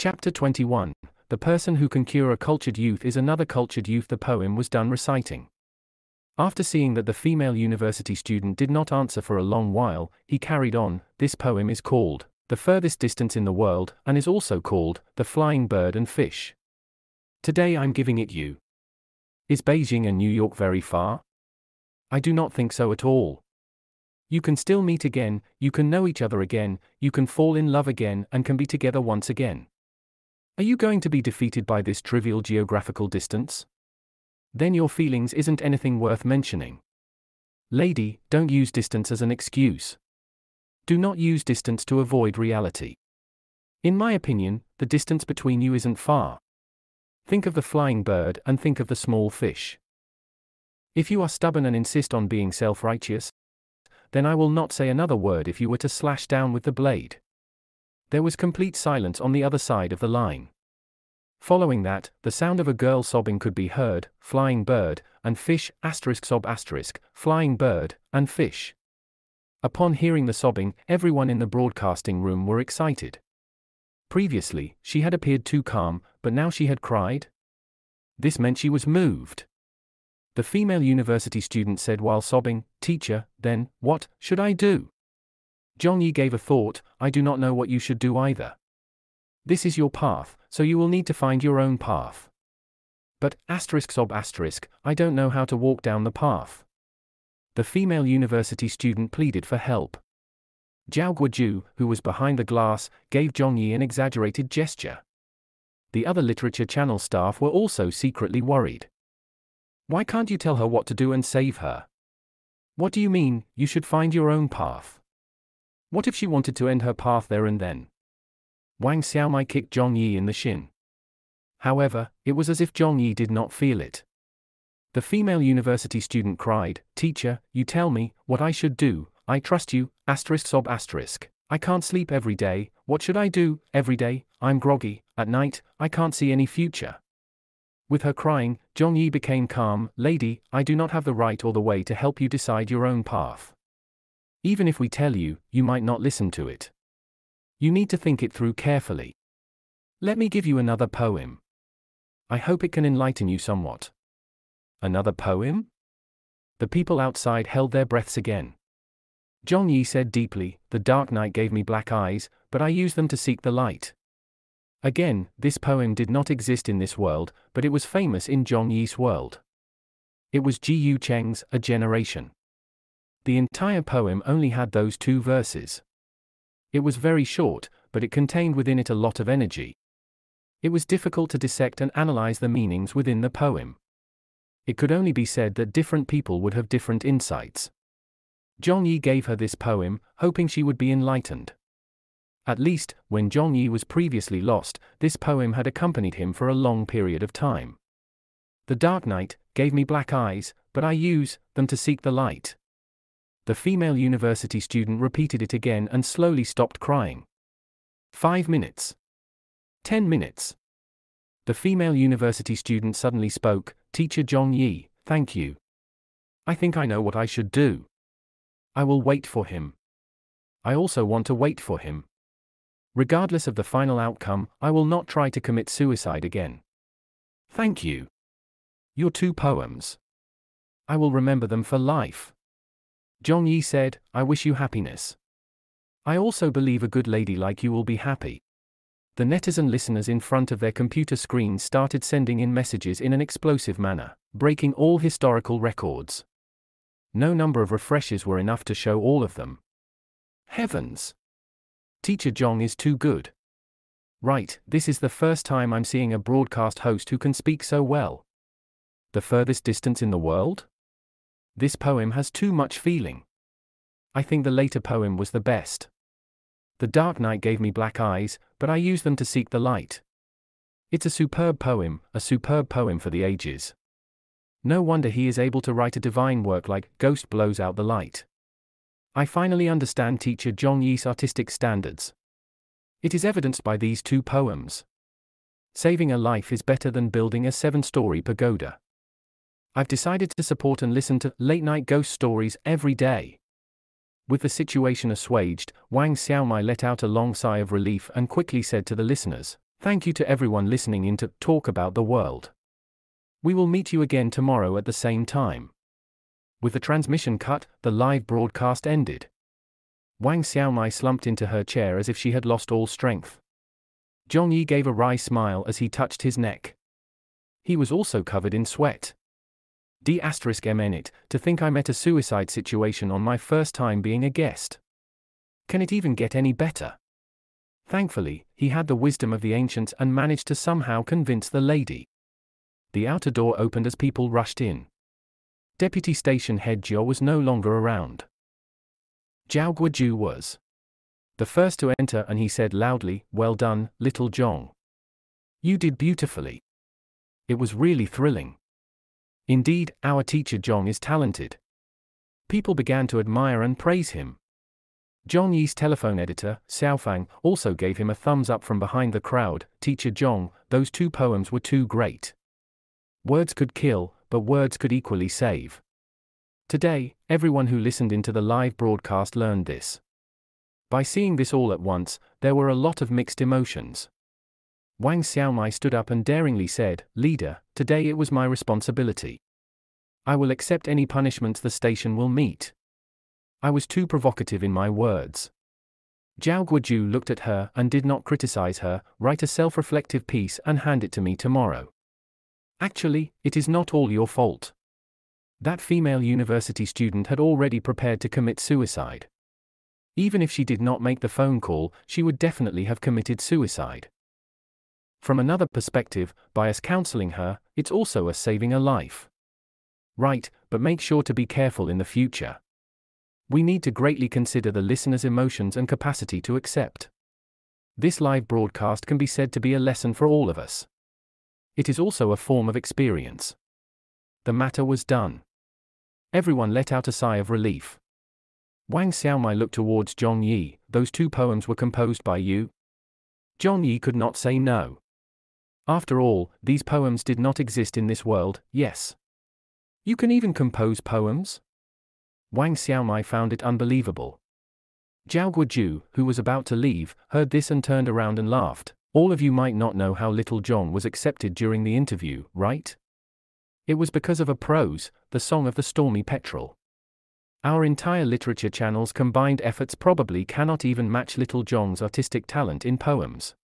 Chapter 21 The person who can cure a cultured youth is another cultured youth. The poem was done reciting. After seeing that the female university student did not answer for a long while, he carried on. This poem is called The Furthest Distance in the World and is also called The Flying Bird and Fish. Today I'm giving it you. Is Beijing and New York very far? I do not think so at all. You can still meet again, you can know each other again, you can fall in love again, and can be together once again. Are you going to be defeated by this trivial geographical distance? Then your feelings isn't anything worth mentioning. Lady, don't use distance as an excuse. Do not use distance to avoid reality. In my opinion, the distance between you isn't far. Think of the flying bird and think of the small fish. If you are stubborn and insist on being self righteous, then I will not say another word if you were to slash down with the blade. There was complete silence on the other side of the line. Following that, the sound of a girl sobbing could be heard, flying bird, and fish, asterisk sob asterisk, flying bird, and fish. Upon hearing the sobbing, everyone in the broadcasting room were excited. Previously, she had appeared too calm, but now she had cried? This meant she was moved. The female university student said while sobbing, Teacher, then, what should I do? Zhong Yi gave a thought, I do not know what you should do either. This is your path, so you will need to find your own path. But, asterisk sob asterisk, I don't know how to walk down the path. The female university student pleaded for help. Zhao Guoju, who was behind the glass, gave Zhong Yi an exaggerated gesture. The other literature channel staff were also secretly worried. Why can't you tell her what to do and save her? What do you mean, you should find your own path? What if she wanted to end her path there and then? Wang Xiaomai kicked Zhong Yi in the shin. However, it was as if Zhong Yi did not feel it. The female university student cried, Teacher, you tell me, what I should do, I trust you, asterisk sob asterisk. I can't sleep every day, what should I do, every day, I'm groggy, at night, I can't see any future. With her crying, Zhong Yi became calm, Lady, I do not have the right or the way to help you decide your own path. Even if we tell you, you might not listen to it. You need to think it through carefully. Let me give you another poem. I hope it can enlighten you somewhat. Another poem? The people outside held their breaths again. Zhong Yi said deeply, The dark night gave me black eyes, but I used them to seek the light. Again, this poem did not exist in this world, but it was famous in Zhong Yi's world. It was Ji Yu Cheng's A Generation. The entire poem only had those two verses. It was very short, but it contained within it a lot of energy. It was difficult to dissect and analyze the meanings within the poem. It could only be said that different people would have different insights. Zhong Yi gave her this poem, hoping she would be enlightened. At least, when Zhong Yi was previously lost, this poem had accompanied him for a long period of time. The dark night gave me black eyes, but I use them to seek the light. The female university student repeated it again and slowly stopped crying. Five minutes. Ten minutes. The female university student suddenly spoke, Teacher Zhong Yi, thank you. I think I know what I should do. I will wait for him. I also want to wait for him. Regardless of the final outcome, I will not try to commit suicide again. Thank you. Your two poems. I will remember them for life. Zhong Yi said, I wish you happiness. I also believe a good lady like you will be happy. The netizen listeners in front of their computer screens started sending in messages in an explosive manner, breaking all historical records. No number of refreshes were enough to show all of them. Heavens! Teacher Zhong is too good. Right, this is the first time I'm seeing a broadcast host who can speak so well. The furthest distance in the world? This poem has too much feeling. I think the later poem was the best. The dark night gave me black eyes, but I used them to seek the light. It's a superb poem, a superb poem for the ages. No wonder he is able to write a divine work like Ghost Blows Out the Light. I finally understand teacher Zhong Yi's artistic standards. It is evidenced by these two poems. Saving a life is better than building a seven story pagoda. I've decided to support and listen to late night ghost stories every day. With the situation assuaged, Wang Xiaomai let out a long sigh of relief and quickly said to the listeners, Thank you to everyone listening in to Talk About the World. We will meet you again tomorrow at the same time. With the transmission cut, the live broadcast ended. Wang Xiaomai slumped into her chair as if she had lost all strength. Zhong Yi gave a wry smile as he touched his neck. He was also covered in sweat. D asterisk MN it, to think I met a suicide situation on my first time being a guest. Can it even get any better? Thankfully, he had the wisdom of the ancients and managed to somehow convince the lady. The outer door opened as people rushed in. Deputy Station Head Jiao was no longer around. Zhao Guoju was the first to enter and he said loudly, Well done, little Zhong. You did beautifully. It was really thrilling. Indeed, our teacher Zhong is talented. People began to admire and praise him. Zhong Yi's telephone editor, Xiaofang, also gave him a thumbs up from behind the crowd. Teacher Zhong, those two poems were too great. Words could kill, but words could equally save. Today, everyone who listened into the live broadcast learned this. By seeing this all at once, there were a lot of mixed emotions. Wang Xiaomai stood up and daringly said, Leader, today it was my responsibility. I will accept any punishments the station will meet. I was too provocative in my words. Zhao Guoju looked at her and did not criticize her, write a self reflective piece and hand it to me tomorrow. Actually, it is not all your fault. That female university student had already prepared to commit suicide. Even if she did not make the phone call, she would definitely have committed suicide. From another perspective, by us counseling her, it's also us saving a life. Right, but make sure to be careful in the future. We need to greatly consider the listener's emotions and capacity to accept. This live broadcast can be said to be a lesson for all of us. It is also a form of experience. The matter was done. Everyone let out a sigh of relief. Wang Xiaomai looked towards Zhong Yi, those two poems were composed by you? Zhong Yi could not say no. After all, these poems did not exist in this world, yes. You can even compose poems? Wang Xiaomai found it unbelievable. Zhao Guoju, who was about to leave, heard this and turned around and laughed. All of you might not know how Little Zhong was accepted during the interview, right? It was because of a prose, the song of the stormy petrel. Our entire literature channel's combined efforts probably cannot even match Little Zhong's artistic talent in poems.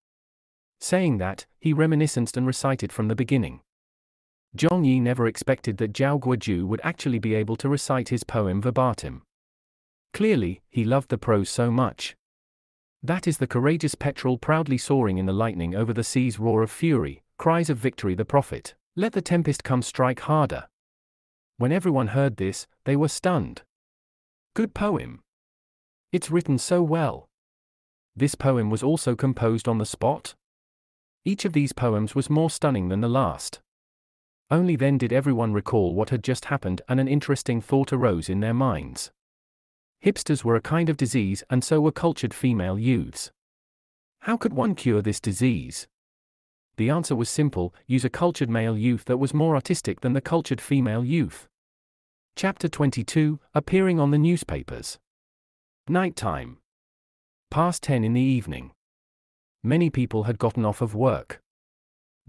Saying that, he reminisced and recited from the beginning. Zhong Yi never expected that Zhao Guoju would actually be able to recite his poem verbatim. Clearly, he loved the prose so much. That is the courageous petrel proudly soaring in the lightning over the sea's roar of fury, cries of victory the prophet, let the tempest come strike harder. When everyone heard this, they were stunned. Good poem. It's written so well. This poem was also composed on the spot? Each of these poems was more stunning than the last. Only then did everyone recall what had just happened and an interesting thought arose in their minds. Hipsters were a kind of disease and so were cultured female youths. How could one cure this disease? The answer was simple use a cultured male youth that was more artistic than the cultured female youth. Chapter 22 Appearing on the newspapers. Night time. Past 10 in the evening many people had gotten off of work.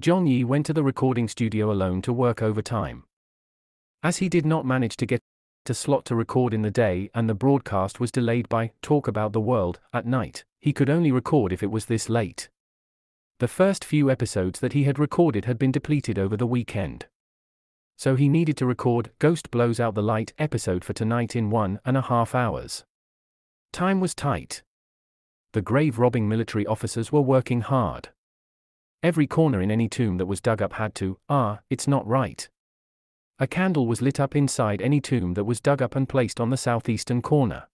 Zhong Yi went to the recording studio alone to work overtime. As he did not manage to get a slot to record in the day and the broadcast was delayed by Talk About the World at night, he could only record if it was this late. The first few episodes that he had recorded had been depleted over the weekend. So he needed to record Ghost Blows Out the Light episode for tonight in one and a half hours. Time was tight the grave robbing military officers were working hard. Every corner in any tomb that was dug up had to, ah, it's not right. A candle was lit up inside any tomb that was dug up and placed on the southeastern corner.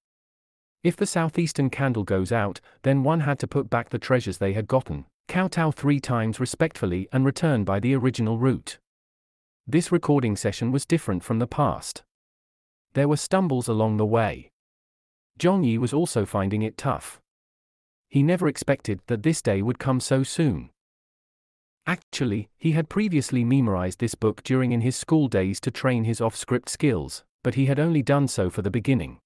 If the southeastern candle goes out, then one had to put back the treasures they had gotten, kowtow three times respectfully and return by the original route. This recording session was different from the past. There were stumbles along the way. Zhong Yi was also finding it tough he never expected that this day would come so soon. Actually, he had previously memorized this book during in his school days to train his off-script skills, but he had only done so for the beginning.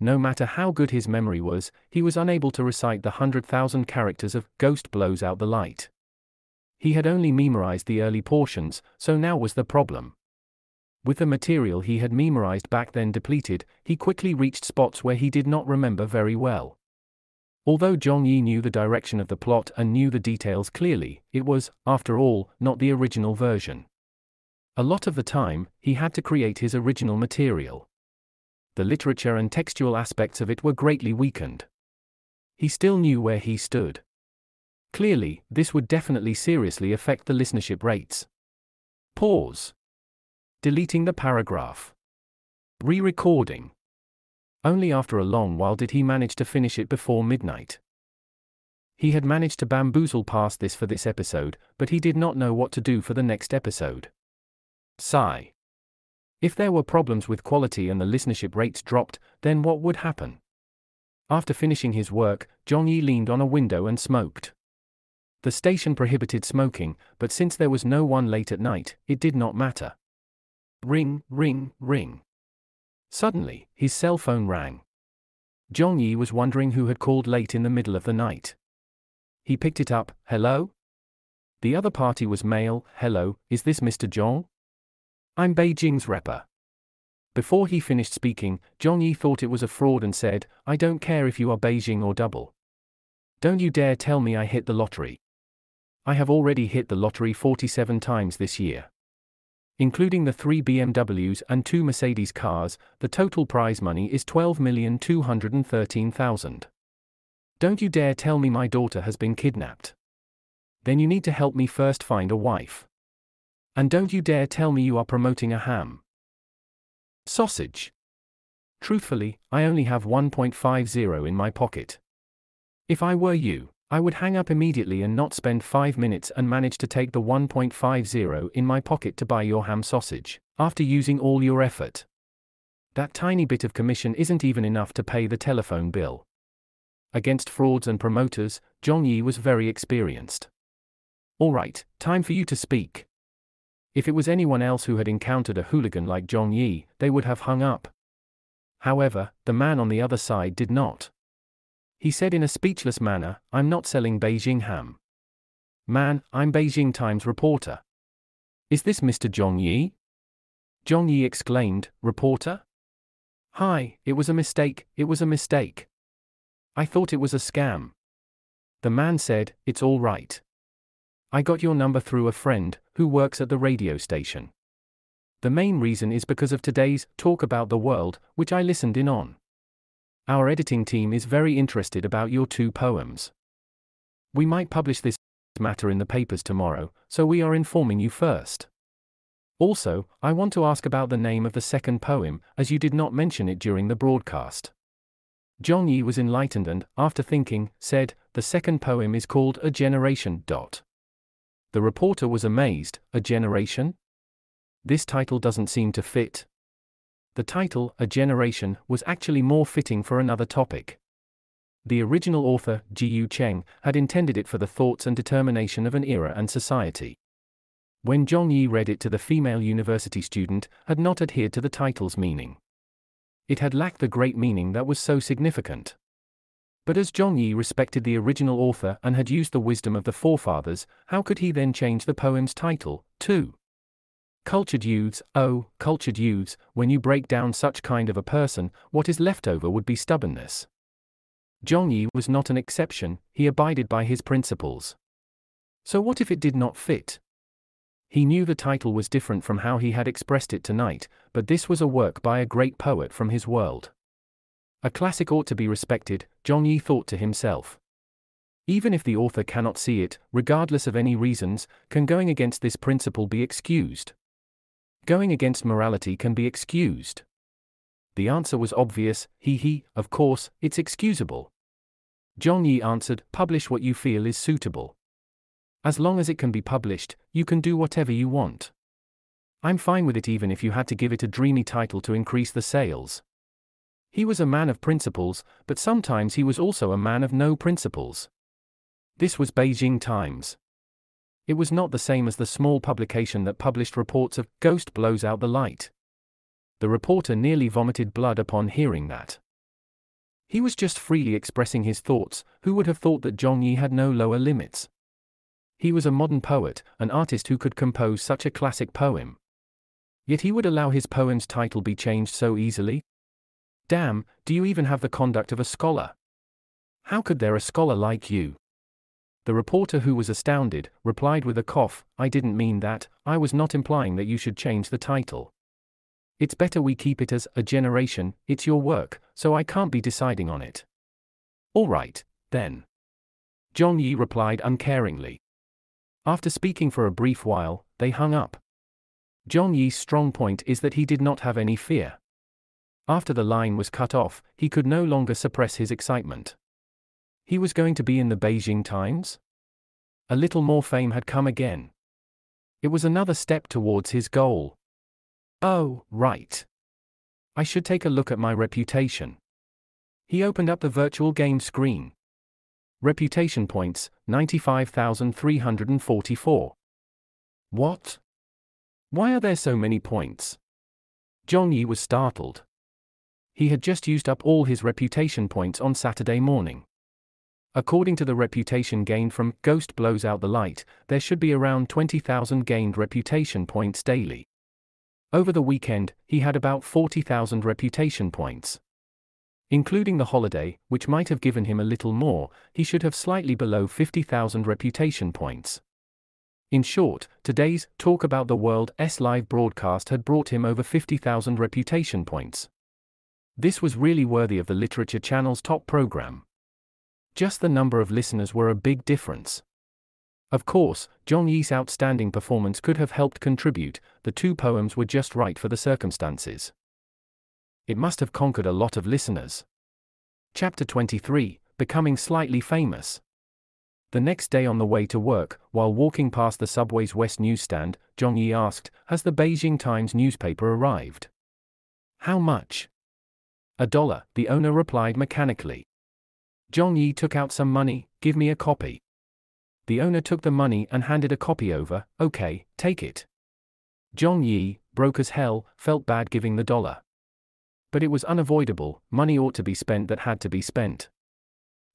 No matter how good his memory was, he was unable to recite the hundred thousand characters of Ghost Blows Out the Light. He had only memorized the early portions, so now was the problem. With the material he had memorized back then depleted, he quickly reached spots where he did not remember very well. Although Zhong Yi knew the direction of the plot and knew the details clearly, it was, after all, not the original version. A lot of the time, he had to create his original material. The literature and textual aspects of it were greatly weakened. He still knew where he stood. Clearly, this would definitely seriously affect the listenership rates. Pause. Deleting the paragraph. Re recording. Only after a long while did he manage to finish it before midnight. He had managed to bamboozle past this for this episode, but he did not know what to do for the next episode. Sigh. If there were problems with quality and the listenership rates dropped, then what would happen? After finishing his work, Zhong Yi leaned on a window and smoked. The station prohibited smoking, but since there was no one late at night, it did not matter. Ring, ring, ring. Suddenly, his cell phone rang. Zhong Yi was wondering who had called late in the middle of the night. He picked it up, hello? The other party was male, hello, is this Mr. Zhong? I'm Beijing's repper. Before he finished speaking, Zhong Yi thought it was a fraud and said, I don't care if you are Beijing or double. Don't you dare tell me I hit the lottery. I have already hit the lottery 47 times this year. Including the three BMWs and two Mercedes cars, the total prize money is 12,213,000. Don't you dare tell me my daughter has been kidnapped. Then you need to help me first find a wife. And don't you dare tell me you are promoting a ham. Sausage. Truthfully, I only have 1.50 in my pocket. If I were you, I would hang up immediately and not spend 5 minutes and manage to take the 1.50 in my pocket to buy your ham sausage, after using all your effort. That tiny bit of commission isn't even enough to pay the telephone bill. Against frauds and promoters, Zhong Yi was very experienced. Alright, time for you to speak. If it was anyone else who had encountered a hooligan like Zhong Yi, they would have hung up. However, the man on the other side did not. He said in a speechless manner, I'm not selling Beijing ham. Man, I'm Beijing Times reporter. Is this Mr. Zhong Yi? Zhong Yi exclaimed, Reporter? Hi, it was a mistake, it was a mistake. I thought it was a scam. The man said, It's all right. I got your number through a friend, who works at the radio station. The main reason is because of today's Talk About the World, which I listened in on. Our editing team is very interested about your two poems. We might publish this matter in the papers tomorrow, so we are informing you first. Also, I want to ask about the name of the second poem, as you did not mention it during the broadcast. Zhong Yi was enlightened and, after thinking, said, The second poem is called A Generation. Dot. The reporter was amazed, A Generation? This title doesn't seem to fit. The title, A Generation, was actually more fitting for another topic. The original author, Ji Yu Cheng, had intended it for the thoughts and determination of an era and society. When Zhong Yi read it to the female university student, had not adhered to the title's meaning. It had lacked the great meaning that was so significant. But as Zhong Yi respected the original author and had used the wisdom of the forefathers, how could he then change the poem's title, too? Cultured youths, oh, cultured youths, when you break down such kind of a person, what is left over would be stubbornness. Zhong Yi was not an exception, he abided by his principles. So what if it did not fit? He knew the title was different from how he had expressed it tonight, but this was a work by a great poet from his world. A classic ought to be respected, Zhong Yi thought to himself. Even if the author cannot see it, regardless of any reasons, can going against this principle be excused? Going against morality can be excused. The answer was obvious, he he, of course, it's excusable. Zhong Yi answered, publish what you feel is suitable. As long as it can be published, you can do whatever you want. I'm fine with it even if you had to give it a dreamy title to increase the sales. He was a man of principles, but sometimes he was also a man of no principles. This was Beijing Times. It was not the same as the small publication that published reports of Ghost blows out the light. The reporter nearly vomited blood upon hearing that. He was just freely expressing his thoughts, who would have thought that Zhong Yi had no lower limits? He was a modern poet, an artist who could compose such a classic poem. Yet he would allow his poem's title be changed so easily? Damn, do you even have the conduct of a scholar? How could there a scholar like you? The reporter, who was astounded, replied with a cough, I didn't mean that, I was not implying that you should change the title. It's better we keep it as a generation, it's your work, so I can't be deciding on it. All right, then. Zhong Yi replied uncaringly. After speaking for a brief while, they hung up. Zhong Yi's strong point is that he did not have any fear. After the line was cut off, he could no longer suppress his excitement. He was going to be in the Beijing Times? A little more fame had come again. It was another step towards his goal. Oh, right. I should take a look at my reputation. He opened up the virtual game screen. Reputation points 95,344. What? Why are there so many points? Zhong Yi was startled. He had just used up all his reputation points on Saturday morning. According to the reputation gained from Ghost Blows Out the Light, there should be around 20,000 gained reputation points daily. Over the weekend, he had about 40,000 reputation points. Including the holiday, which might have given him a little more, he should have slightly below 50,000 reputation points. In short, today's Talk About the World S live broadcast had brought him over 50,000 reputation points. This was really worthy of the Literature Channel's top program. Just the number of listeners were a big difference. Of course, Zhong Yi's outstanding performance could have helped contribute, the two poems were just right for the circumstances. It must have conquered a lot of listeners. Chapter 23 Becoming Slightly Famous. The next day on the way to work, while walking past the subway's West newsstand, Zhong Yi asked, Has the Beijing Times newspaper arrived? How much? A dollar, the owner replied mechanically. Zhong Yi took out some money, give me a copy. The owner took the money and handed a copy over, okay, take it. Zhong Yi, broke as hell, felt bad giving the dollar. But it was unavoidable, money ought to be spent that had to be spent.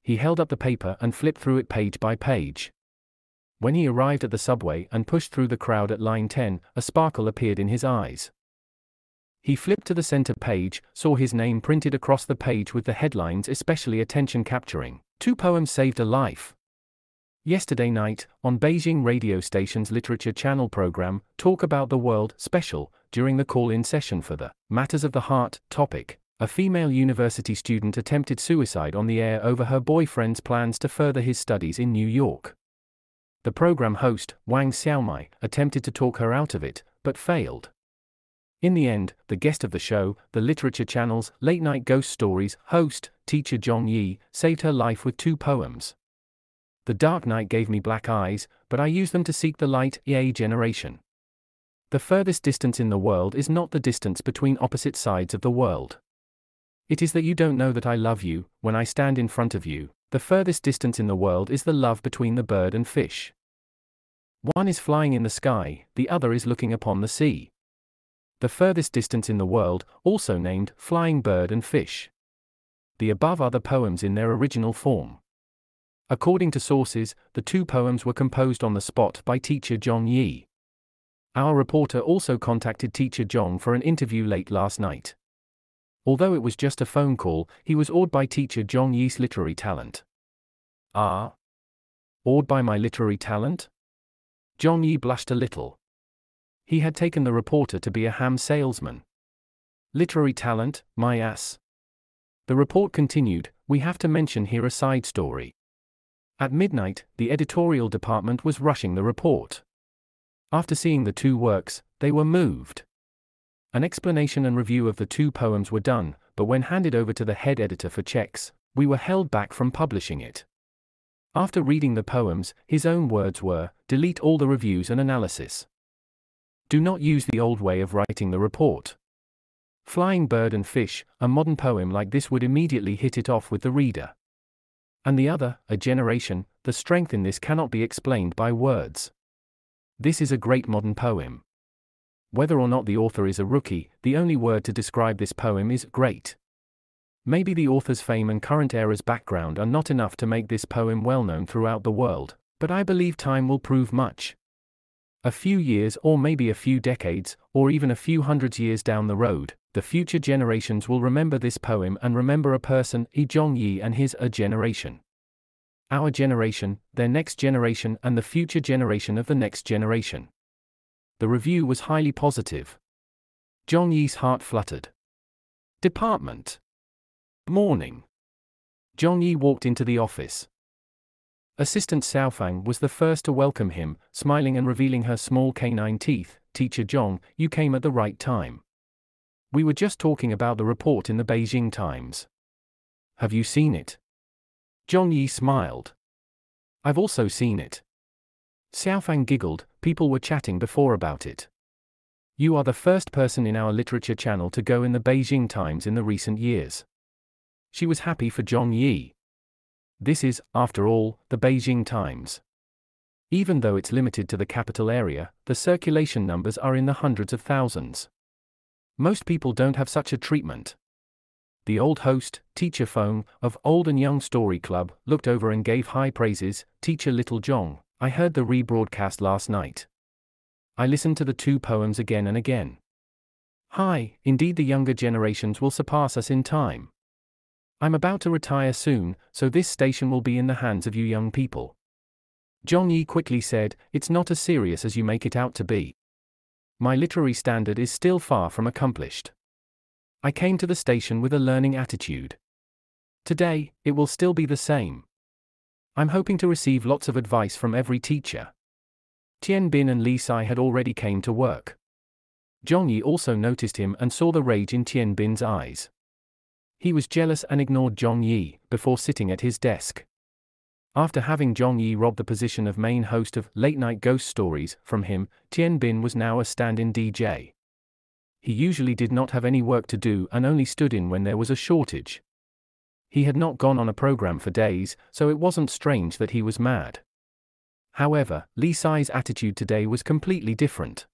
He held up the paper and flipped through it page by page. When he arrived at the subway and pushed through the crowd at line 10, a sparkle appeared in his eyes. He flipped to the center page, saw his name printed across the page with the headlines especially attention capturing. Two poems saved a life. Yesterday night, on Beijing radio station's Literature Channel program, Talk About the World special, during the call in session for the Matters of the Heart topic, a female university student attempted suicide on the air over her boyfriend's plans to further his studies in New York. The program host, Wang Xiaomai, attempted to talk her out of it, but failed. In the end, the guest of the show, the Literature Channel's Late Night Ghost Stories host, teacher Zhong Yi, saved her life with two poems. The dark night gave me black eyes, but I use them to seek the light, a generation. The furthest distance in the world is not the distance between opposite sides of the world. It is that you don't know that I love you, when I stand in front of you, the furthest distance in the world is the love between the bird and fish. One is flying in the sky, the other is looking upon the sea the furthest distance in the world, also named Flying Bird and Fish. The above are the poems in their original form. According to sources, the two poems were composed on the spot by teacher Zhong Yi. Our reporter also contacted teacher Zhong for an interview late last night. Although it was just a phone call, he was awed by teacher Zhong Yi's literary talent. Ah? Awed by my literary talent? Zhong Yi blushed a little. He had taken the reporter to be a ham salesman. Literary talent, my ass. The report continued We have to mention here a side story. At midnight, the editorial department was rushing the report. After seeing the two works, they were moved. An explanation and review of the two poems were done, but when handed over to the head editor for checks, we were held back from publishing it. After reading the poems, his own words were delete all the reviews and analysis. Do not use the old way of writing the report. Flying Bird and Fish, a modern poem like this would immediately hit it off with the reader. And the other, A Generation, the strength in this cannot be explained by words. This is a great modern poem. Whether or not the author is a rookie, the only word to describe this poem is great. Maybe the author's fame and current era's background are not enough to make this poem well known throughout the world, But I believe time will prove much. A few years or maybe a few decades, or even a few hundreds years down the road, the future generations will remember this poem and remember a person, Yi Zhongyi and his a generation. Our generation, their next generation and the future generation of the next generation. The review was highly positive. Zhongyi's heart fluttered. Department. Morning. Zhongyi walked into the office. Assistant Xiaofang was the first to welcome him, smiling and revealing her small canine teeth. Teacher Zhong, you came at the right time. We were just talking about the report in the Beijing Times. Have you seen it? Zhong Yi smiled. I've also seen it. Xiaofang giggled, people were chatting before about it. You are the first person in our literature channel to go in the Beijing Times in the recent years. She was happy for Zhong Yi. This is, after all, the Beijing Times. Even though it's limited to the capital area, the circulation numbers are in the hundreds of thousands. Most people don't have such a treatment. The old host, Teacher Feng, of Old and Young Story Club, looked over and gave high praises. Teacher Little Zhong, I heard the rebroadcast last night. I listened to the two poems again and again. Hi, indeed, the younger generations will surpass us in time. I'm about to retire soon, so this station will be in the hands of you young people. Zhong Yi quickly said, It's not as serious as you make it out to be. My literary standard is still far from accomplished. I came to the station with a learning attitude. Today, it will still be the same. I'm hoping to receive lots of advice from every teacher. Tian Bin and Li Sai had already came to work. Zhong Yi also noticed him and saw the rage in Tian Bin's eyes. He was jealous and ignored Zhong Yi before sitting at his desk. After having Zhong Yi rob the position of main host of Late Night Ghost Stories from him, Tian Bin was now a stand in DJ. He usually did not have any work to do and only stood in when there was a shortage. He had not gone on a program for days, so it wasn't strange that he was mad. However, Li Sai's attitude today was completely different.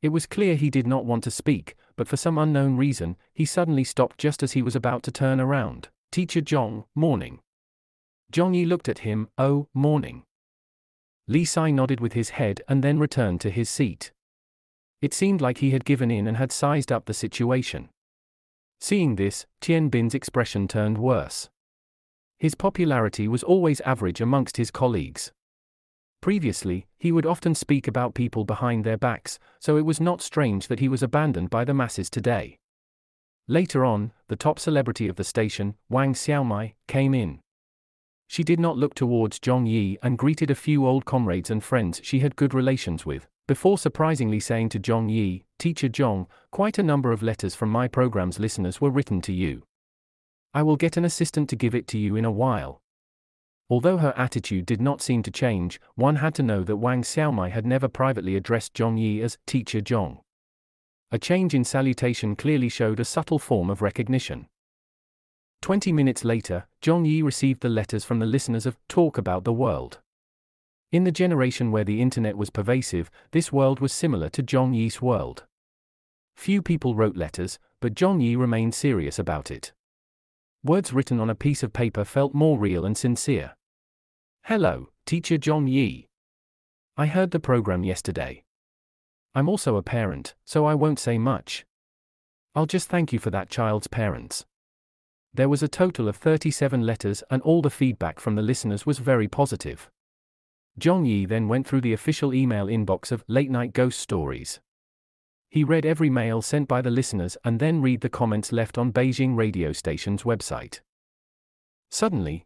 It was clear he did not want to speak, but for some unknown reason, he suddenly stopped just as he was about to turn around. Teacher Zhong, morning. Zhong Yi looked at him, oh, morning. Li Sai nodded with his head and then returned to his seat. It seemed like he had given in and had sized up the situation. Seeing this, Tian Bin's expression turned worse. His popularity was always average amongst his colleagues. Previously, he would often speak about people behind their backs, so it was not strange that he was abandoned by the masses today. Later on, the top celebrity of the station, Wang Xiaomai, came in. She did not look towards Zhong Yi and greeted a few old comrades and friends she had good relations with, before surprisingly saying to Zhong Yi, Teacher Zhong, quite a number of letters from my program's listeners were written to you. I will get an assistant to give it to you in a while. Although her attitude did not seem to change, one had to know that Wang Xiaomai had never privately addressed Zhong Yi as Teacher Zhong. A change in salutation clearly showed a subtle form of recognition. Twenty minutes later, Zhong Yi received the letters from the listeners of Talk About the World. In the generation where the internet was pervasive, this world was similar to Zhong Yi's world. Few people wrote letters, but Zhong Yi remained serious about it. Words written on a piece of paper felt more real and sincere. Hello, Teacher Zhong Yi. I heard the program yesterday. I'm also a parent, so I won't say much. I'll just thank you for that child's parents. There was a total of 37 letters, and all the feedback from the listeners was very positive. Zhong Yi then went through the official email inbox of Late Night Ghost Stories. He read every mail sent by the listeners and then read the comments left on Beijing radio station's website. Suddenly,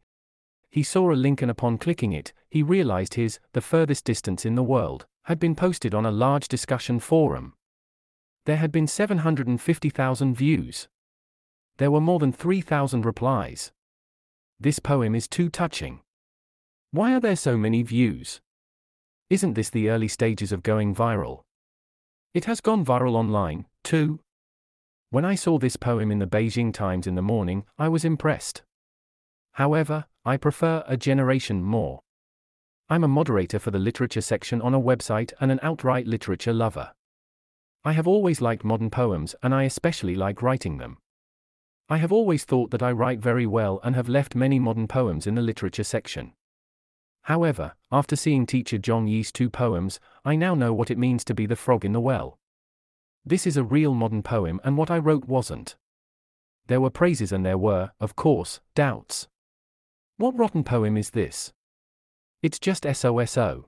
he saw a link and upon clicking it, he realized his, the furthest distance in the world, had been posted on a large discussion forum. There had been 750,000 views. There were more than 3,000 replies. This poem is too touching. Why are there so many views? Isn't this the early stages of going viral? It has gone viral online, too. When I saw this poem in the Beijing Times in the morning, I was impressed. However, I prefer a generation more. I'm a moderator for the literature section on a website and an outright literature lover. I have always liked modern poems and I especially like writing them. I have always thought that I write very well and have left many modern poems in the literature section. However, after seeing teacher Zhong Yi's two poems, I now know what it means to be the frog in the well. This is a real modern poem and what I wrote wasn't. There were praises and there were, of course, doubts. What rotten poem is this? It's just SOSO.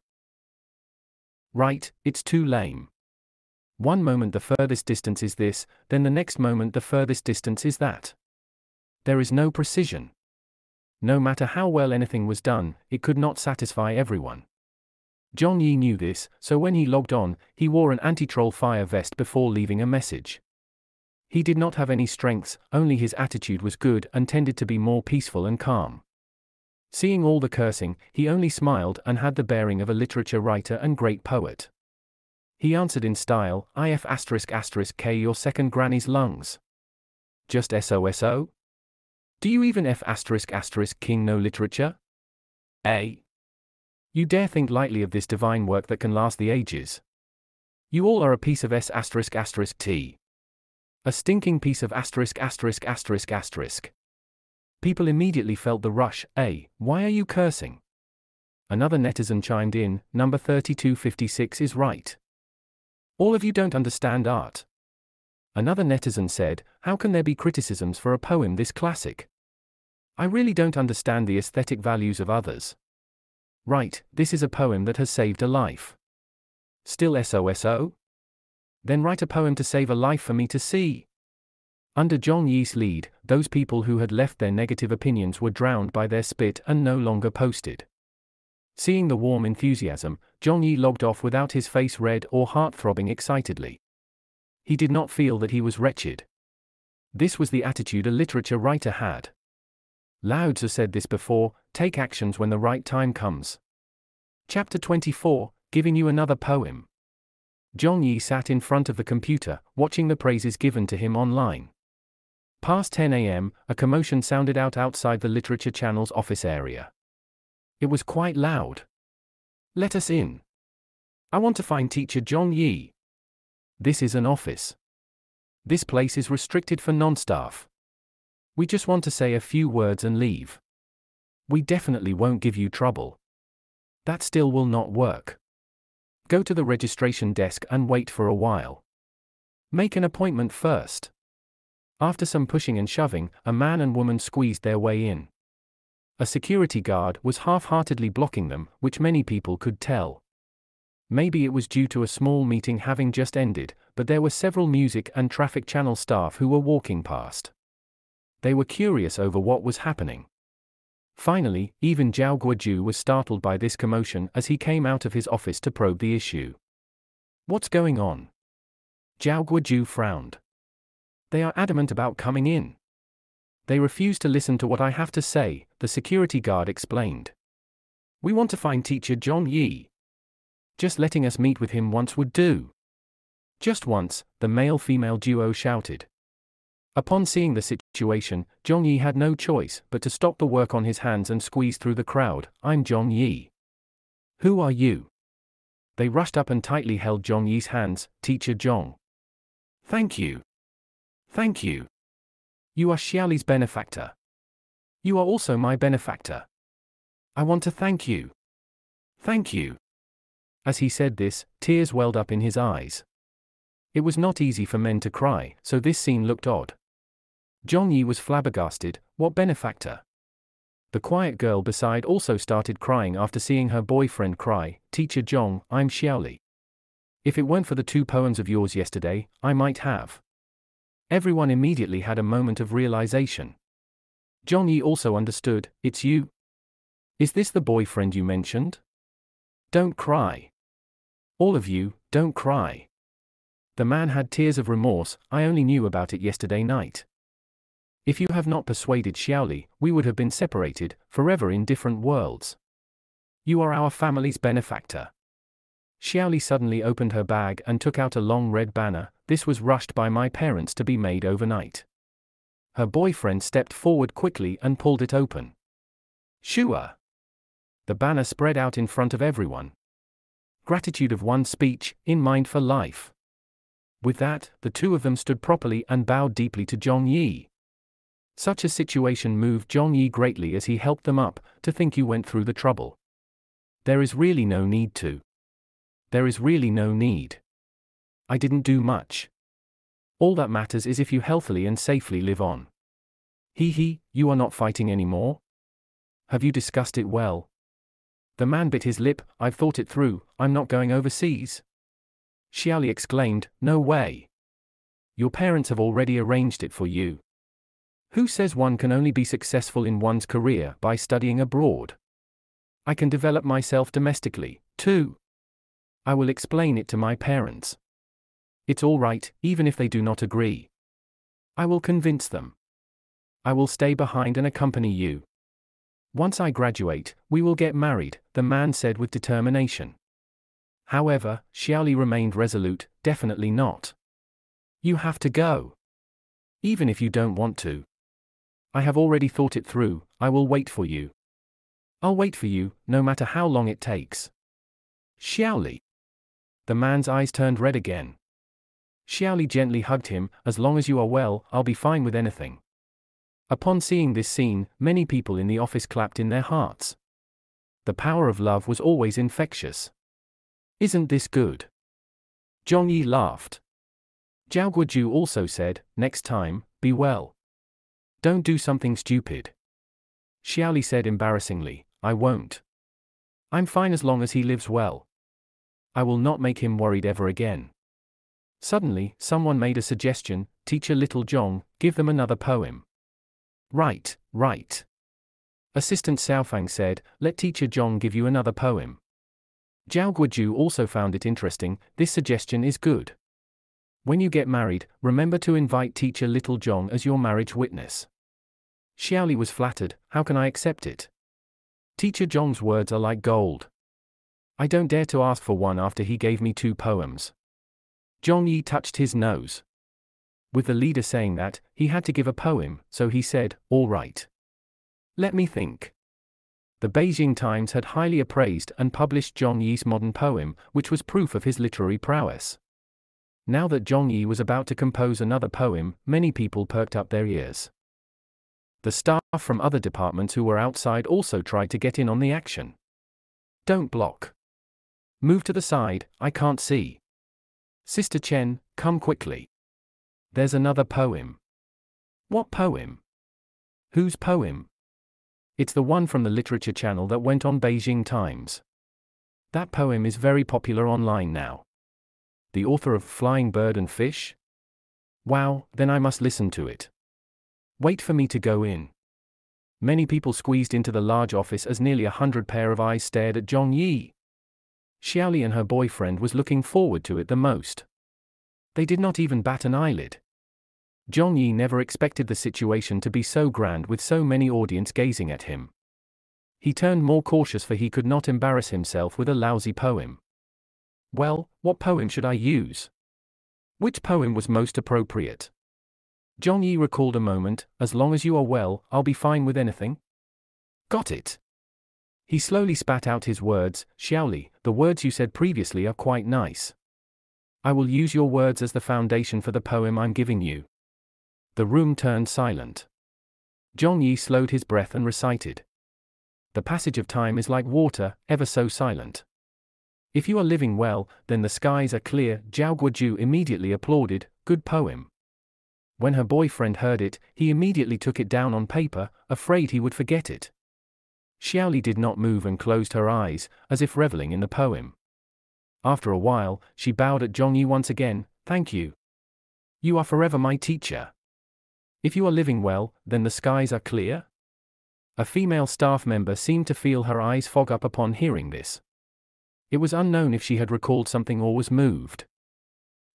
Right, it's too lame. One moment the furthest distance is this, then the next moment the furthest distance is that. There is no precision. No matter how well anything was done, it could not satisfy everyone. Zhong Yi knew this, so when he logged on, he wore an anti-troll fire vest before leaving a message. He did not have any strengths, only his attitude was good and tended to be more peaceful and calm. Seeing all the cursing, he only smiled and had the bearing of a literature writer and great poet. He answered in style, IF asterisk asterisk K your second granny's lungs. Just SOSO? Do you even F asterisk asterisk king no literature? A. You dare think lightly of this divine work that can last the ages. You all are a piece of S asterisk asterisk T. A stinking piece of asterisk asterisk asterisk asterisk. People immediately felt the rush, A. Why are you cursing? Another netizen chimed in, number 3256 is right. All of you don't understand art. Another netizen said, How can there be criticisms for a poem this classic? I really don't understand the aesthetic values of others. Right, this is a poem that has saved a life. Still SOSO? Then write a poem to save a life for me to see. Under Zhong Yi's lead, those people who had left their negative opinions were drowned by their spit and no longer posted. Seeing the warm enthusiasm, Zhong Yi logged off without his face red or heart throbbing excitedly. He did not feel that he was wretched. This was the attitude a literature writer had. Lao Tzu said this before take actions when the right time comes. Chapter 24 Giving you another poem. Zhong Yi sat in front of the computer, watching the praises given to him online. Past 10 a.m., a commotion sounded out outside the Literature Channel's office area. It was quite loud. Let us in. I want to find teacher Zhong Yi. This is an office. This place is restricted for non-staff. We just want to say a few words and leave. We definitely won't give you trouble. That still will not work. Go to the registration desk and wait for a while. Make an appointment first. After some pushing and shoving, a man and woman squeezed their way in. A security guard was half heartedly blocking them, which many people could tell. Maybe it was due to a small meeting having just ended, but there were several music and traffic channel staff who were walking past. They were curious over what was happening. Finally, even Zhao Guoju was startled by this commotion as he came out of his office to probe the issue. What's going on? Zhao Guoju frowned. They are adamant about coming in. They refuse to listen to what I have to say, the security guard explained. We want to find teacher Zhong Yi. Just letting us meet with him once would do. Just once, the male female duo shouted. Upon seeing the situation, Zhong Yi had no choice but to stop the work on his hands and squeeze through the crowd. I'm Zhong Yi. Who are you? They rushed up and tightly held Zhong Yi's hands, Teacher Zhong. Thank you. Thank you. You are Xiaoli's benefactor. You are also my benefactor. I want to thank you. Thank you. As he said this, tears welled up in his eyes. It was not easy for men to cry, so this scene looked odd. Zhong Yi was flabbergasted, what benefactor? The quiet girl beside also started crying after seeing her boyfriend cry, Teacher Zhong, I'm Xiaoli. If it weren't for the two poems of yours yesterday, I might have. Everyone immediately had a moment of realization. Yi also understood, it's you. Is this the boyfriend you mentioned? Don't cry. All of you, don't cry. The man had tears of remorse, I only knew about it yesterday night. If you have not persuaded Xiaoli, we would have been separated, forever in different worlds. You are our family's benefactor. Xiaoli suddenly opened her bag and took out a long red banner, this was rushed by my parents to be made overnight. Her boyfriend stepped forward quickly and pulled it open. Shua! The banner spread out in front of everyone. Gratitude of one speech, in mind for life. With that, the two of them stood properly and bowed deeply to Zhong Yi. Such a situation moved Zhong Yi greatly as he helped them up, to think you went through the trouble. There is really no need to. There is really no need. I didn't do much. All that matters is if you healthily and safely live on. He he, you are not fighting anymore? Have you discussed it well? The man bit his lip, I've thought it through, I'm not going overseas. Xiaoli exclaimed, No way. Your parents have already arranged it for you. Who says one can only be successful in one's career by studying abroad? I can develop myself domestically, too. I will explain it to my parents. It's all right, even if they do not agree. I will convince them. I will stay behind and accompany you. Once I graduate, we will get married, the man said with determination. However, Xiaoli remained resolute, definitely not. You have to go. Even if you don't want to. I have already thought it through, I will wait for you. I'll wait for you, no matter how long it takes. Xiaoli. The man's eyes turned red again. Xiaoli gently hugged him, As long as you are well, I'll be fine with anything. Upon seeing this scene, many people in the office clapped in their hearts. The power of love was always infectious. Isn't this good? Zhong Yi laughed. Zhao Guoju also said, Next time, be well. Don't do something stupid. Xiaoli said embarrassingly, I won't. I'm fine as long as he lives well. I will not make him worried ever again. Suddenly, someone made a suggestion Teacher Little Zhong, give them another poem. Right, right. Assistant Xiaofang said, Let Teacher Zhong give you another poem. Zhao Guoju also found it interesting, this suggestion is good. When you get married, remember to invite Teacher Little Zhong as your marriage witness. Xiaoli was flattered, how can I accept it? Teacher Zhong's words are like gold. I don't dare to ask for one after he gave me two poems. Zhong Yi touched his nose. With the leader saying that, he had to give a poem, so he said, All right. Let me think. The Beijing Times had highly appraised and published Zhong Yi's modern poem, which was proof of his literary prowess. Now that Zhong Yi was about to compose another poem, many people perked up their ears. The staff from other departments who were outside also tried to get in on the action. Don't block. Move to the side, I can't see. Sister Chen, come quickly. There's another poem. What poem? Whose poem? It's the one from the literature channel that went on Beijing Times. That poem is very popular online now. The author of Flying Bird and Fish? Wow, then I must listen to it. Wait for me to go in. Many people squeezed into the large office as nearly a hundred pair of eyes stared at Zhong Yi. Xiaoli and her boyfriend was looking forward to it the most. They did not even bat an eyelid. Zhong Yi never expected the situation to be so grand with so many audience gazing at him. He turned more cautious for he could not embarrass himself with a lousy poem. Well, what poem should I use? Which poem was most appropriate? Zhong Yi recalled a moment, as long as you are well, I'll be fine with anything. Got it. He slowly spat out his words, Xiaoli, the words you said previously are quite nice. I will use your words as the foundation for the poem I'm giving you. The room turned silent. Zhong Yi slowed his breath and recited. The passage of time is like water, ever so silent. If you are living well, then the skies are clear, Zhao Guoju immediately applauded, good poem. When her boyfriend heard it, he immediately took it down on paper, afraid he would forget it. Xiaoli did not move and closed her eyes, as if reveling in the poem. After a while, she bowed at Zhong Yi once again, Thank you. You are forever my teacher. If you are living well, then the skies are clear? A female staff member seemed to feel her eyes fog up upon hearing this. It was unknown if she had recalled something or was moved.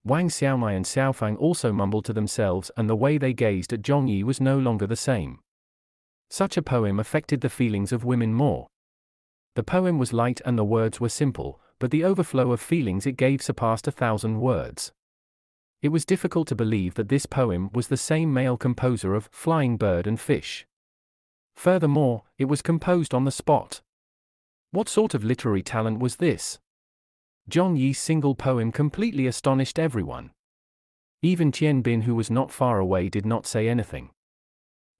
Wang Xiaomai and Xiaofang also mumbled to themselves and the way they gazed at Zhong Yi was no longer the same. Such a poem affected the feelings of women more. The poem was light and the words were simple, but the overflow of feelings it gave surpassed a thousand words. It was difficult to believe that this poem was the same male composer of Flying Bird and Fish. Furthermore, it was composed on the spot. What sort of literary talent was this? Zhong Yi's single poem completely astonished everyone. Even Tian Bin, who was not far away, did not say anything.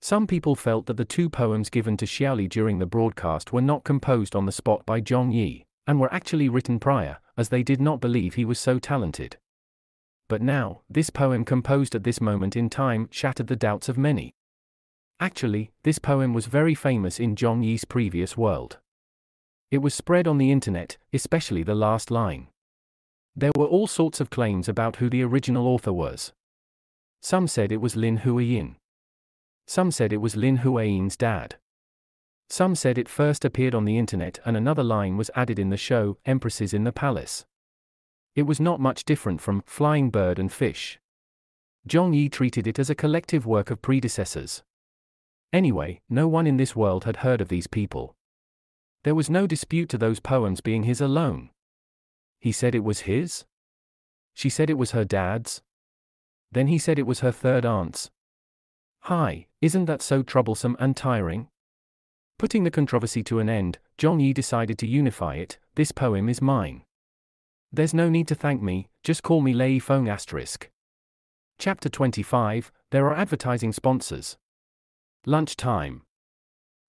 Some people felt that the two poems given to Xiaoli during the broadcast were not composed on the spot by Zhong Yi, and were actually written prior, as they did not believe he was so talented. But now, this poem composed at this moment in time shattered the doubts of many. Actually, this poem was very famous in Zhong Yi's previous world. It was spread on the internet, especially the last line. There were all sorts of claims about who the original author was. Some said it was Lin Huiyin. Some said it was Lin Huiyin's dad. Some said it first appeared on the internet and another line was added in the show, Empresses in the Palace. It was not much different from Flying Bird and Fish. Zhong Yi treated it as a collective work of predecessors. Anyway, no one in this world had heard of these people. There was no dispute to those poems being his alone. He said it was his? She said it was her dad's? Then he said it was her third aunt's. Hi, isn't that so troublesome and tiring? Putting the controversy to an end, Zhong Yi decided to unify it, this poem is mine. There's no need to thank me, just call me Lei Feng asterisk. Chapter 25, There are advertising sponsors. Lunch time.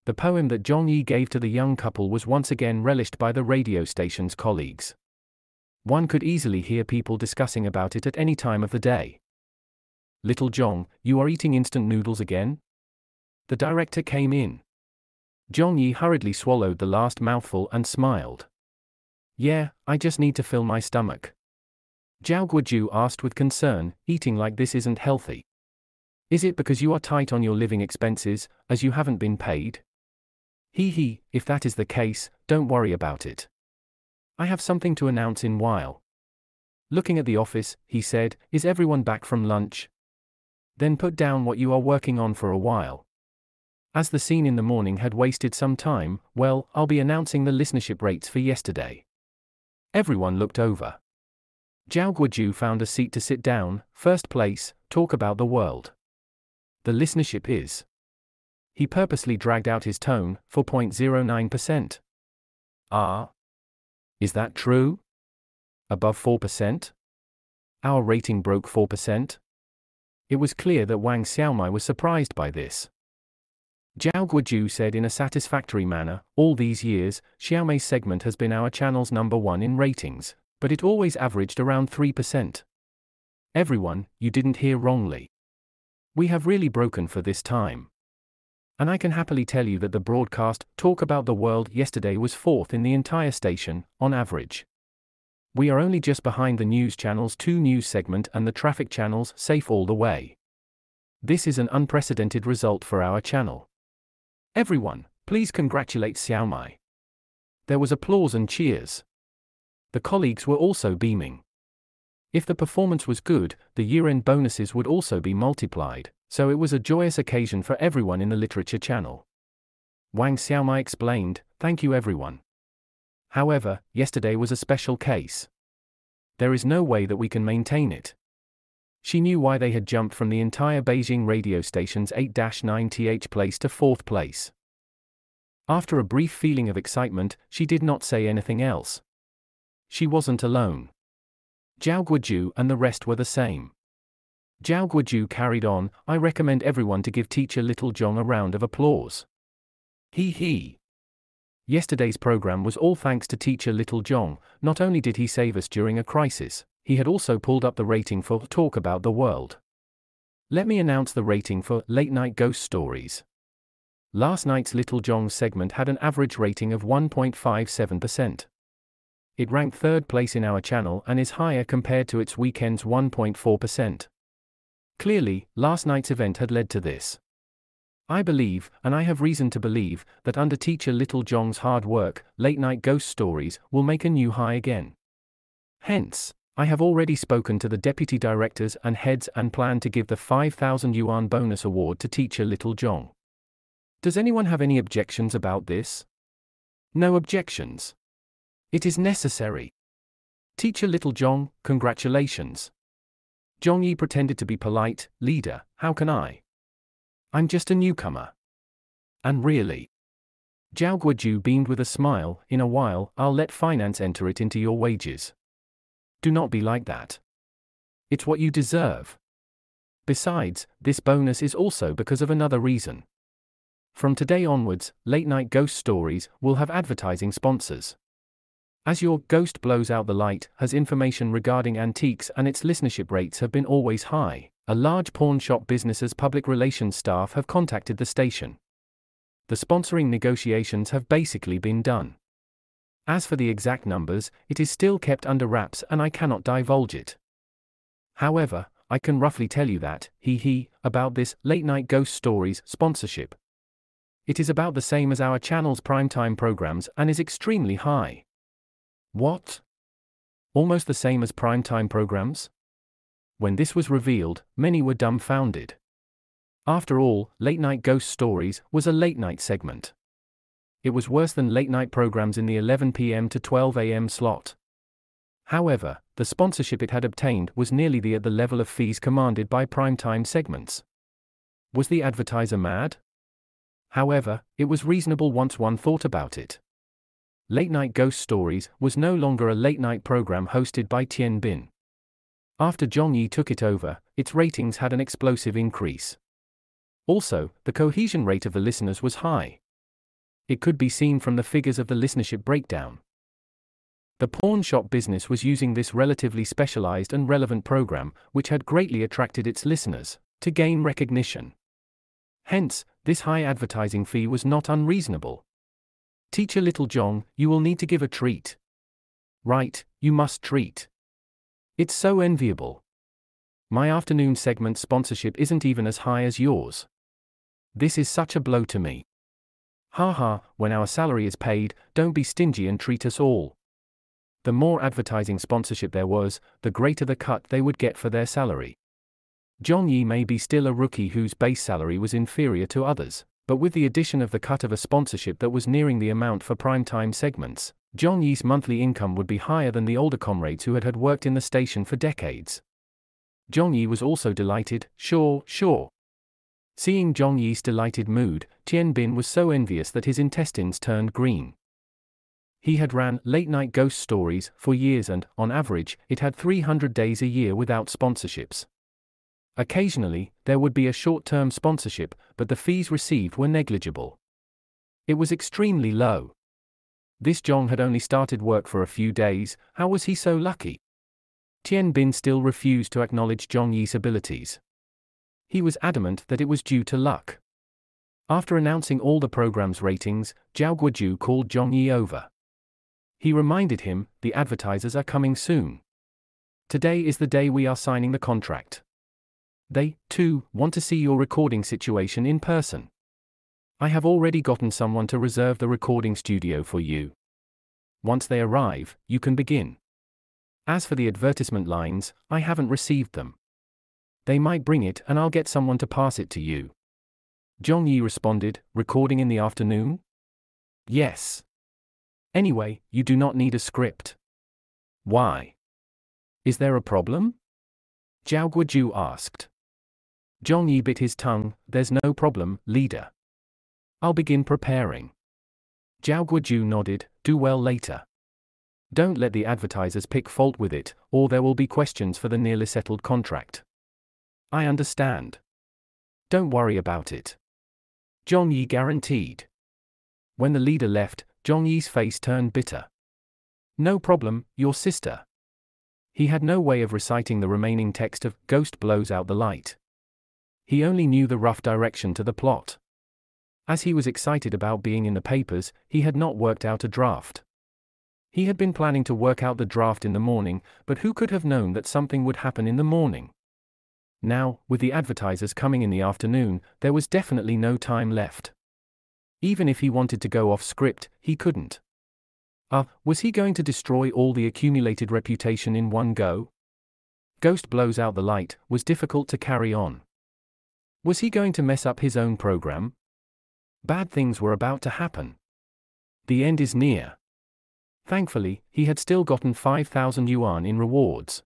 The poem that Zhong Yi gave to the young couple was once again relished by the radio station's colleagues. One could easily hear people discussing about it at any time of the day. Little Zhong, you are eating instant noodles again? The director came in. Zhong Yi hurriedly swallowed the last mouthful and smiled. Yeah, I just need to fill my stomach. Zhao Guoju asked with concern, eating like this isn't healthy. Is it because you are tight on your living expenses, as you haven't been paid? He he, if that is the case, don't worry about it. I have something to announce in while. Looking at the office, he said, Is everyone back from lunch? Then put down what you are working on for a while. As the scene in the morning had wasted some time, well, I'll be announcing the listenership rates for yesterday. Everyone looked over. Zhao Guoju found a seat to sit down, first place, talk about the world. The listenership is. He purposely dragged out his tone, 4.09%. Ah. Is that true? Above 4%? Our rating broke 4%? It was clear that Wang Xiaomai was surprised by this. Zhao Guoju said in a satisfactory manner, all these years, Xiaomai's segment has been our channel's number one in ratings, but it always averaged around 3%. Everyone, you didn't hear wrongly. We have really broken for this time. And I can happily tell you that the broadcast, Talk About the World, yesterday was fourth in the entire station, on average. We are only just behind the news channel's two news segment and the traffic channel's Safe All the Way. This is an unprecedented result for our channel. Everyone, please congratulate Xiaomai. There was applause and cheers. The colleagues were also beaming. If the performance was good, the year end bonuses would also be multiplied, so it was a joyous occasion for everyone in the literature channel. Wang Xiaomai explained, Thank you everyone. However, yesterday was a special case. There is no way that we can maintain it. She knew why they had jumped from the entire Beijing radio station's 8 9 th place to fourth place. After a brief feeling of excitement, she did not say anything else. She wasn't alone. Zhao Guoju and the rest were the same. Zhao Guoju carried on, I recommend everyone to give teacher Little Zhong a round of applause. He he. Yesterday's program was all thanks to teacher Little Zhong, not only did he save us during a crisis, he had also pulled up the rating for Talk About the World. Let me announce the rating for Late Night Ghost Stories. Last night's Little Zhong segment had an average rating of 1.57%. It ranked third place in our channel and is higher compared to its weekend's 1.4%. Clearly, last night's event had led to this. I believe, and I have reason to believe, that under teacher Little Zhong's hard work, late night ghost stories will make a new high again. Hence, I have already spoken to the deputy directors and heads and plan to give the 5000 yuan bonus award to teacher Little Zhong. Does anyone have any objections about this? No objections. It is necessary. Teacher Little Zhong, congratulations. Zhong Yi pretended to be polite, leader, how can I? I'm just a newcomer. And really. Zhao Guoju beamed with a smile, in a while, I'll let finance enter it into your wages. Do not be like that. It's what you deserve. Besides, this bonus is also because of another reason. From today onwards, Late Night Ghost Stories will have advertising sponsors. As your Ghost Blows Out the Light has information regarding antiques and its listenership rates have been always high, a large pawn shop business's public relations staff have contacted the station. The sponsoring negotiations have basically been done. As for the exact numbers, it is still kept under wraps and I cannot divulge it. However, I can roughly tell you that, he he, about this late night ghost stories sponsorship. It is about the same as our channel's primetime programs and is extremely high. What? Almost the same as primetime programs? When this was revealed, many were dumbfounded. After all, Late Night Ghost Stories was a late night segment. It was worse than late night programs in the 11 pm to 12 am slot. However, the sponsorship it had obtained was nearly the at the level of fees commanded by primetime segments. Was the advertiser mad? However, it was reasonable once one thought about it. Late Night Ghost Stories was no longer a late night program hosted by Tian Bin. After Zhong Yi took it over, its ratings had an explosive increase. Also, the cohesion rate of the listeners was high. It could be seen from the figures of the listenership breakdown. The pawn shop business was using this relatively specialized and relevant program, which had greatly attracted its listeners, to gain recognition. Hence, this high advertising fee was not unreasonable. Teacher Little Zhong, you will need to give a treat. Right, you must treat. It's so enviable. My afternoon segment sponsorship isn't even as high as yours. This is such a blow to me. Ha ha, when our salary is paid, don't be stingy and treat us all. The more advertising sponsorship there was, the greater the cut they would get for their salary. Zhong Yi may be still a rookie whose base salary was inferior to others, but with the addition of the cut of a sponsorship that was nearing the amount for primetime segments, Zhong Yi's monthly income would be higher than the older comrades who had, had worked in the station for decades. Zhong Yi was also delighted, sure, sure. Seeing Zhong Yi's delighted mood, Tian Bin was so envious that his intestines turned green. He had ran late night ghost stories for years and, on average, it had 300 days a year without sponsorships. Occasionally, there would be a short term sponsorship, but the fees received were negligible. It was extremely low. This Zhong had only started work for a few days, how was he so lucky? Tian Bin still refused to acknowledge Zhong Yi's abilities. He was adamant that it was due to luck. After announcing all the program's ratings, Zhao Guoju called Zhong Yi over. He reminded him, the advertisers are coming soon. Today is the day we are signing the contract. They, too, want to see your recording situation in person. I have already gotten someone to reserve the recording studio for you. Once they arrive, you can begin. As for the advertisement lines, I haven't received them. They might bring it and I'll get someone to pass it to you. Zhong Yi responded, recording in the afternoon? Yes. Anyway, you do not need a script. Why? Is there a problem? Zhao Guoju asked. Zhong Yi bit his tongue, there's no problem, leader. I'll begin preparing. Zhao Guoju nodded, do well later. Don't let the advertisers pick fault with it, or there will be questions for the nearly settled contract. I understand. Don't worry about it. Zhong Yi guaranteed. When the leader left, Zhong Yi's face turned bitter. No problem, your sister. He had no way of reciting the remaining text of Ghost Blows Out the Light. He only knew the rough direction to the plot. As he was excited about being in the papers, he had not worked out a draft. He had been planning to work out the draft in the morning, but who could have known that something would happen in the morning? Now, with the advertisers coming in the afternoon, there was definitely no time left. Even if he wanted to go off script, he couldn't. Ah, uh, was he going to destroy all the accumulated reputation in one go? Ghost blows out the light was difficult to carry on. Was he going to mess up his own program? Bad things were about to happen. The end is near. Thankfully, he had still gotten 5,000 yuan in rewards.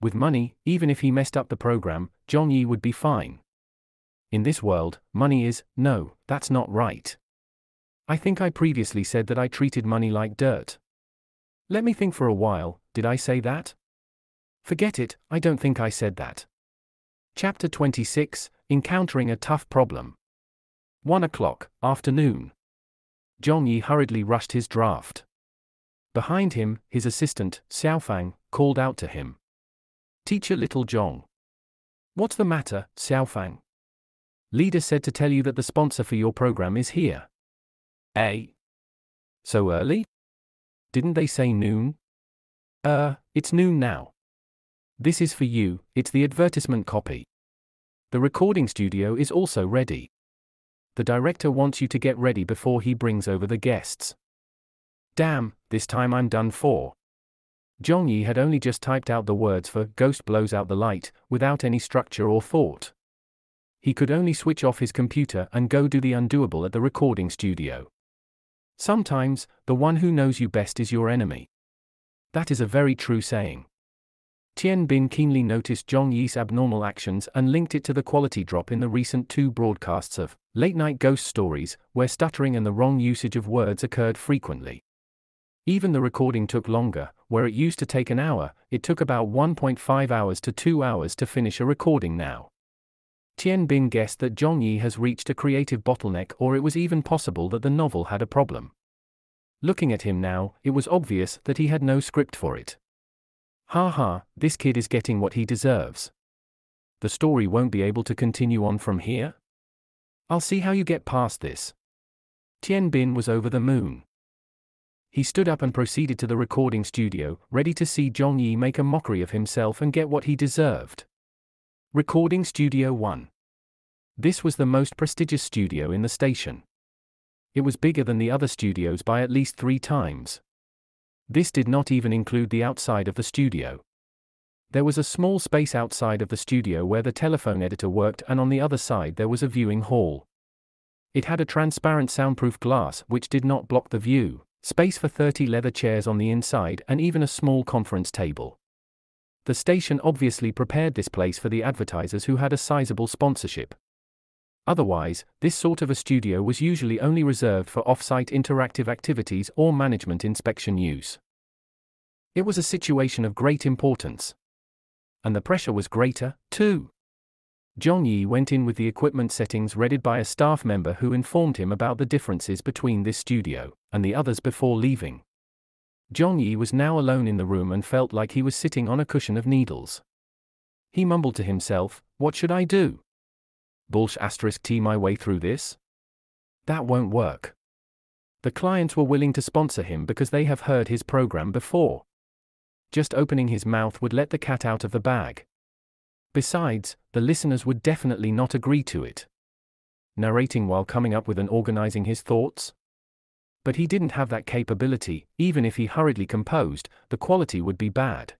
With money, even if he messed up the program, Zhong Yi would be fine. In this world, money is, no, that's not right. I think I previously said that I treated money like dirt. Let me think for a while, did I say that? Forget it, I don't think I said that. Chapter 26 Encountering a Tough Problem. 1 o'clock, afternoon. Zhong Yi hurriedly rushed his draft. Behind him, his assistant, Xiaofang, called out to him. Teacher Little Zhong. What's the matter, Xiaofang? Leader said to tell you that the sponsor for your program is here. Eh? So early? Didn't they say noon? Uh, it's noon now. This is for you, it's the advertisement copy. The recording studio is also ready. The director wants you to get ready before he brings over the guests. Damn, this time I'm done for. Zhong Yi had only just typed out the words for Ghost Blows Out the Light, without any structure or thought. He could only switch off his computer and go do the undoable at the recording studio. Sometimes, the one who knows you best is your enemy. That is a very true saying. Tian Bin keenly noticed Zhong Yi's abnormal actions and linked it to the quality drop in the recent two broadcasts of late night ghost stories, where stuttering and the wrong usage of words occurred frequently. Even the recording took longer, where it used to take an hour, it took about 1.5 hours to 2 hours to finish a recording now. Tian Bin guessed that Zhong Yi has reached a creative bottleneck or it was even possible that the novel had a problem. Looking at him now, it was obvious that he had no script for it. Ha ha, this kid is getting what he deserves. The story won't be able to continue on from here? I'll see how you get past this. Tian Bin was over the moon. He stood up and proceeded to the recording studio, ready to see Zhong Yi make a mockery of himself and get what he deserved. Recording Studio 1. This was the most prestigious studio in the station. It was bigger than the other studios by at least three times. This did not even include the outside of the studio. There was a small space outside of the studio where the telephone editor worked, and on the other side there was a viewing hall. It had a transparent soundproof glass which did not block the view, space for 30 leather chairs on the inside, and even a small conference table. The station obviously prepared this place for the advertisers who had a sizable sponsorship. Otherwise, this sort of a studio was usually only reserved for off site interactive activities or management inspection use. It was a situation of great importance. And the pressure was greater, too. Zhong Yi went in with the equipment settings readied by a staff member who informed him about the differences between this studio and the others before leaving. Zhong Yi was now alone in the room and felt like he was sitting on a cushion of needles. He mumbled to himself, What should I do? Bullsh asterisk T my way through this? That won't work. The clients were willing to sponsor him because they have heard his program before. Just opening his mouth would let the cat out of the bag. Besides, the listeners would definitely not agree to it. Narrating while coming up with and organizing his thoughts? But he didn't have that capability, even if he hurriedly composed, the quality would be bad.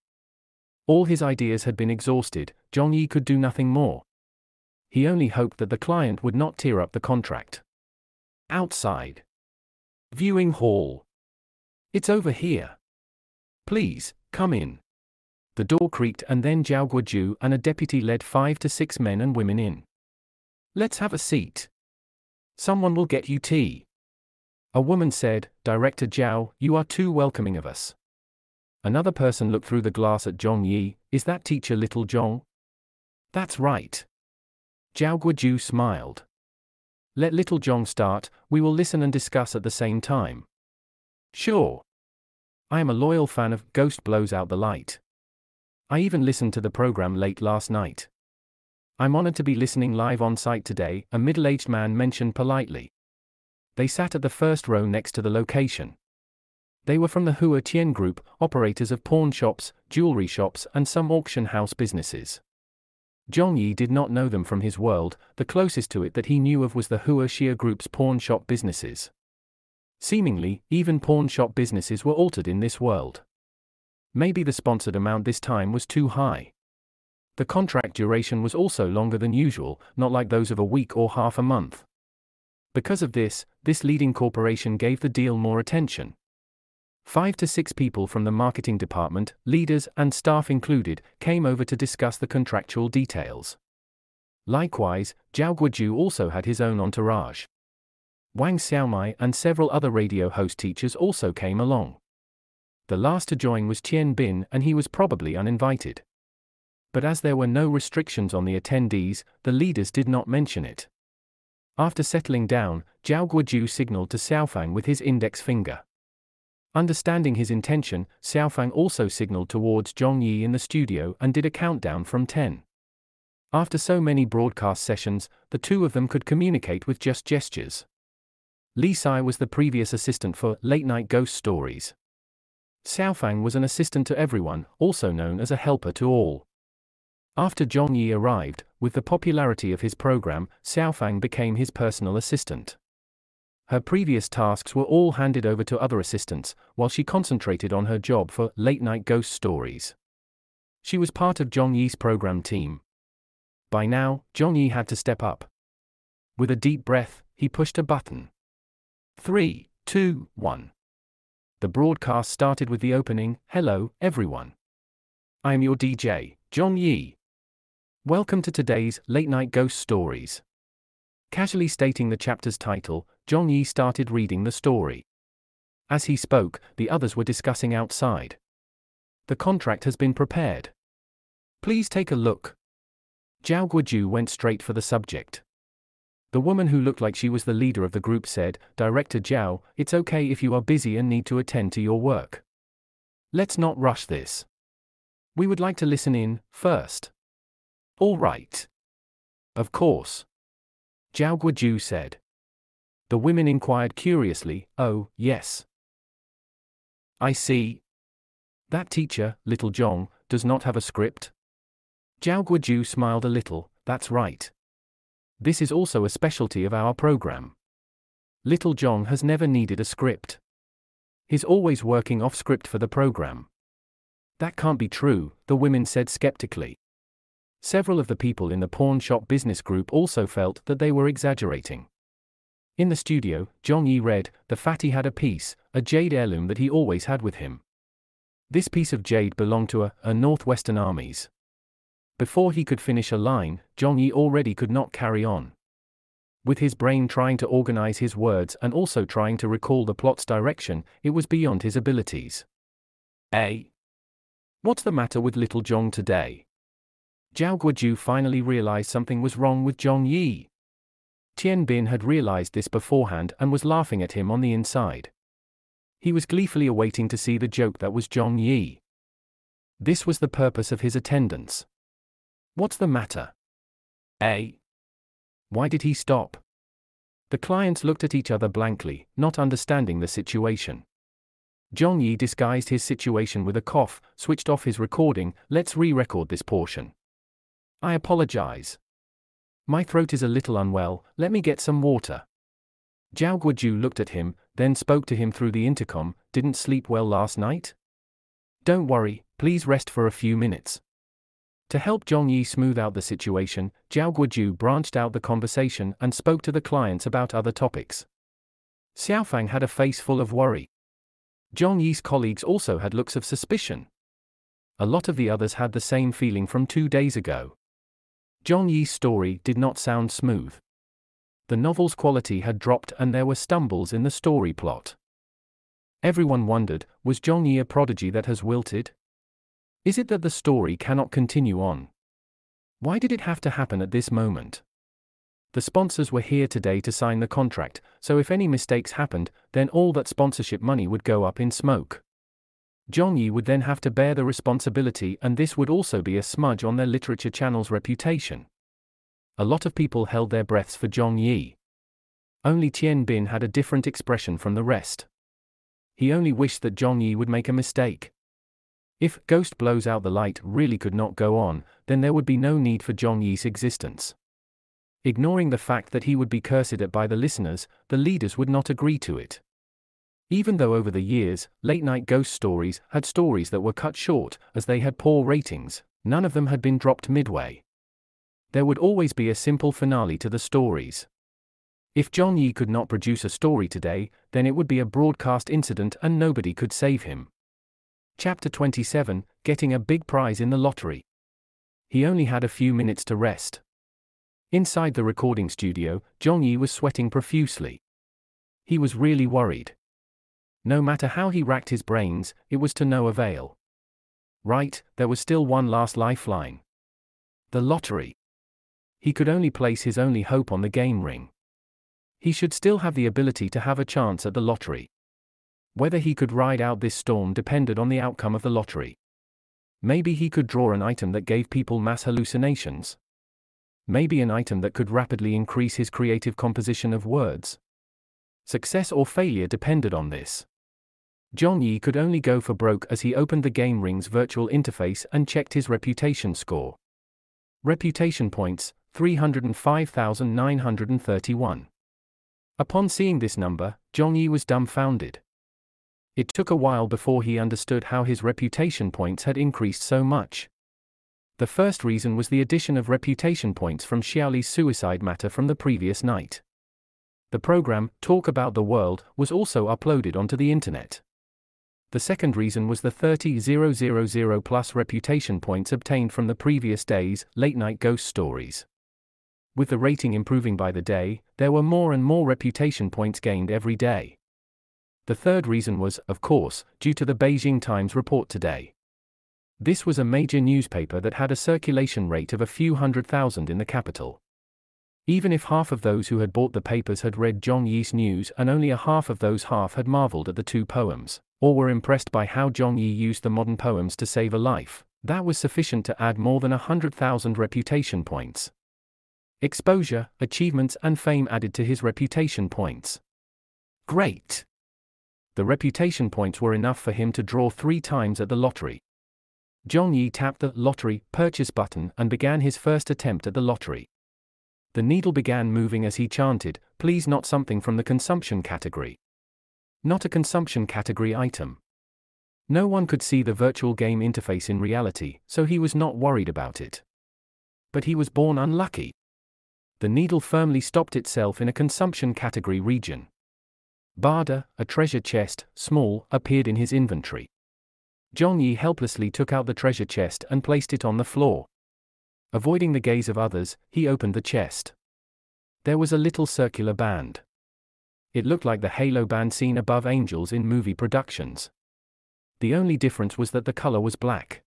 All his ideas had been exhausted, Zhong Yi could do nothing more. He only hoped that the client would not tear up the contract. Outside. Viewing hall. It's over here. Please, come in. The door creaked and then Zhao Guoju and a deputy led five to six men and women in. Let's have a seat. Someone will get you tea. A woman said, Director Zhao, you are too welcoming of us. Another person looked through the glass at Zhong Yi, is that teacher Little Zhong? That's right. Zhao Guoju smiled. Let Little Zhong start, we will listen and discuss at the same time. Sure. I am a loyal fan of Ghost Blows Out the Light. I even listened to the program late last night. I'm honored to be listening live on site today, a middle aged man mentioned politely. They sat at the first row next to the location. They were from the Hua Tian Group, operators of pawn shops, jewelry shops, and some auction house businesses. Zhong Yi did not know them from his world, the closest to it that he knew of was the Hua Xia Group's pawn shop businesses. Seemingly, even pawn shop businesses were altered in this world. Maybe the sponsored amount this time was too high. The contract duration was also longer than usual, not like those of a week or half a month. Because of this, this leading corporation gave the deal more attention. Five to six people from the marketing department, leaders and staff included, came over to discuss the contractual details. Likewise, Zhao Guoju also had his own entourage. Wang Xiaomai and several other radio host teachers also came along. The last to join was Tian Bin, and he was probably uninvited. But as there were no restrictions on the attendees, the leaders did not mention it. After settling down, Zhao Guoju signaled to Xiaofang with his index finger. Understanding his intention, Xiaofang also signaled towards Zhong Yi in the studio and did a countdown from 10. After so many broadcast sessions, the two of them could communicate with just gestures. Li Sai was the previous assistant for Late Night Ghost Stories. Xiaofang was an assistant to everyone, also known as a helper to all. After Zhong Yi arrived, with the popularity of his program, Xiaofang became his personal assistant. Her previous tasks were all handed over to other assistants, while she concentrated on her job for Late Night Ghost Stories. She was part of Zhong Yi's program team. By now, Zhong Yi had to step up. With a deep breath, he pushed a button. 3, 2, 1. The broadcast started with the opening Hello, everyone. I am your DJ, Zhong Yi. Welcome to today's Late Night Ghost Stories. Casually stating the chapter's title, Zhong Yi started reading the story. As he spoke, the others were discussing outside. The contract has been prepared. Please take a look. Zhao Guoju went straight for the subject. The woman who looked like she was the leader of the group said, Director Zhao, it's okay if you are busy and need to attend to your work. Let's not rush this. We would like to listen in, first. All right. Of course. Zhao Guoju said. The women inquired curiously, Oh, yes. I see. That teacher, Little Zhong, does not have a script? Zhao Guoju smiled a little, that's right. This is also a specialty of our program. Little Zhong has never needed a script. He's always working off script for the program. That can't be true, the women said skeptically. Several of the people in the pawn shop business group also felt that they were exaggerating. In the studio, Zhong Yi read, the fatty had a piece, a jade heirloom that he always had with him. This piece of jade belonged to a, a Northwestern armies. Before he could finish a line, Zhong Yi already could not carry on. With his brain trying to organize his words and also trying to recall the plot's direction, it was beyond his abilities. A. What's the matter with little Zhong today? Zhao Guoju finally realized something was wrong with Zhong Yi. Tian Bin had realized this beforehand and was laughing at him on the inside. He was gleefully awaiting to see the joke that was Zhong Yi. This was the purpose of his attendance. What's the matter? A. Why did he stop? The clients looked at each other blankly, not understanding the situation. Zhong Yi disguised his situation with a cough, switched off his recording, let's re-record this portion. I apologize. My throat is a little unwell, let me get some water. Zhao Guoju looked at him, then spoke to him through the intercom, didn't sleep well last night? Don't worry, please rest for a few minutes. To help Zhong Yi smooth out the situation, Zhao Guoju branched out the conversation and spoke to the clients about other topics. Xiaofang had a face full of worry. Zhong Yi's colleagues also had looks of suspicion. A lot of the others had the same feeling from two days ago. Zhong Yi's story did not sound smooth. The novel's quality had dropped and there were stumbles in the story plot. Everyone wondered was Zhong Yi a prodigy that has wilted? Is it that the story cannot continue on? Why did it have to happen at this moment? The sponsors were here today to sign the contract, so if any mistakes happened, then all that sponsorship money would go up in smoke. Zhong Yi would then have to bear the responsibility, and this would also be a smudge on their literature channel's reputation. A lot of people held their breaths for Zhong Yi. Only Tian Bin had a different expression from the rest. He only wished that Zhong Yi would make a mistake. If Ghost blows out the light really could not go on, then there would be no need for Zhong Yi's existence. Ignoring the fact that he would be cursed at by the listeners, the leaders would not agree to it. Even though over the years, late night ghost stories had stories that were cut short, as they had poor ratings, none of them had been dropped midway. There would always be a simple finale to the stories. If Zhong Yi could not produce a story today, then it would be a broadcast incident and nobody could save him. Chapter 27 Getting a Big Prize in the Lottery. He only had a few minutes to rest. Inside the recording studio, Zhong Yi was sweating profusely. He was really worried. No matter how he racked his brains, it was to no avail. Right, there was still one last lifeline. The lottery. He could only place his only hope on the game ring. He should still have the ability to have a chance at the lottery. Whether he could ride out this storm depended on the outcome of the lottery. Maybe he could draw an item that gave people mass hallucinations. Maybe an item that could rapidly increase his creative composition of words. Success or failure depended on this. Zhong Yi could only go for broke as he opened the Game Ring's virtual interface and checked his reputation score. Reputation points 305,931. Upon seeing this number, Zhong Yi was dumbfounded. It took a while before he understood how his reputation points had increased so much. The first reason was the addition of reputation points from Xiaoli's suicide matter from the previous night. The program, Talk About the World, was also uploaded onto the internet. The second reason was the 30,000 plus reputation points obtained from the previous day's late night ghost stories. With the rating improving by the day, there were more and more reputation points gained every day. The third reason was, of course, due to the Beijing Times report today. This was a major newspaper that had a circulation rate of a few hundred thousand in the capital. Even if half of those who had bought the papers had read Zhong Yi's news and only a half of those half had marveled at the two poems, or were impressed by how Zhong Yi used the modern poems to save a life, that was sufficient to add more than a hundred thousand reputation points. Exposure, achievements and fame added to his reputation points. Great! The reputation points were enough for him to draw three times at the lottery. Zhong Yi tapped the lottery purchase button and began his first attempt at the lottery. The needle began moving as he chanted, Please not something from the consumption category. Not a consumption category item. No one could see the virtual game interface in reality, so he was not worried about it. But he was born unlucky. The needle firmly stopped itself in a consumption category region. Barda, a treasure chest, small, appeared in his inventory. Zhong Yi helplessly took out the treasure chest and placed it on the floor. Avoiding the gaze of others, he opened the chest. There was a little circular band. It looked like the halo band seen above angels in movie productions. The only difference was that the color was black.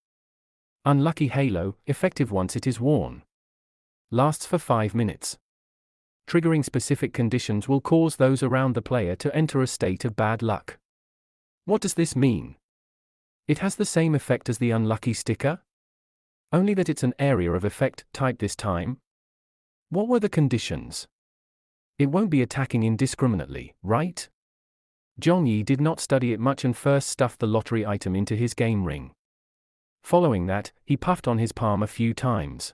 Unlucky halo, effective once it is worn. Lasts for 5 minutes triggering specific conditions will cause those around the player to enter a state of bad luck. What does this mean? It has the same effect as the unlucky sticker? Only that it's an area of effect type this time? What were the conditions? It won't be attacking indiscriminately, right? Zhong Yi did not study it much and first stuffed the lottery item into his game ring. Following that, he puffed on his palm a few times.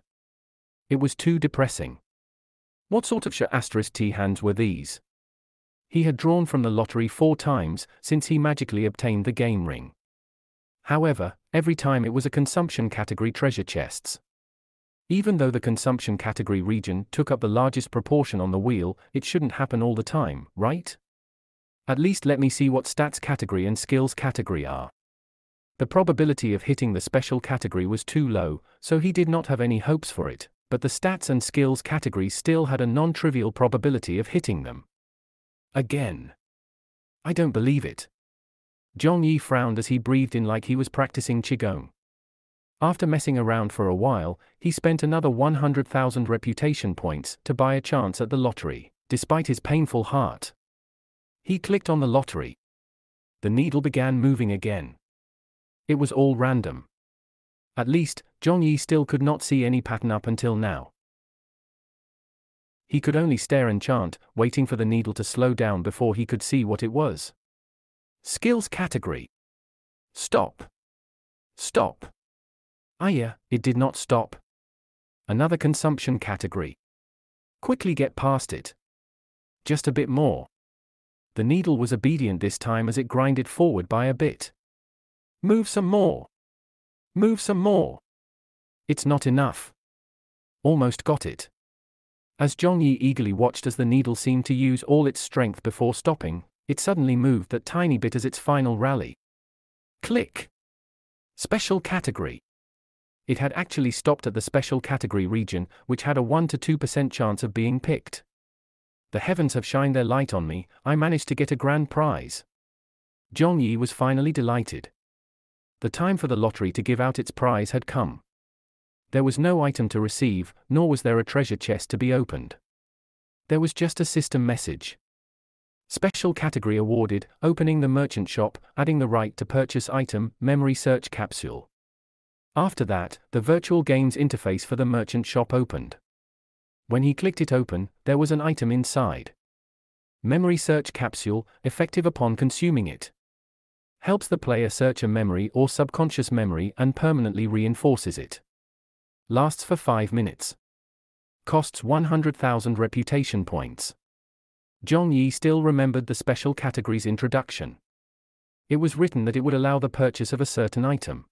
It was too depressing. What sort of asterisk T hands were these? He had drawn from the lottery four times since he magically obtained the game ring. However, every time it was a consumption category treasure chests. Even though the consumption category region took up the largest proportion on the wheel, it shouldn't happen all the time, right? At least let me see what stats category and skills category are. The probability of hitting the special category was too low, so he did not have any hopes for it but the stats and skills category still had a non trivial probability of hitting them. Again. I don't believe it. Zhong Yi frowned as he breathed in like he was practicing Qigong. After messing around for a while, he spent another 100,000 reputation points to buy a chance at the lottery, despite his painful heart. He clicked on the lottery. The needle began moving again. It was all random. At least, Zhong Yi still could not see any pattern up until now. He could only stare and chant, waiting for the needle to slow down before he could see what it was. Skills category. Stop. Stop. Ah yeah, it did not stop. Another consumption category. Quickly get past it. Just a bit more. The needle was obedient this time as it grinded forward by a bit. Move some more. Move some more. It's not enough. Almost got it. As Zhong Yi eagerly watched as the needle seemed to use all its strength before stopping, it suddenly moved that tiny bit as its final rally. Click. Special category. It had actually stopped at the special category region, which had a 1 to 2% chance of being picked. The heavens have shined their light on me, I managed to get a grand prize. Zhong Yi was finally delighted. The time for the lottery to give out its prize had come. There was no item to receive, nor was there a treasure chest to be opened. There was just a system message. Special category awarded, opening the merchant shop, adding the right to purchase item, memory search capsule. After that, the virtual games interface for the merchant shop opened. When he clicked it open, there was an item inside. Memory search capsule, effective upon consuming it. Helps the player search a memory or subconscious memory and permanently reinforces it. Lasts for 5 minutes. Costs 100,000 reputation points. Zhong Yi still remembered the special category's introduction. It was written that it would allow the purchase of a certain item.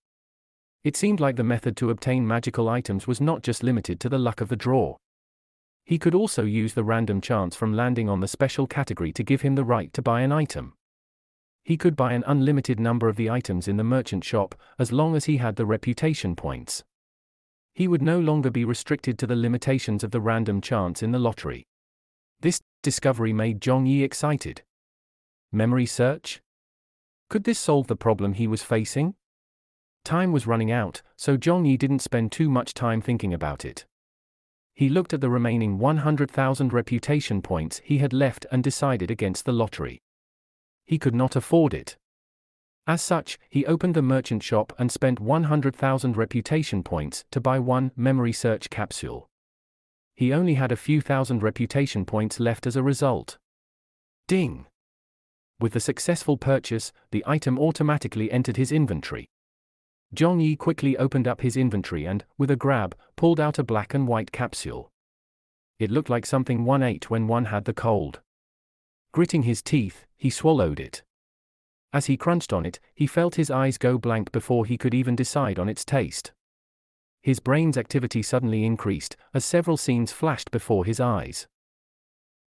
It seemed like the method to obtain magical items was not just limited to the luck of the draw. He could also use the random chance from landing on the special category to give him the right to buy an item. He could buy an unlimited number of the items in the merchant shop, as long as he had the reputation points. He would no longer be restricted to the limitations of the random chance in the lottery. This discovery made Zhong Yi excited. Memory search? Could this solve the problem he was facing? Time was running out, so Zhong Yi didn't spend too much time thinking about it. He looked at the remaining 100,000 reputation points he had left and decided against the lottery. He could not afford it. As such, he opened the merchant shop and spent 100,000 reputation points to buy one memory search capsule he only had a few thousand reputation points left as a result. Ding! With the successful purchase, the item automatically entered his inventory. Zhong Yi quickly opened up his inventory and, with a grab, pulled out a black and white capsule. It looked like something one ate when one had the cold. Gritting his teeth, he swallowed it. As he crunched on it, he felt his eyes go blank before he could even decide on its taste. His brain's activity suddenly increased, as several scenes flashed before his eyes.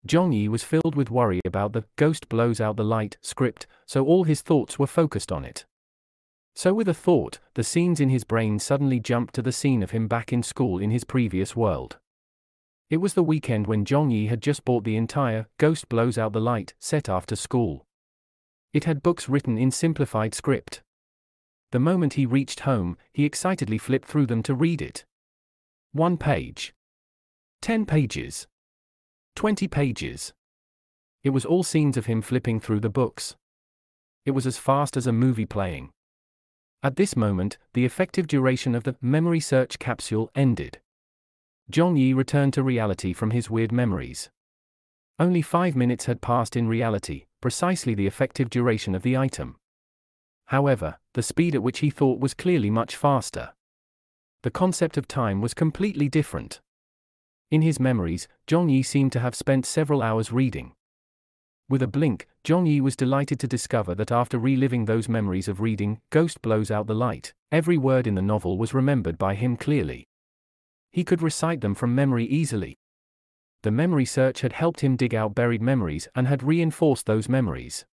Zhong Yi was filled with worry about the ghost blows out the light script, so all his thoughts were focused on it. So, with a thought, the scenes in his brain suddenly jumped to the scene of him back in school in his previous world. It was the weekend when Zhong Yi had just bought the entire Ghost Blows Out the Light set after school. It had books written in simplified script. The moment he reached home, he excitedly flipped through them to read it. One page. Ten pages. Twenty pages. It was all scenes of him flipping through the books. It was as fast as a movie playing. At this moment, the effective duration of the memory search capsule ended. Zhong Yi returned to reality from his weird memories. Only five minutes had passed in reality, precisely the effective duration of the item. However, the speed at which he thought was clearly much faster. The concept of time was completely different. In his memories, Zhong Yi seemed to have spent several hours reading. With a blink, Zhong Yi was delighted to discover that after reliving those memories of reading Ghost Blows Out the Light, every word in the novel was remembered by him clearly. He could recite them from memory easily. The memory search had helped him dig out buried memories and had reinforced those memories.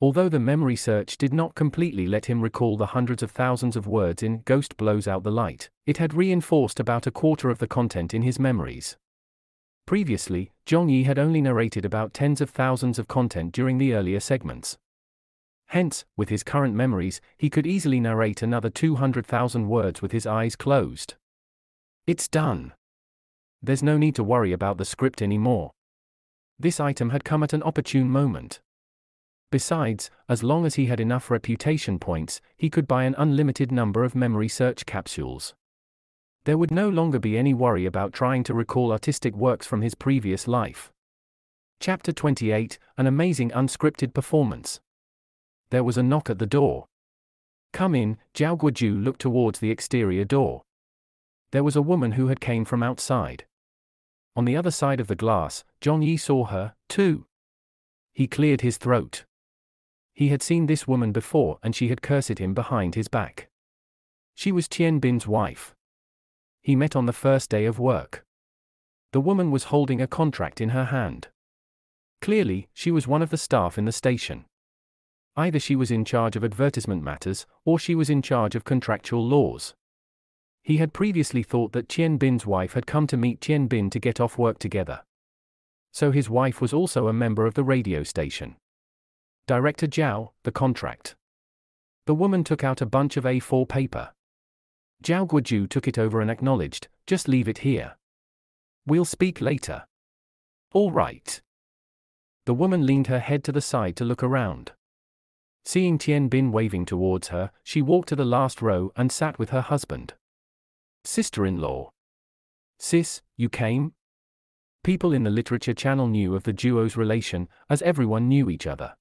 Although the memory search did not completely let him recall the hundreds of thousands of words in Ghost Blows Out the Light, it had reinforced about a quarter of the content in his memories. Previously, Zhong Yi had only narrated about tens of thousands of content during the earlier segments. Hence, with his current memories, he could easily narrate another 200,000 words with his eyes closed. It's done. There's no need to worry about the script anymore. This item had come at an opportune moment. Besides, as long as he had enough reputation points, he could buy an unlimited number of memory search capsules. There would no longer be any worry about trying to recall artistic works from his previous life. Chapter 28 An Amazing Unscripted Performance. There was a knock at the door. Come in, Zhao Guoju looked towards the exterior door. There was a woman who had came from outside. On the other side of the glass, Zhong Yi saw her, too. He cleared his throat. He had seen this woman before and she had cursed him behind his back. She was Tian Bin's wife. He met on the first day of work. The woman was holding a contract in her hand. Clearly, she was one of the staff in the station. Either she was in charge of advertisement matters, or she was in charge of contractual laws. He had previously thought that Tian Bin's wife had come to meet Tian Bin to get off work together. So his wife was also a member of the radio station. Director Zhao, the contract. The woman took out a bunch of A4 paper. Zhao Guoju took it over and acknowledged, just leave it here. We'll speak later. All right. The woman leaned her head to the side to look around. Seeing Tian Bin waving towards her, she walked to the last row and sat with her husband. Sister-in-law. Sis, you came? People in the literature channel knew of the duo's relation, as everyone knew each other.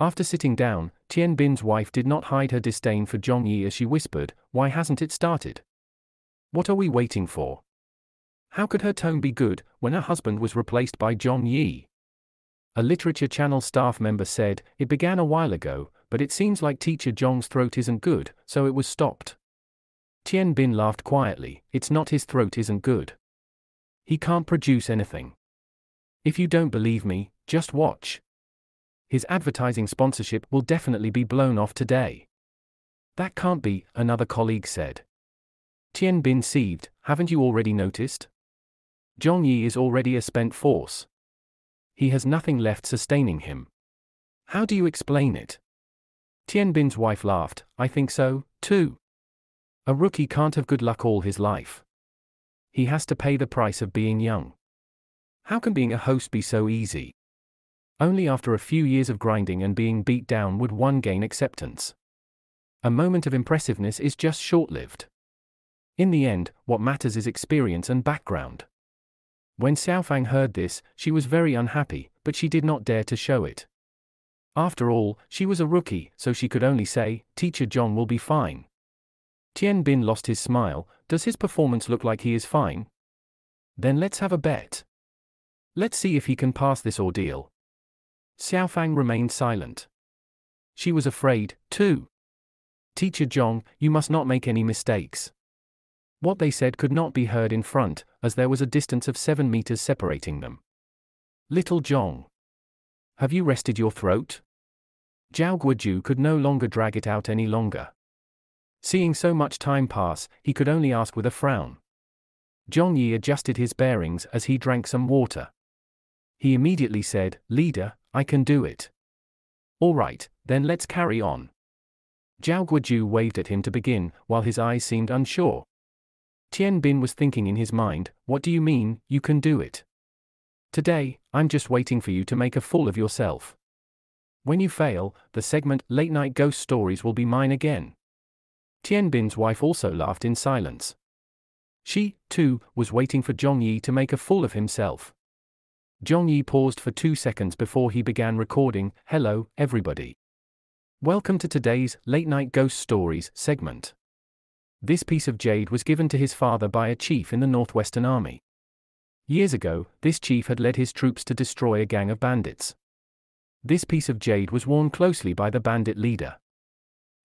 After sitting down, Tian Bin's wife did not hide her disdain for Zhong Yi as she whispered, Why hasn't it started? What are we waiting for? How could her tone be good when her husband was replaced by Zhong Yi? A Literature Channel staff member said, It began a while ago, but it seems like Teacher Zhong's throat isn't good, so it was stopped. Tian Bin laughed quietly, It's not his throat isn't good. He can't produce anything. If you don't believe me, just watch. His advertising sponsorship will definitely be blown off today. That can't be, another colleague said. Tian Bin seethed, haven't you already noticed? Zhong Yi is already a spent force he has nothing left sustaining him. How do you explain it? Tian Bin's wife laughed, I think so, too. A rookie can't have good luck all his life. He has to pay the price of being young. How can being a host be so easy? Only after a few years of grinding and being beat down would one gain acceptance. A moment of impressiveness is just short lived. In the end, what matters is experience and background. When Xiaofang heard this, she was very unhappy, but she did not dare to show it. After all, she was a rookie, so she could only say, Teacher Zhong will be fine. Tian Bin lost his smile, does his performance look like he is fine? Then let's have a bet. Let's see if he can pass this ordeal. Xiaofang remained silent. She was afraid, too. Teacher Zhong, you must not make any mistakes. What they said could not be heard in front, as there was a distance of seven meters separating them. Little Zhong. Have you rested your throat? Zhao Guoju could no longer drag it out any longer. Seeing so much time pass, he could only ask with a frown. Zhong Yi adjusted his bearings as he drank some water. He immediately said, Leader, I can do it. All right, then let's carry on. Zhao Guoju waved at him to begin, while his eyes seemed unsure. Tian Bin was thinking in his mind, What do you mean, you can do it? Today, I'm just waiting for you to make a fool of yourself. When you fail, the segment Late Night Ghost Stories will be mine again. Tian Bin's wife also laughed in silence. She, too, was waiting for Zhong Yi to make a fool of himself. Zhong Yi paused for two seconds before he began recording Hello, everybody. Welcome to today's Late Night Ghost Stories segment. This piece of jade was given to his father by a chief in the Northwestern Army. Years ago, this chief had led his troops to destroy a gang of bandits. This piece of jade was worn closely by the bandit leader.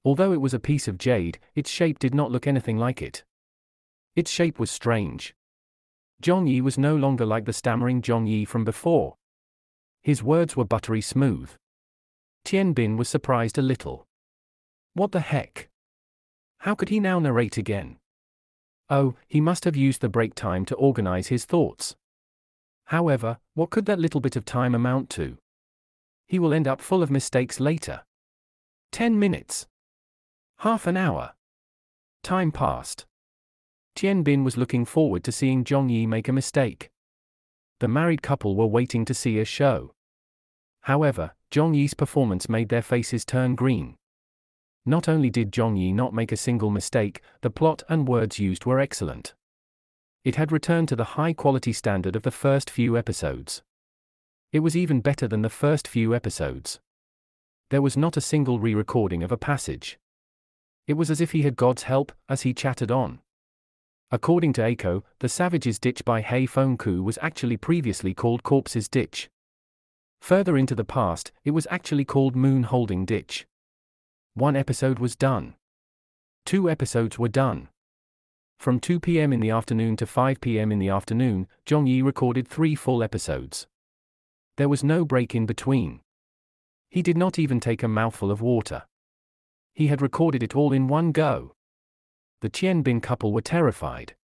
Although it was a piece of jade, its shape did not look anything like it. Its shape was strange. Zhong Yi was no longer like the stammering Zhong Yi from before. His words were buttery smooth. Tian Bin was surprised a little. What the heck? How could he now narrate again? Oh, he must have used the break time to organize his thoughts. However, what could that little bit of time amount to? He will end up full of mistakes later. Ten minutes. Half an hour. Time passed. Tian Bin was looking forward to seeing Zhong Yi make a mistake. The married couple were waiting to see a show. However, Zhong Yi's performance made their faces turn green. Not only did Zhong Yi not make a single mistake, the plot and words used were excellent. It had returned to the high quality standard of the first few episodes. It was even better than the first few episodes. There was not a single re recording of a passage. It was as if he had God's help, as he chattered on. According to Aiko, the Savage's Ditch by Hei Fengku was actually previously called Corpse's Ditch. Further into the past, it was actually called Moon Holding Ditch. One episode was done. Two episodes were done. From 2 p.m. in the afternoon to 5 p.m. in the afternoon, Zhong Yi recorded three full episodes. There was no break in between. He did not even take a mouthful of water. He had recorded it all in one go. The Tian Bin couple were terrified.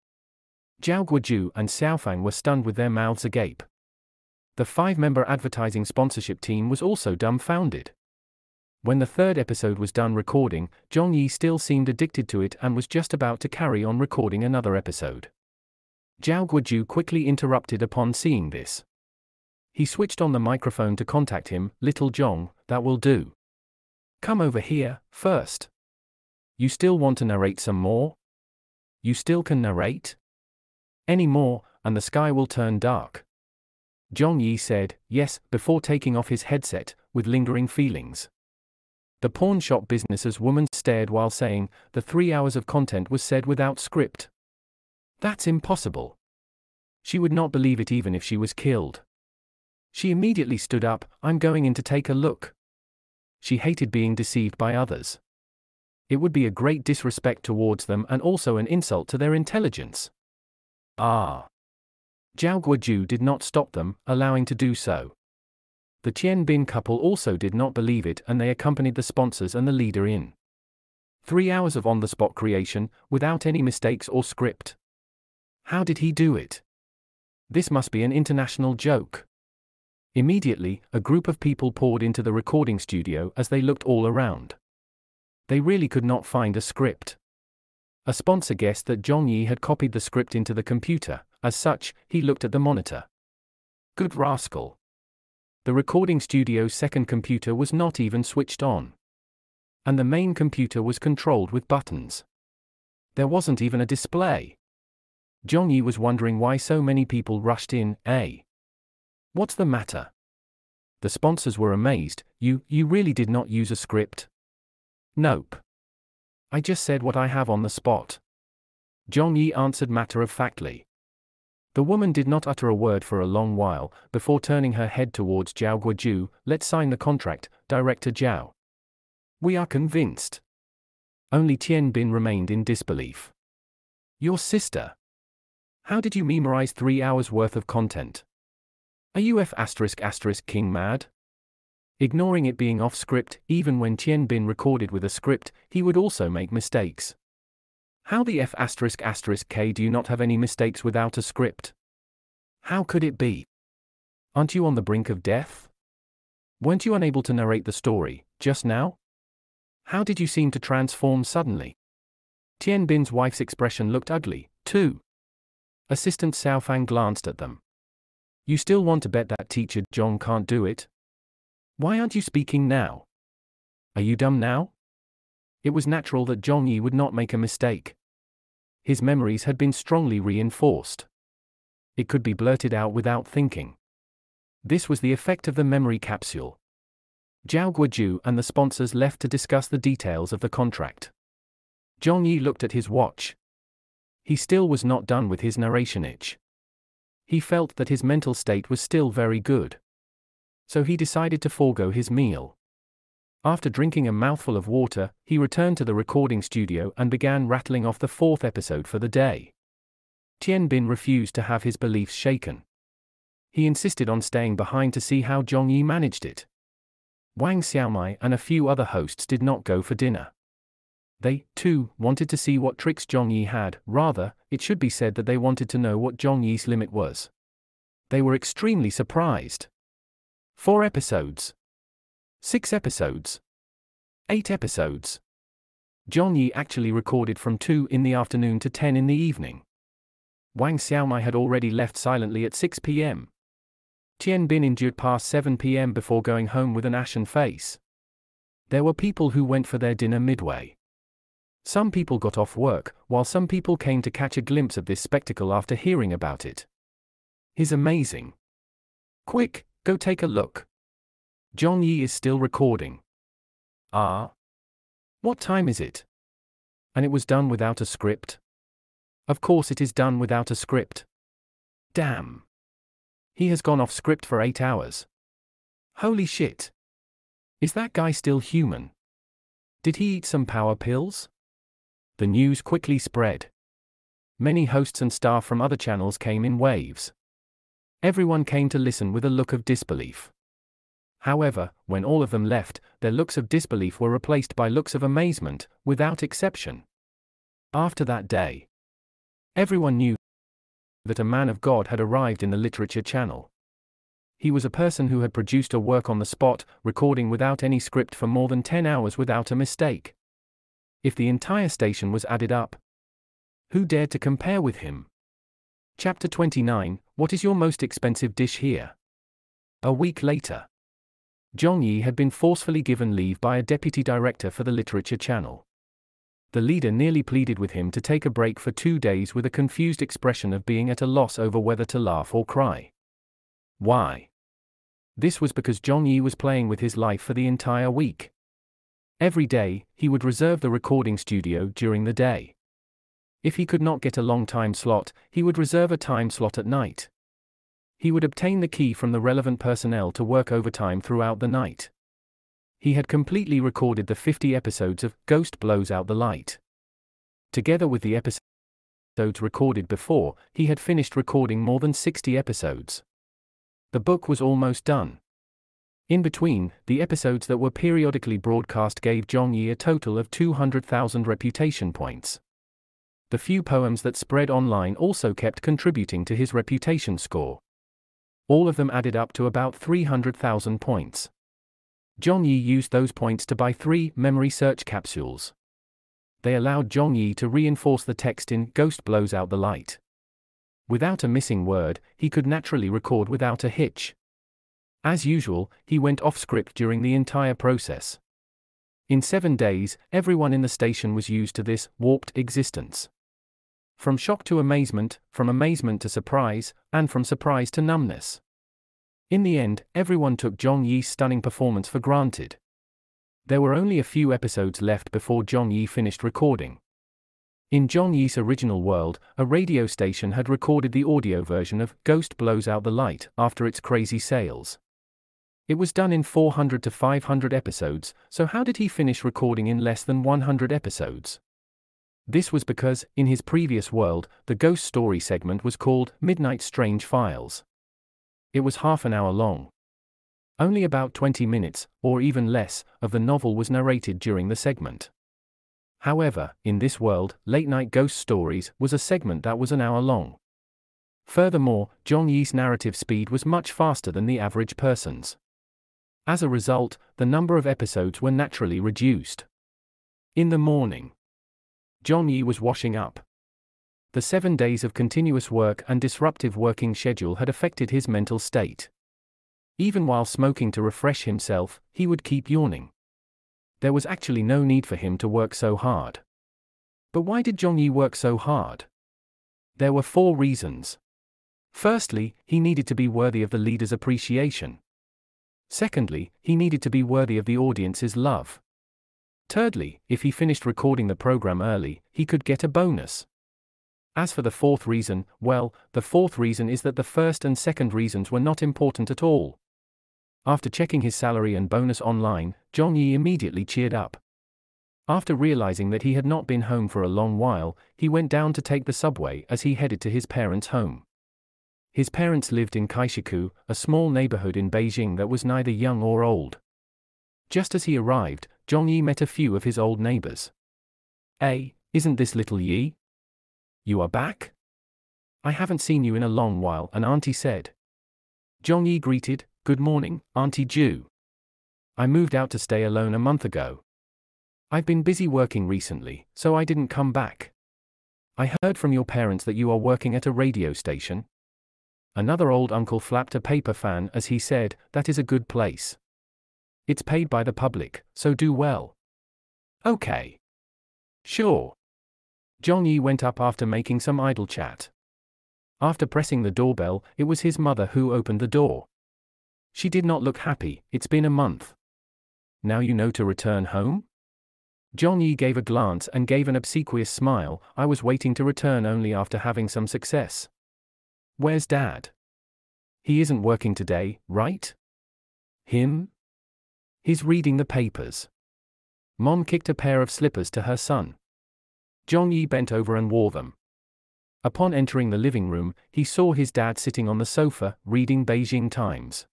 Zhao Guoju and Xiaofang were stunned with their mouths agape. The five member advertising sponsorship team was also dumbfounded. When the third episode was done recording, Zhong Yi still seemed addicted to it and was just about to carry on recording another episode. Zhao Guoju quickly interrupted upon seeing this. He switched on the microphone to contact him, Little Zhong, that will do. Come over here, first. You still want to narrate some more? You still can narrate? Any more, and the sky will turn dark. Zhong Yi said, yes, before taking off his headset, with lingering feelings. The pawn shop business's woman stared while saying, the three hours of content was said without script. That's impossible. She would not believe it even if she was killed. She immediately stood up, I'm going in to take a look. She hated being deceived by others. It would be a great disrespect towards them and also an insult to their intelligence. Ah. Zhao Guoju did not stop them, allowing to do so. The Tian Bin couple also did not believe it and they accompanied the sponsors and the leader in. Three hours of on the spot creation, without any mistakes or script. How did he do it? This must be an international joke. Immediately, a group of people poured into the recording studio as they looked all around. They really could not find a script. A sponsor guessed that Zhong Yi had copied the script into the computer, as such, he looked at the monitor. Good rascal. The recording studio's second computer was not even switched on. And the main computer was controlled with buttons. There wasn't even a display. Zhong Yi was wondering why so many people rushed in, eh? What's the matter? The sponsors were amazed, you, you really did not use a script? Nope. I just said what I have on the spot. Zhong Yi answered matter of factly. The woman did not utter a word for a long while, before turning her head towards Zhao Guoju, let's sign the contract, Director Zhao. We are convinced. Only Tian Bin remained in disbelief. Your sister. How did you memorize three hours worth of content? Are you F asterisk asterisk king mad? Ignoring it being off script, even when Tian Bin recorded with a script, he would also make mistakes. How the F asterisk asterisk K do you not have any mistakes without a script? How could it be? Aren't you on the brink of death? Weren't you unable to narrate the story, just now? How did you seem to transform suddenly? Tian Bin's wife's expression looked ugly, too. Assistant Xiao Fang glanced at them. You still want to bet that teacher Zhong can't do it? Why aren't you speaking now? Are you dumb now? It was natural that Zhong Yi would not make a mistake. His memories had been strongly reinforced. It could be blurted out without thinking. This was the effect of the memory capsule. Zhao Guoju and the sponsors left to discuss the details of the contract. Zhong Yi looked at his watch. He still was not done with his narration itch. He felt that his mental state was still very good. So he decided to forego his meal. After drinking a mouthful of water, he returned to the recording studio and began rattling off the fourth episode for the day. Tian Bin refused to have his beliefs shaken. He insisted on staying behind to see how Zhong Yi managed it. Wang Xiaomai and a few other hosts did not go for dinner. They, too, wanted to see what tricks Zhong Yi had, rather, it should be said that they wanted to know what Zhong Yi's limit was. They were extremely surprised. Four episodes. Six episodes. Eight episodes. Zhong Yi actually recorded from 2 in the afternoon to 10 in the evening. Wang Xiaomai had already left silently at 6 p.m. Tian Bin endured past 7 p.m. before going home with an ashen face. There were people who went for their dinner midway. Some people got off work, while some people came to catch a glimpse of this spectacle after hearing about it. Is amazing. Quick, go take a look. Zhong Yi is still recording. Ah. What time is it? And it was done without a script? Of course it is done without a script. Damn. He has gone off script for eight hours. Holy shit. Is that guy still human? Did he eat some power pills? The news quickly spread. Many hosts and staff from other channels came in waves. Everyone came to listen with a look of disbelief. However, when all of them left, their looks of disbelief were replaced by looks of amazement, without exception. After that day, everyone knew that a man of God had arrived in the literature channel. he was a person who had produced a work on the spot, recording without any script for more than 10 hours without a mistake. If the entire station was added up, who dared to compare with him? Chapter 29 What is your most expensive dish here? A week later, Zhong Yi had been forcefully given leave by a deputy director for the Literature Channel. The leader nearly pleaded with him to take a break for two days with a confused expression of being at a loss over whether to laugh or cry. Why? This was because Zhong Yi was playing with his life for the entire week. Every day, he would reserve the recording studio during the day. If he could not get a long time slot, he would reserve a time slot at night. He would obtain the key from the relevant personnel to work overtime throughout the night. He had completely recorded the 50 episodes of Ghost Blows Out the Light. Together with the episodes recorded before, he had finished recording more than 60 episodes. The book was almost done. In between, the episodes that were periodically broadcast gave Zhong Yi a total of 200,000 reputation points. The few poems that spread online also kept contributing to his reputation score. All of them added up to about 300,000 points. Zhong Yi used those points to buy three memory search capsules. They allowed Zhong Yi to reinforce the text in Ghost Blows Out the Light. Without a missing word, he could naturally record without a hitch. As usual, he went off script during the entire process. In seven days, everyone in the station was used to this warped existence. From shock to amazement, from amazement to surprise, and from surprise to numbness. In the end, everyone took Zhong Yi's stunning performance for granted. There were only a few episodes left before Zhong Yi finished recording. In Zhong Yi's original world, a radio station had recorded the audio version of Ghost Blows Out the Light after its crazy sales. It was done in 400 to 500 episodes, so how did he finish recording in less than 100 episodes? This was because, in his previous world, the ghost story segment was called Midnight Strange Files. It was half an hour long. Only about 20 minutes, or even less, of the novel was narrated during the segment. However, in this world, Late Night Ghost Stories was a segment that was an hour long. Furthermore, Zhong Yi's narrative speed was much faster than the average person's. As a result, the number of episodes were naturally reduced. In the morning, Zhong Yi was washing up. The seven days of continuous work and disruptive working schedule had affected his mental state. Even while smoking to refresh himself, he would keep yawning there was actually no need for him to work so hard. But why did Zhong Yi work so hard? There were four reasons. Firstly, he needed to be worthy of the leader's appreciation. Secondly, he needed to be worthy of the audience's love. Thirdly, if he finished recording the program early, he could get a bonus. As for the fourth reason, well, the fourth reason is that the first and second reasons were not important at all. After checking his salary and bonus online, Zhong Yi immediately cheered up. After realizing that he had not been home for a long while, he went down to take the subway as he headed to his parents' home. His parents lived in Kaishiku, a small neighborhood in Beijing that was neither young or old. Just as he arrived, Zhong Yi met a few of his old neighbors. Hey, isn't this little Yi? You are back? I haven't seen you in a long while, an auntie said. Zhong Yi greeted, Good morning, Auntie Ju. I moved out to stay alone a month ago. I've been busy working recently, so I didn't come back. I heard from your parents that you are working at a radio station. Another old uncle flapped a paper fan as he said, That is a good place. It's paid by the public, so do well. Okay. Sure. Zhong Yi went up after making some idle chat. After pressing the doorbell, it was his mother who opened the door. She did not look happy, it's been a month. Now you know to return home? Zhong Yi gave a glance and gave an obsequious smile, I was waiting to return only after having some success. Where's Dad? He isn't working today, right? Him? He's reading the papers. Mom kicked a pair of slippers to her son. Zhong Yi bent over and wore them. Upon entering the living room, he saw his dad sitting on the sofa, reading Beijing Times.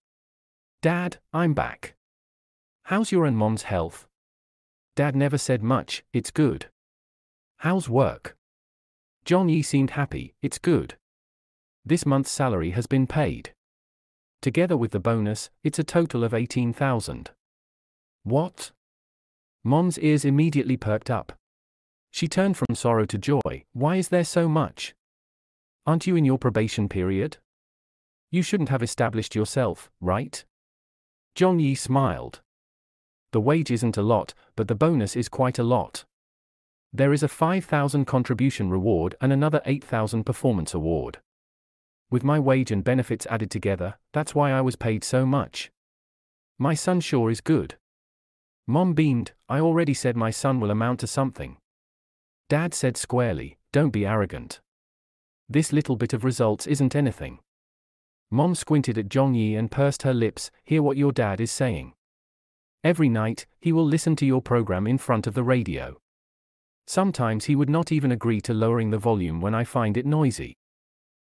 Dad, I'm back. How's your and mom's health? Dad never said much, it's good. How's work? Zhong Yi seemed happy, it's good. This month's salary has been paid. Together with the bonus, it's a total of 18,000. What? Mon's ears immediately perked up. She turned from sorrow to joy. Why is there so much? Aren't you in your probation period? You shouldn't have established yourself, right? Zhong Yi smiled. The wage isn't a lot, but the bonus is quite a lot. There is a 5,000 contribution reward and another 8,000 performance award. With my wage and benefits added together, that's why I was paid so much. My son sure is good. Mom beamed, I already said my son will amount to something. Dad said squarely, don't be arrogant. This little bit of results isn't anything. Mom squinted at Zhong Yi and pursed her lips, hear what your dad is saying. Every night, he will listen to your program in front of the radio. Sometimes he would not even agree to lowering the volume when I find it noisy.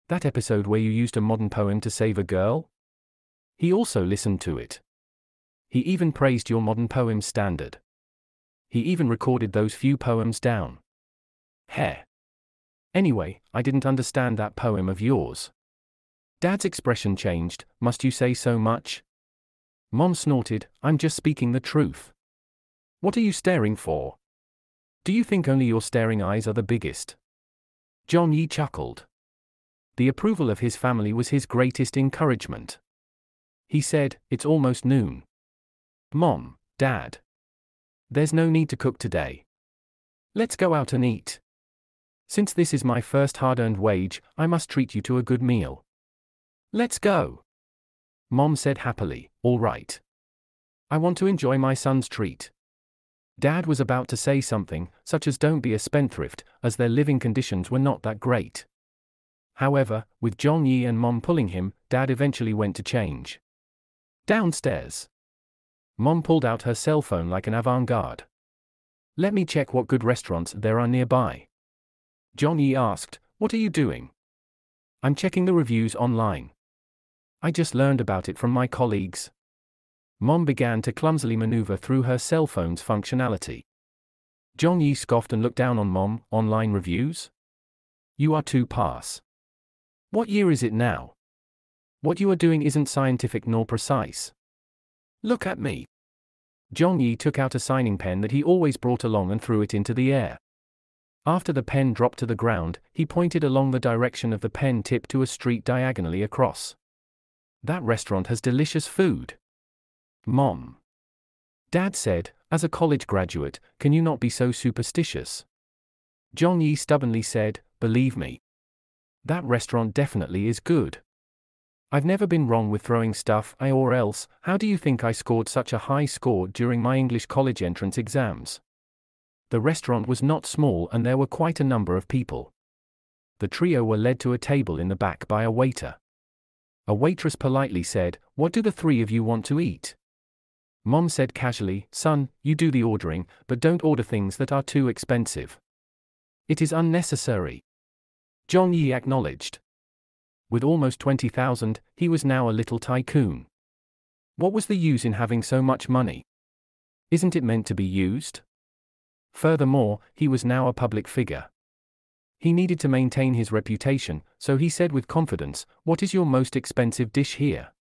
That episode where you used a modern poem to save a girl? He also listened to it. He even praised your modern poem standard. He even recorded those few poems down. Heh. Anyway, I didn't understand that poem of yours. Dad's expression changed, must you say so much? Mom snorted, I'm just speaking the truth. What are you staring for? Do you think only your staring eyes are the biggest? Zhong Yi chuckled. The approval of his family was his greatest encouragement. He said, It's almost noon. Mom, Dad. There's no need to cook today. Let's go out and eat. Since this is my first hard earned wage, I must treat you to a good meal. Let's go. Mom said happily, All right. I want to enjoy my son's treat. Dad was about to say something, such as don't be a spendthrift, as their living conditions were not that great. However, with Zhong Yi and Mom pulling him, Dad eventually went to change. Downstairs. Mom pulled out her cell phone like an avant garde. Let me check what good restaurants there are nearby. Zhong Yi asked, What are you doing? I'm checking the reviews online. I just learned about it from my colleagues. Mom began to clumsily maneuver through her cell phone's functionality. Zhong Yi scoffed and looked down on Mom, online reviews? You are too pass. What year is it now? What you are doing isn't scientific nor precise. Look at me. Zhong Yi took out a signing pen that he always brought along and threw it into the air. After the pen dropped to the ground, he pointed along the direction of the pen tip to a street diagonally across. That restaurant has delicious food. Mom. Dad said, as a college graduate, can you not be so superstitious? Zhong Yi stubbornly said, believe me. That restaurant definitely is good. I've never been wrong with throwing stuff, I or else, how do you think I scored such a high score during my English college entrance exams? The restaurant was not small and there were quite a number of people. The trio were led to a table in the back by a waiter. A waitress politely said, What do the three of you want to eat? Mom said casually, Son, you do the ordering, but don't order things that are too expensive. It is unnecessary. Zhong Yi acknowledged. With almost 20,000, he was now a little tycoon. What was the use in having so much money? Isn't it meant to be used? Furthermore, he was now a public figure. He needed to maintain his reputation, so he said with confidence, What is your most expensive dish here?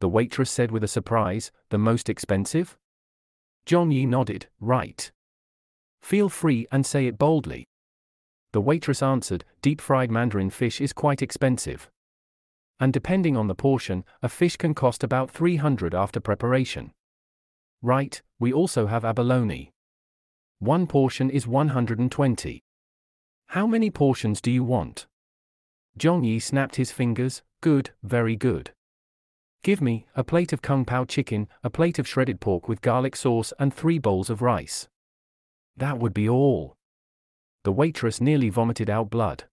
The waitress said with a surprise, The most expensive? Zhong Yi nodded, Right. Feel free and say it boldly. The waitress answered, Deep fried mandarin fish is quite expensive. And depending on the portion, a fish can cost about 300 after preparation. Right, we also have abalone. One portion is 120. How many portions do you want? Zhong Yi snapped his fingers, good, very good. Give me a plate of kung pao chicken, a plate of shredded pork with garlic sauce, and three bowls of rice. That would be all. The waitress nearly vomited out blood.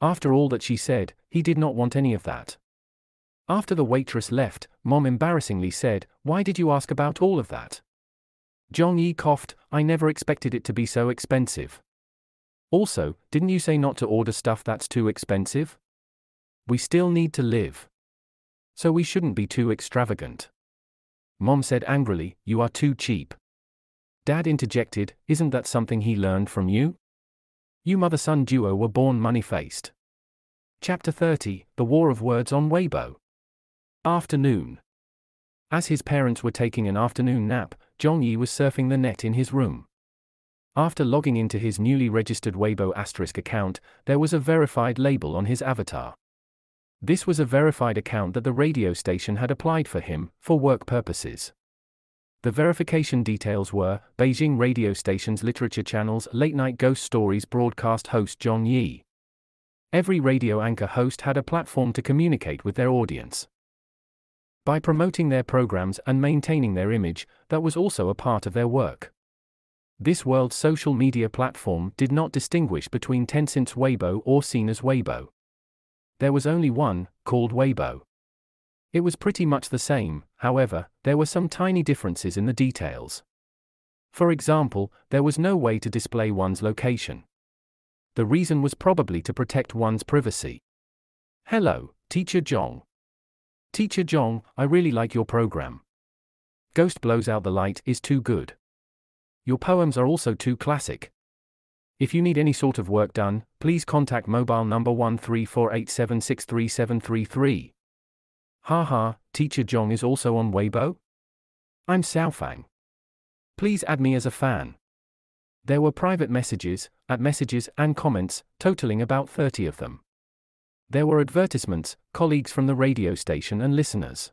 After all that she said, he did not want any of that. After the waitress left, Mom embarrassingly said, Why did you ask about all of that? Zhong Yi coughed, I never expected it to be so expensive. Also, didn't you say not to order stuff that's too expensive? We still need to live. So we shouldn't be too extravagant. Mom said angrily, You are too cheap. Dad interjected, Isn't that something he learned from you? You mother son duo were born money faced. Chapter 30 The War of Words on Weibo. Afternoon. As his parents were taking an afternoon nap, Zhong Yi was surfing the net in his room. After logging into his newly registered Weibo asterisk account, there was a verified label on his avatar. This was a verified account that the radio station had applied for him, for work purposes. The verification details were Beijing radio station's literature channel's late night ghost stories broadcast host Zhong Yi. Every radio anchor host had a platform to communicate with their audience. By promoting their programs and maintaining their image, that was also a part of their work. This world's social media platform did not distinguish between Tencent's Weibo or Sina's Weibo. There was only one, called Weibo. It was pretty much the same, however, there were some tiny differences in the details. For example, there was no way to display one's location. The reason was probably to protect one's privacy. Hello, Teacher Zhong. Teacher Zhong, I really like your program. Ghost Blows Out the Light is too good. Your poems are also too classic. If you need any sort of work done, please contact mobile number 13487633733. Haha, Teacher Zhong is also on Weibo? I'm Xiaofang. Please add me as a fan. There were private messages, at messages, and comments, totaling about 30 of them. There were advertisements, colleagues from the radio station, and listeners.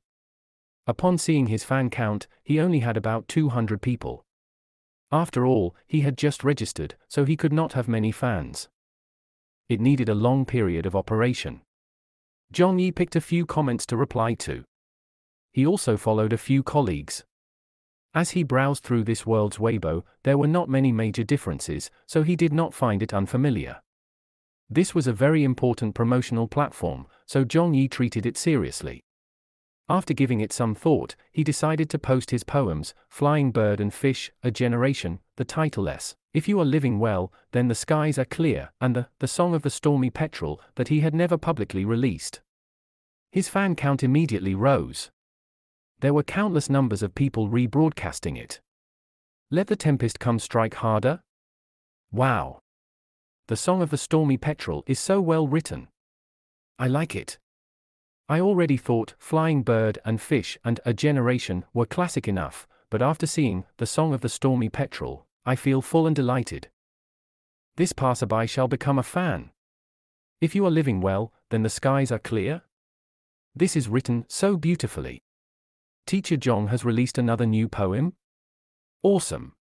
Upon seeing his fan count, he only had about 200 people. After all, he had just registered, so he could not have many fans. It needed a long period of operation. Zhong Yi picked a few comments to reply to. He also followed a few colleagues. As he browsed through this world's Weibo, there were not many major differences, so he did not find it unfamiliar. This was a very important promotional platform, so Zhong Yi treated it seriously. After giving it some thought, he decided to post his poems, Flying Bird and Fish, A Generation, the title S. If You Are Living Well, Then the Skies Are Clear, and the, the Song of the Stormy Petrel, that he had never publicly released. His fan count immediately rose. There were countless numbers of people rebroadcasting it. Let the Tempest Come Strike Harder? Wow. The Song of the Stormy Petrel is so well written. I like it. I already thought Flying Bird and Fish and A Generation were classic enough, but after seeing The Song of the Stormy Petrel, I feel full and delighted. This passerby shall become a fan. If you are living well, then the skies are clear? This is written so beautifully. Teacher Zhong has released another new poem? Awesome.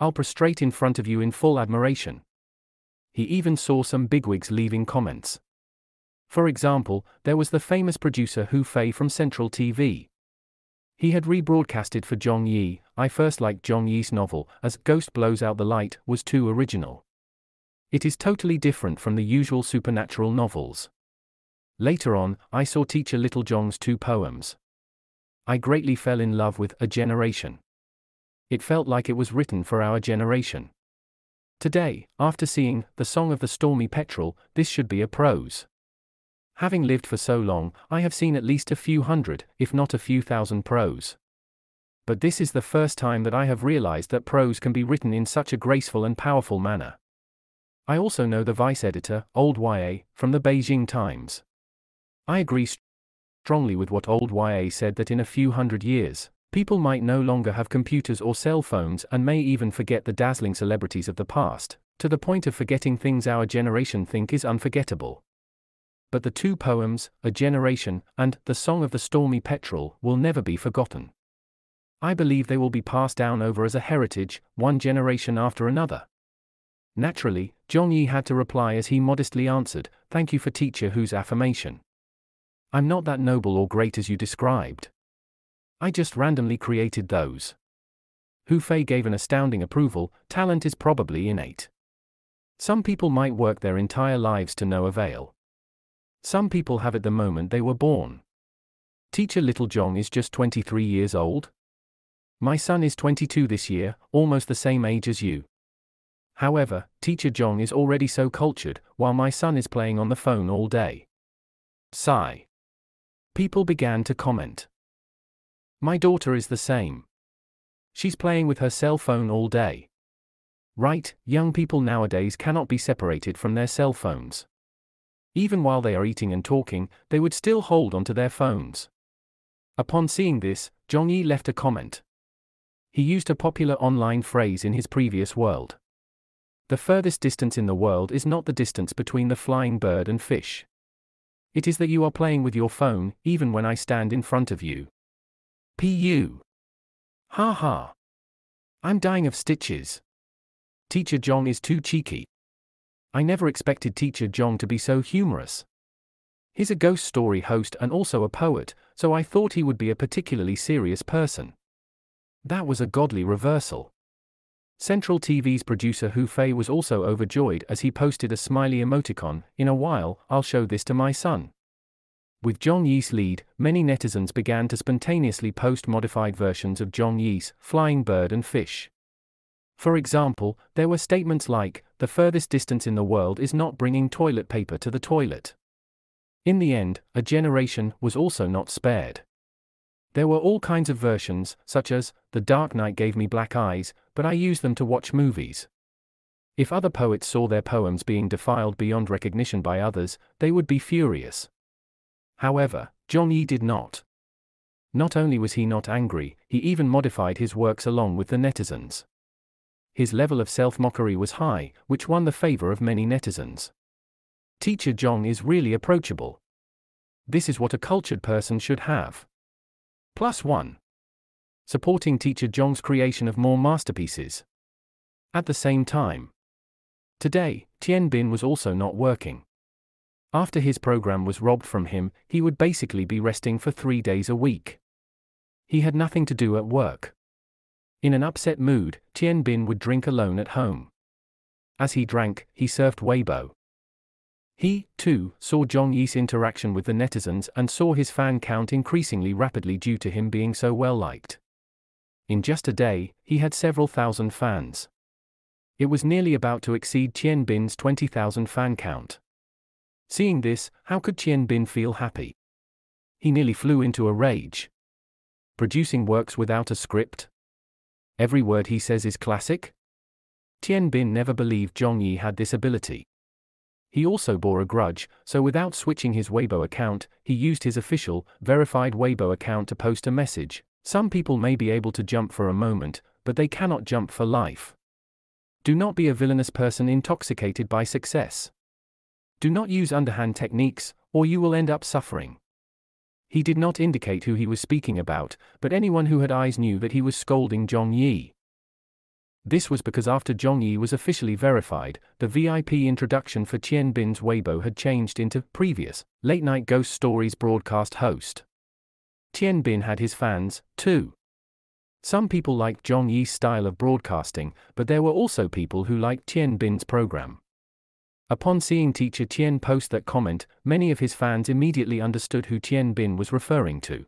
I'll prostrate in front of you in full admiration. He even saw some bigwigs leaving comments. For example, there was the famous producer Hu Fei from Central TV. He had rebroadcasted for Zhong Yi. I first liked Zhong Yi's novel, as Ghost Blows Out the Light was too original. It is totally different from the usual supernatural novels. Later on, I saw teacher Little Zhong's two poems. I greatly fell in love with A Generation. It felt like it was written for our generation. Today, after seeing The Song of the Stormy Petrel, this should be a prose. Having lived for so long, I have seen at least a few hundred, if not a few thousand prose. But this is the first time that I have realized that prose can be written in such a graceful and powerful manner. I also know the vice editor, Old YA, from the Beijing Times. I agree strongly with what Old YA said that in a few hundred years, people might no longer have computers or cell phones and may even forget the dazzling celebrities of the past, to the point of forgetting things our generation think is unforgettable but the two poems, A Generation, and The Song of the Stormy Petrel, will never be forgotten. I believe they will be passed down over as a heritage, one generation after another. Naturally, Zhong Yi had to reply as he modestly answered, Thank you for teacher Hu's affirmation. I'm not that noble or great as you described. I just randomly created those. Hu Fei gave an astounding approval, talent is probably innate. Some people might work their entire lives to no avail. Some people have it the moment they were born. Teacher Little Zhong is just 23 years old. My son is 22 this year, almost the same age as you. However, Teacher Zhong is already so cultured, while my son is playing on the phone all day. Sigh. People began to comment. My daughter is the same. She's playing with her cell phone all day. Right, young people nowadays cannot be separated from their cell phones. Even while they are eating and talking, they would still hold onto their phones. Upon seeing this, Zhong Yi left a comment. He used a popular online phrase in his previous world. The furthest distance in the world is not the distance between the flying bird and fish. It is that you are playing with your phone, even when I stand in front of you. Pu. Ha ha. I'm dying of stitches. Teacher Zhong is too cheeky. I never expected Teacher Zhong to be so humorous. He's a ghost story host and also a poet, so I thought he would be a particularly serious person. That was a godly reversal. Central TV's producer Hu Fei was also overjoyed as he posted a smiley emoticon, in a while, I'll show this to my son. With Zhong Yi's lead, many netizens began to spontaneously post modified versions of Zhong Yi's Flying Bird and Fish. For example, there were statements like, the furthest distance in the world is not bringing toilet paper to the toilet. In the end, a generation was also not spared. There were all kinds of versions, such as, The Dark Knight gave me black eyes, but I used them to watch movies. If other poets saw their poems being defiled beyond recognition by others, they would be furious. However, Zhong Yi did not. Not only was he not angry, he even modified his works along with the netizens his level of self mockery was high, which won the favor of many netizens. Teacher Zhong is really approachable. This is what a cultured person should have. Plus 1. Supporting Teacher Zhong's creation of more masterpieces. At the same time, today, Tian Bin was also not working. After his program was robbed from him, he would basically be resting for three days a week. He had nothing to do at work. In an upset mood, Tian Bin would drink alone at home. As he drank, he surfed Weibo. He, too, saw Zhong Yi's interaction with the netizens and saw his fan count increasingly rapidly due to him being so well liked. In just a day, he had several thousand fans. It was nearly about to exceed Tian Bin's 20,000 fan count. Seeing this, how could Tian Bin feel happy? He nearly flew into a rage. Producing works without a script, Every word he says is classic? Tian Bin never believed Zhong Yi had this ability. He also bore a grudge, so without switching his Weibo account, he used his official, verified Weibo account to post a message. Some people may be able to jump for a moment, but they cannot jump for life. Do not be a villainous person intoxicated by success. Do not use underhand techniques, or you will end up suffering. He did not indicate who he was speaking about, but anyone who had eyes knew that he was scolding Zhong Yi. This was because after Zhong Yi was officially verified, the VIP introduction for Tian Bin's Weibo had changed into previous late night ghost stories broadcast host. Tian Bin had his fans, too. Some people liked Zhong Yi's style of broadcasting, but there were also people who liked Tian Bin's program. Upon seeing teacher Tian post that comment, many of his fans immediately understood who Tian Bin was referring to.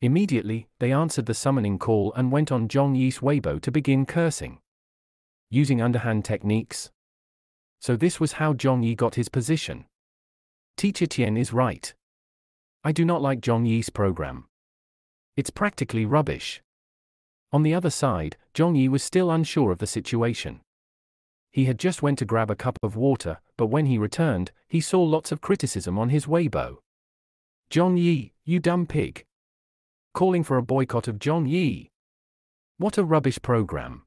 Immediately, they answered the summoning call and went on Zhong Yi's Weibo to begin cursing. Using underhand techniques. So this was how Zhong Yi got his position. Teacher Tian is right. I do not like Zhong Yi's program. It's practically rubbish. On the other side, Zhong Yi was still unsure of the situation. He had just went to grab a cup of water, but when he returned, he saw lots of criticism on his Weibo. Zhong Yi, you dumb pig. Calling for a boycott of Zhong Yi. What a rubbish program.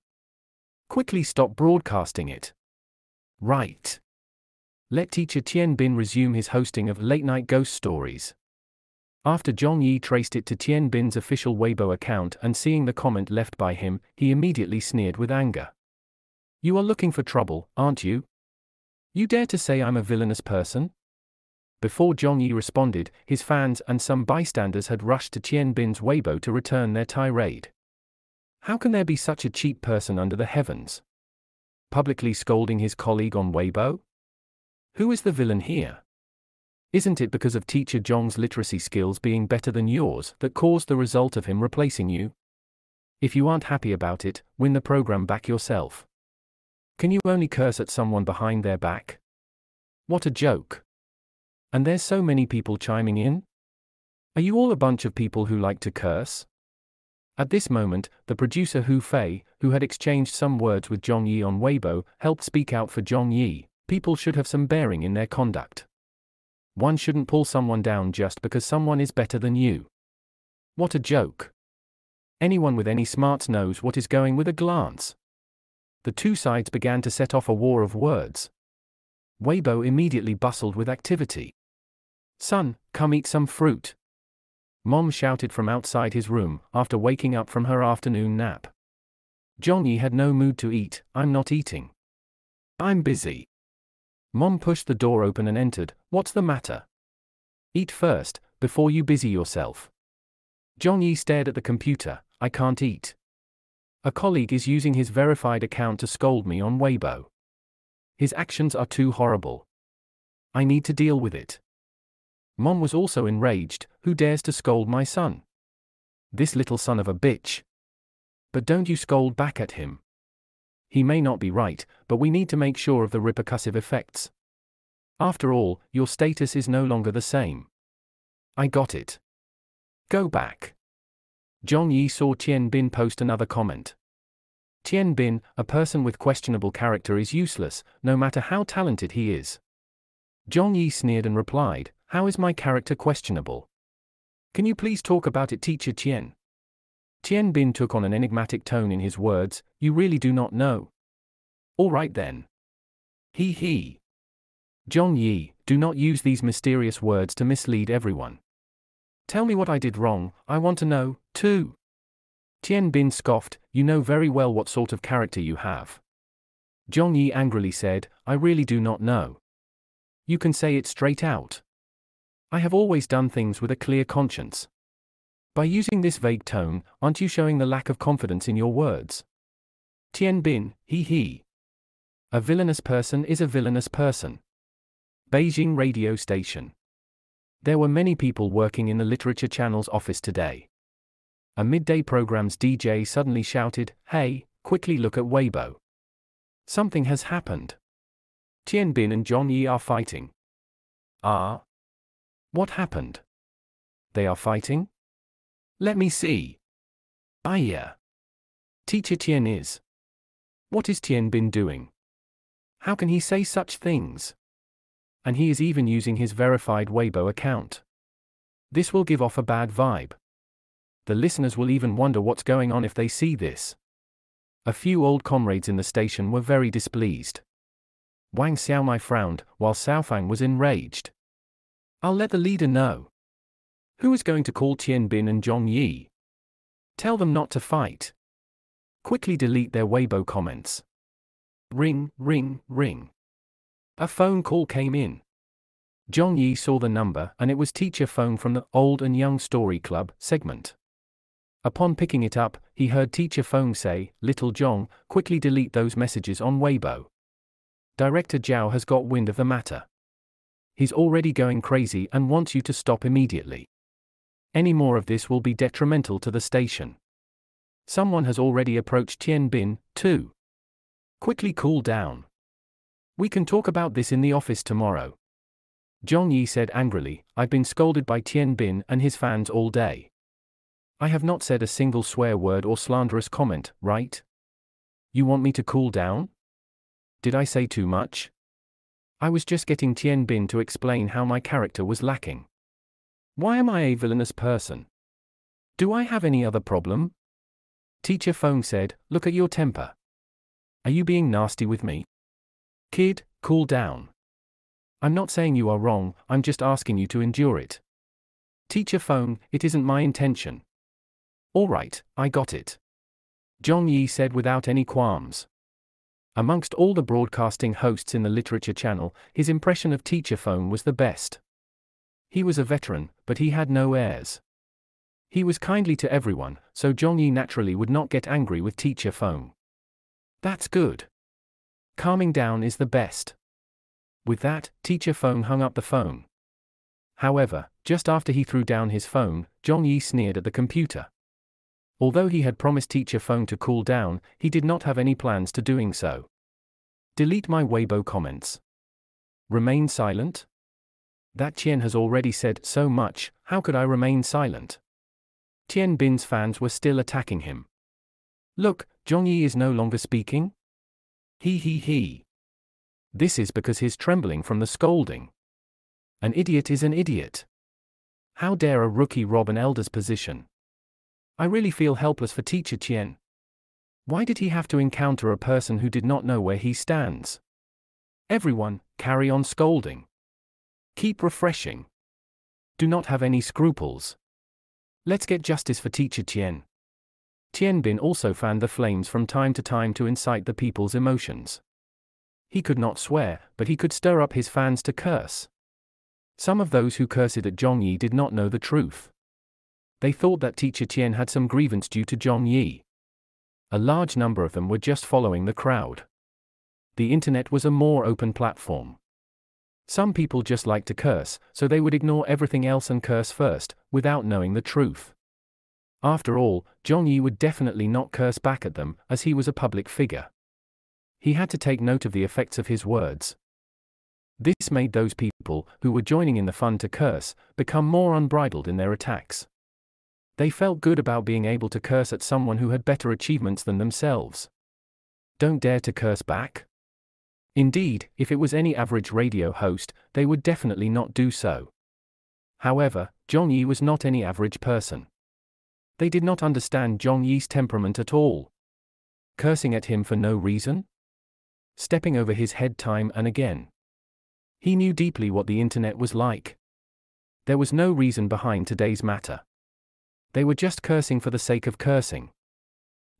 Quickly stop broadcasting it. Right. Let teacher Tian Bin resume his hosting of late night ghost stories. After Zhong Yi traced it to Tian Bin's official Weibo account and seeing the comment left by him, he immediately sneered with anger. You are looking for trouble, aren't you? You dare to say I'm a villainous person? Before Zhong Yi responded, his fans and some bystanders had rushed to Tian Bin's Weibo to return their tirade. How can there be such a cheap person under the heavens? Publicly scolding his colleague on Weibo? Who is the villain here? Isn't it because of teacher Zhong's literacy skills being better than yours that caused the result of him replacing you? If you aren't happy about it, win the program back yourself. Can you only curse at someone behind their back? What a joke. And there's so many people chiming in? Are you all a bunch of people who like to curse? At this moment, the producer Hu Fei, who had exchanged some words with Zhong Yi on Weibo, helped speak out for Zhong Yi. People should have some bearing in their conduct. One shouldn't pull someone down just because someone is better than you. What a joke. Anyone with any smarts knows what is going with a glance. The two sides began to set off a war of words. Weibo immediately bustled with activity. Son, come eat some fruit. Mom shouted from outside his room, after waking up from her afternoon nap. Zhong Yi had no mood to eat, I'm not eating. I'm busy. Mom pushed the door open and entered, what's the matter? Eat first, before you busy yourself. Zhong Yi stared at the computer, I can't eat. A colleague is using his verified account to scold me on Weibo. His actions are too horrible. I need to deal with it. Mom was also enraged, who dares to scold my son? This little son of a bitch. But don't you scold back at him. He may not be right, but we need to make sure of the repercussive effects. After all, your status is no longer the same. I got it. Go back. Zhongyi saw Tian Bin post another comment. Tian Bin, a person with questionable character is useless, no matter how talented he is. Zhongyi sneered and replied, how is my character questionable? Can you please talk about it, teacher Tian? Tian Bin took on an enigmatic tone in his words, You really do not know. All right then. He he. Zhong Yi, do not use these mysterious words to mislead everyone. Tell me what I did wrong, I want to know, too. Tian Bin scoffed, You know very well what sort of character you have. Zhong Yi angrily said, I really do not know. You can say it straight out. I have always done things with a clear conscience. By using this vague tone, aren't you showing the lack of confidence in your words? Tian Bin, he he. A villainous person is a villainous person. Beijing Radio Station. There were many people working in the Literature Channel's office today. A midday program's DJ suddenly shouted, Hey, quickly look at Weibo. Something has happened. Tian Bin and Zhong Yi are fighting. Ah, what happened? They are fighting? Let me see. yeah. Teacher Tian is. What is Tian Bin doing? How can he say such things? And he is even using his verified Weibo account. This will give off a bad vibe. The listeners will even wonder what's going on if they see this. A few old comrades in the station were very displeased. Wang Xiaomai frowned, while Xiaofang was enraged. I'll let the leader know. Who is going to call Tian Bin and Zhong Yi? Tell them not to fight. Quickly delete their Weibo comments. Ring, ring, ring. A phone call came in. Zhong Yi saw the number and it was teacher Feng from the Old and Young Story Club segment. Upon picking it up, he heard teacher Feng say, Little Zhong, quickly delete those messages on Weibo. Director Zhao has got wind of the matter. He's already going crazy and wants you to stop immediately. Any more of this will be detrimental to the station. Someone has already approached Tian Bin, too. Quickly cool down. We can talk about this in the office tomorrow. Zhong Yi said angrily, I've been scolded by Tian Bin and his fans all day. I have not said a single swear word or slanderous comment, right? You want me to cool down? Did I say too much? I was just getting Tian Bin to explain how my character was lacking. Why am I a villainous person? Do I have any other problem? Teacher Feng said, Look at your temper. Are you being nasty with me? Kid, cool down. I'm not saying you are wrong, I'm just asking you to endure it. Teacher Feng, it isn't my intention. All right, I got it. Zhong Yi said without any qualms. Amongst all the broadcasting hosts in the Literature Channel, his impression of Teacher Feng was the best. He was a veteran, but he had no airs. He was kindly to everyone, so Zhong Yi naturally would not get angry with Teacher Feng. That's good. Calming down is the best. With that, Teacher Feng hung up the phone. However, just after he threw down his phone, Zhong Yi sneered at the computer. Although he had promised teacher Feng to cool down, he did not have any plans to doing so. Delete my Weibo comments. Remain silent? That Tian has already said so much, how could I remain silent? Tian Bin's fans were still attacking him. Look, Zhong Yi is no longer speaking? He he he. This is because he's trembling from the scolding. An idiot is an idiot. How dare a rookie rob an elder's position? I really feel helpless for teacher Tian. Why did he have to encounter a person who did not know where he stands? Everyone, carry on scolding. Keep refreshing. Do not have any scruples. Let's get justice for teacher Tian. Tian Bin also fanned the flames from time to time to incite the people's emotions. He could not swear, but he could stir up his fans to curse. Some of those who cursed at Zhong Yi did not know the truth. They thought that teacher Tian had some grievance due to Zhong Yi. A large number of them were just following the crowd. The internet was a more open platform. Some people just like to curse, so they would ignore everything else and curse first, without knowing the truth. After all, Zhong Yi would definitely not curse back at them, as he was a public figure. He had to take note of the effects of his words. This made those people, who were joining in the fun to curse, become more unbridled in their attacks. They felt good about being able to curse at someone who had better achievements than themselves. Don't dare to curse back. Indeed, if it was any average radio host, they would definitely not do so. However, Zhong Yi was not any average person. They did not understand Zhong Yi's temperament at all. Cursing at him for no reason? Stepping over his head time and again. He knew deeply what the internet was like. There was no reason behind today's matter. They were just cursing for the sake of cursing.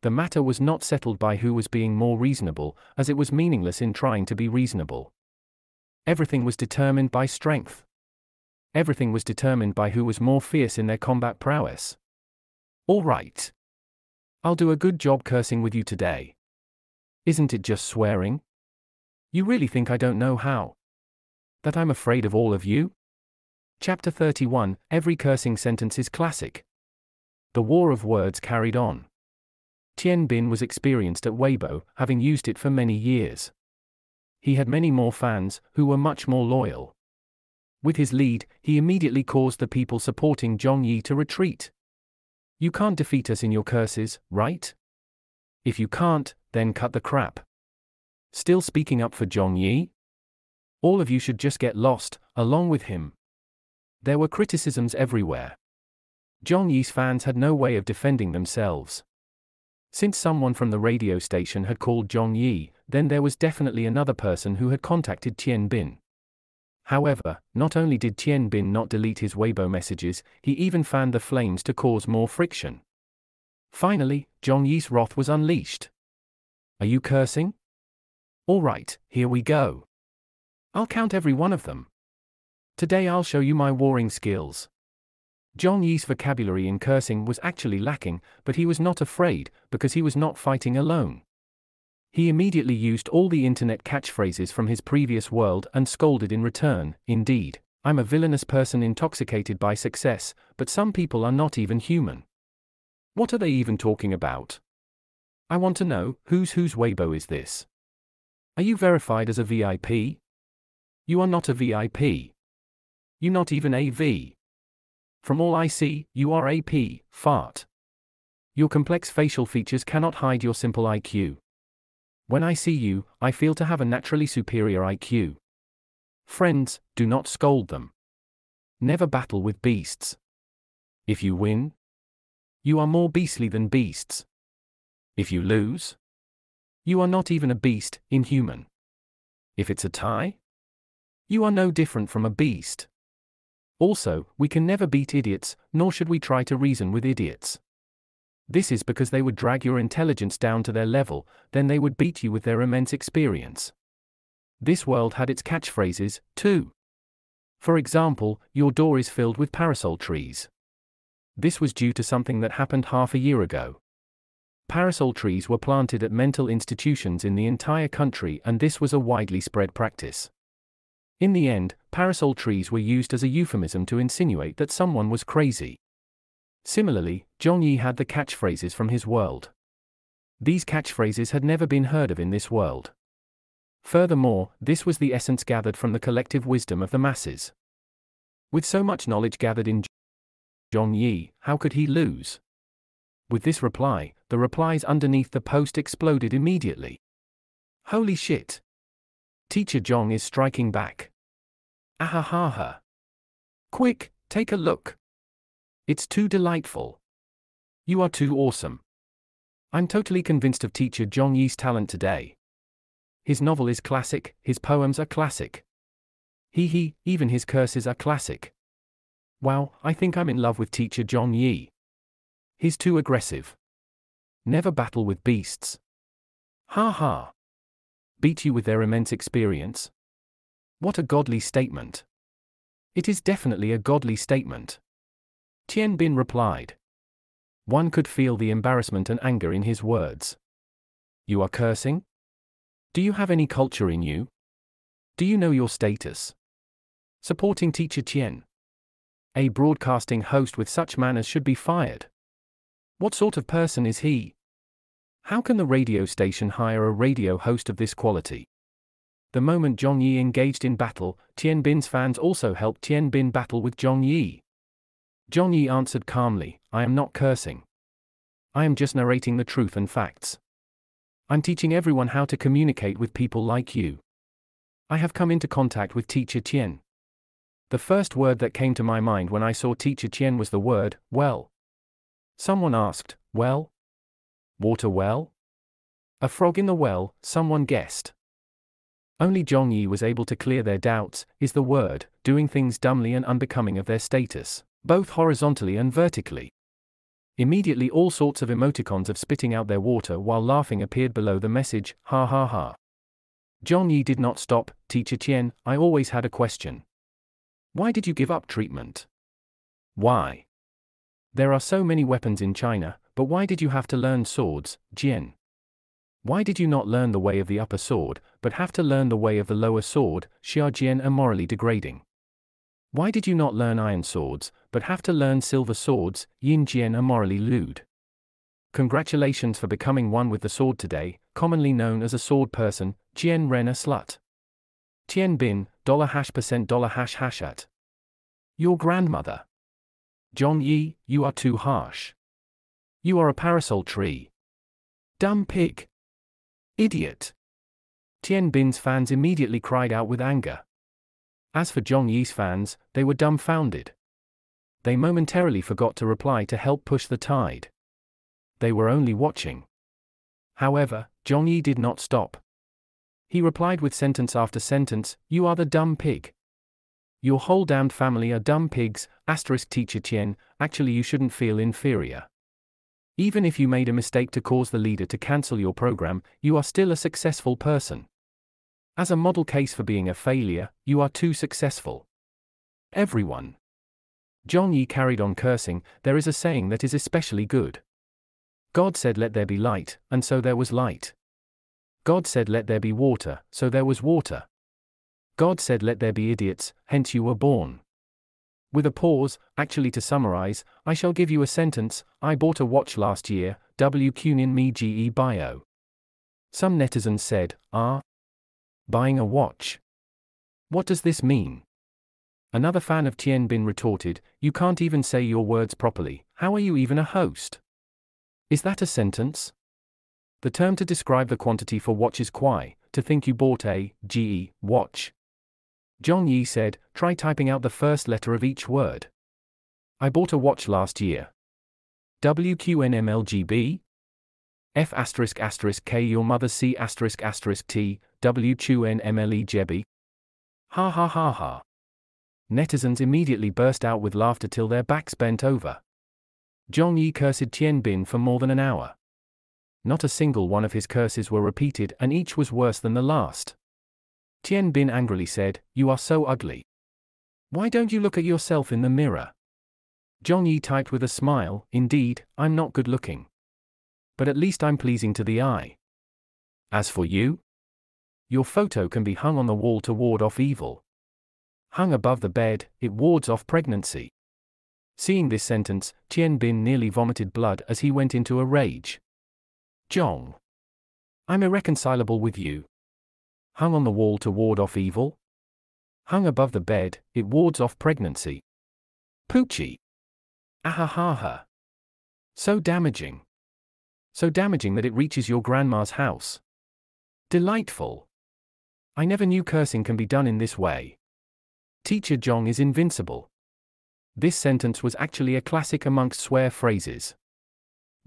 The matter was not settled by who was being more reasonable, as it was meaningless in trying to be reasonable. Everything was determined by strength. Everything was determined by who was more fierce in their combat prowess. All right. I'll do a good job cursing with you today. Isn't it just swearing? You really think I don't know how? That I'm afraid of all of you? Chapter 31 Every cursing sentence is classic. The war of words carried on. Tian Bin was experienced at Weibo, having used it for many years. He had many more fans, who were much more loyal. With his lead, he immediately caused the people supporting Zhong Yi to retreat. You can't defeat us in your curses, right? If you can't, then cut the crap. Still speaking up for Zhong Yi? All of you should just get lost, along with him. There were criticisms everywhere. Zhong Yi's fans had no way of defending themselves. Since someone from the radio station had called Zhong Yi, then there was definitely another person who had contacted Tian Bin. However, not only did Tian Bin not delete his Weibo messages, he even fanned the flames to cause more friction. Finally, Zhong Yi's wrath was unleashed. Are you cursing? All right, here we go. I'll count every one of them. Today I'll show you my warring skills. Zhong Yi's vocabulary in cursing was actually lacking, but he was not afraid, because he was not fighting alone. He immediately used all the internet catchphrases from his previous world and scolded in return, indeed, I'm a villainous person intoxicated by success, but some people are not even human. What are they even talking about? I want to know, whose whose Weibo is this? Are you verified as a VIP? You are not a VIP. You not even a V. From all I see, you are AP, fart. Your complex facial features cannot hide your simple IQ. When I see you, I feel to have a naturally superior IQ. Friends, do not scold them. Never battle with beasts. If you win, you are more beastly than beasts. If you lose, you are not even a beast, inhuman. If it's a tie, you are no different from a beast. Also, we can never beat idiots, nor should we try to reason with idiots. This is because they would drag your intelligence down to their level, then they would beat you with their immense experience. This world had its catchphrases, too. For example, your door is filled with parasol trees. This was due to something that happened half a year ago. Parasol trees were planted at mental institutions in the entire country, and this was a widely spread practice. In the end, parasol trees were used as a euphemism to insinuate that someone was crazy. Similarly, Zhong Yi had the catchphrases from his world. These catchphrases had never been heard of in this world. Furthermore, this was the essence gathered from the collective wisdom of the masses. With so much knowledge gathered in Zhong Yi, how could he lose? With this reply, the replies underneath the post exploded immediately. Holy shit! Teacher Zhong is striking back. Ahahaha. Quick, take a look. It's too delightful. You are too awesome. I'm totally convinced of teacher Zhong Yi's talent today. His novel is classic, his poems are classic. He he, even his curses are classic. Wow, I think I'm in love with teacher Zhong Yi. He's too aggressive. Never battle with beasts. Ha ha. Beat you with their immense experience. What a godly statement. It is definitely a godly statement. Tian Bin replied. One could feel the embarrassment and anger in his words. You are cursing? Do you have any culture in you? Do you know your status? Supporting teacher Tian. A broadcasting host with such manners should be fired. What sort of person is he? How can the radio station hire a radio host of this quality? The moment Zhong Yi engaged in battle, Tian Bin's fans also helped Tian Bin battle with Zhong Yi. Zhong Yi answered calmly, I am not cursing. I am just narrating the truth and facts. I'm teaching everyone how to communicate with people like you. I have come into contact with teacher Tian. The first word that came to my mind when I saw teacher Tian was the word, well. Someone asked, well? Water well? A frog in the well, someone guessed. Only Zhong Yi was able to clear their doubts, is the word, doing things dumbly and unbecoming of their status, both horizontally and vertically. Immediately all sorts of emoticons of spitting out their water while laughing appeared below the message, ha ha ha. Zhong Yi did not stop, Teacher Tian, I always had a question. Why did you give up treatment? Why? There are so many weapons in China, but why did you have to learn swords, Jian? Why did you not learn the way of the upper sword, but have to learn the way of the lower sword, Xia Jian immorally degrading? Why did you not learn iron swords, but have to learn silver swords, Yin Jian immorally lewd? Congratulations for becoming one with the sword today, commonly known as a sword person, Jian Ren a slut. Tian Bin, dollar hash percent dollar hash hash at. Your grandmother. Zhong Yi, you are too harsh. You are a parasol tree. Dumb pig. Idiot. Tian Bin's fans immediately cried out with anger. As for Zhong Yi's fans, they were dumbfounded. They momentarily forgot to reply to help push the tide. They were only watching. However, Zhong Yi did not stop. He replied with sentence after sentence, You are the dumb pig. Your whole damned family are dumb pigs, asterisk teacher Tian, actually you shouldn't feel inferior. Even if you made a mistake to cause the leader to cancel your program, you are still a successful person. As a model case for being a failure, you are too successful. Everyone. Zhong Yi carried on cursing, there is a saying that is especially good. God said let there be light, and so there was light. God said let there be water, so there was water. God said let there be idiots, hence you were born. With a pause, actually to summarize, I shall give you a sentence I bought a watch last year, W. Kunin me GE Bio. Some netizens said, Ah? Buying a watch? What does this mean? Another fan of Tian Bin retorted, You can't even say your words properly, how are you even a host? Is that a sentence? The term to describe the quantity for watch is kwai, to think you bought a GE watch. Zhong Yi said, try typing out the first letter of each word. I bought a watch last year. WQNMLGB? F asterisk asterisk K your mother C asterisk asterisk T, WQNMLE Jebi? Ha ha ha ha. Netizens immediately burst out with laughter till their backs bent over. Zhong Yi cursed Tian Bin for more than an hour. Not a single one of his curses were repeated and each was worse than the last. Tian Bin angrily said, You are so ugly. Why don't you look at yourself in the mirror? Zhong Yi typed with a smile, Indeed, I'm not good looking. But at least I'm pleasing to the eye. As for you? Your photo can be hung on the wall to ward off evil. Hung above the bed, it wards off pregnancy. Seeing this sentence, Tian Bin nearly vomited blood as he went into a rage. Zhong. I'm irreconcilable with you hung on the wall to ward off evil? Hung above the bed, it wards off pregnancy. Poochie. Ahahaha. So damaging. So damaging that it reaches your grandma's house. Delightful. I never knew cursing can be done in this way. Teacher Zhong is invincible. This sentence was actually a classic amongst swear phrases.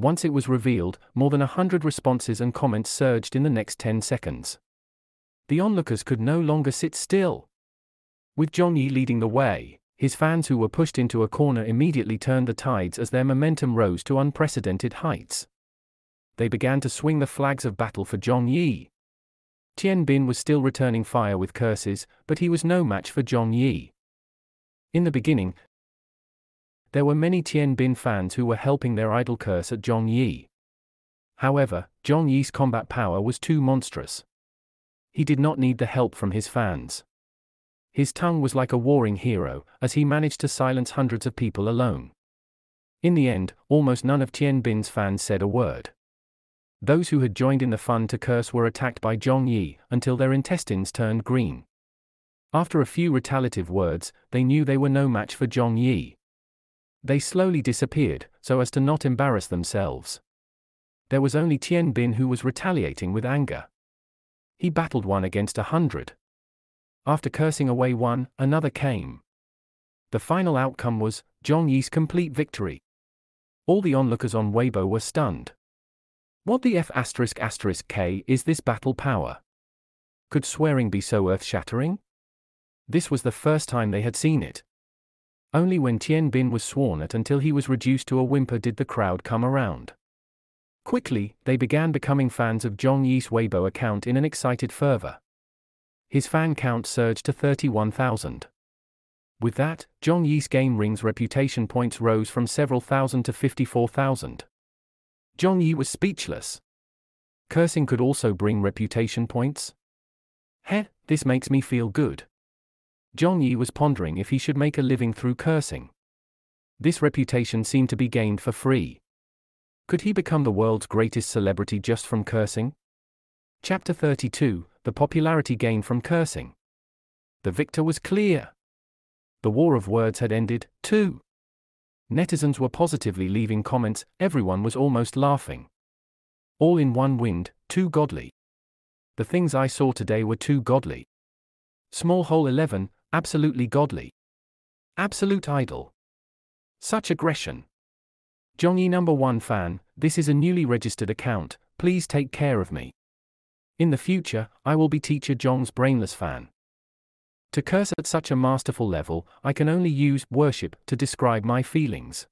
Once it was revealed, more than a hundred responses and comments surged in the next 10 seconds. The onlookers could no longer sit still. With Zhong Yi leading the way, his fans who were pushed into a corner immediately turned the tides as their momentum rose to unprecedented heights. They began to swing the flags of battle for Zhong Yi. Tian Bin was still returning fire with curses, but he was no match for Zhong Yi. In the beginning, there were many Tian Bin fans who were helping their idol curse at Zhong Yi. However, Zhong Yi's combat power was too monstrous. He did not need the help from his fans. His tongue was like a warring hero, as he managed to silence hundreds of people alone. In the end, almost none of Tian Bin's fans said a word. Those who had joined in the fun to curse were attacked by Zhong Yi until their intestines turned green. After a few retaliative words, they knew they were no match for Zhong Yi. They slowly disappeared, so as to not embarrass themselves. There was only Tian Bin who was retaliating with anger. He battled one against a hundred. After cursing away one, another came. The final outcome was Zhong Yi's complete victory. All the onlookers on Weibo were stunned. What the F asterisk asterisk K is this battle power? Could swearing be so earth shattering? This was the first time they had seen it. Only when Tian Bin was sworn at until he was reduced to a whimper did the crowd come around. Quickly, they began becoming fans of Zhong Yi's Weibo account in an excited fervor his fan count surged to 31,000. With that, Zhong Yi's game ring's reputation points rose from several thousand to 54,000. Zhong Yi was speechless. Cursing could also bring reputation points? Heh, this makes me feel good. Zhong Yi was pondering if he should make a living through cursing. This reputation seemed to be gained for free. Could he become the world's greatest celebrity just from cursing? Chapter 32 the popularity gained from cursing. The victor was clear. The war of words had ended, too. Netizens were positively leaving comments, everyone was almost laughing. All in one wind, too godly. The things I saw today were too godly. Small hole 11, absolutely godly. Absolute idol. Such aggression. Zhong number 1 fan, this is a newly registered account, please take care of me. In the future, I will be teacher Zhong's brainless fan. To curse at such a masterful level, I can only use worship to describe my feelings.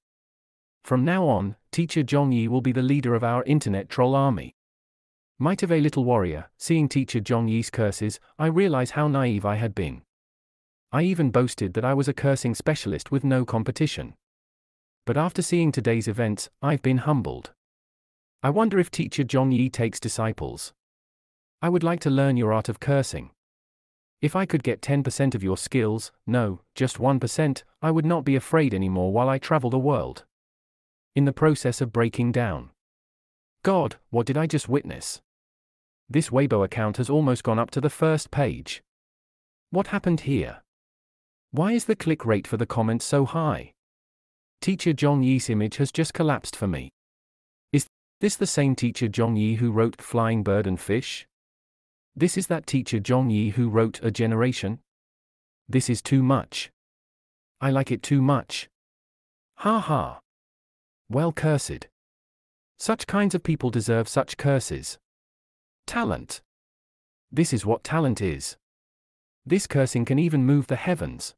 From now on, teacher Zhong Yi will be the leader of our internet troll army. Might of a little warrior, seeing teacher Zhong Yi's curses, I realize how naive I had been. I even boasted that I was a cursing specialist with no competition. But after seeing today's events, I've been humbled. I wonder if teacher Zhong Yi takes disciples. I would like to learn your art of cursing. If I could get 10% of your skills, no, just 1%, I would not be afraid anymore while I travel the world. In the process of breaking down. God, what did I just witness? This Weibo account has almost gone up to the first page. What happened here? Why is the click rate for the comments so high? Teacher Zhong Yi's image has just collapsed for me. Is this the same teacher Zhong Yi who wrote Flying Bird and Fish? This is that teacher Zhong Yi who wrote A Generation? This is too much. I like it too much. Ha ha. Well cursed. Such kinds of people deserve such curses. Talent. This is what talent is. This cursing can even move the heavens.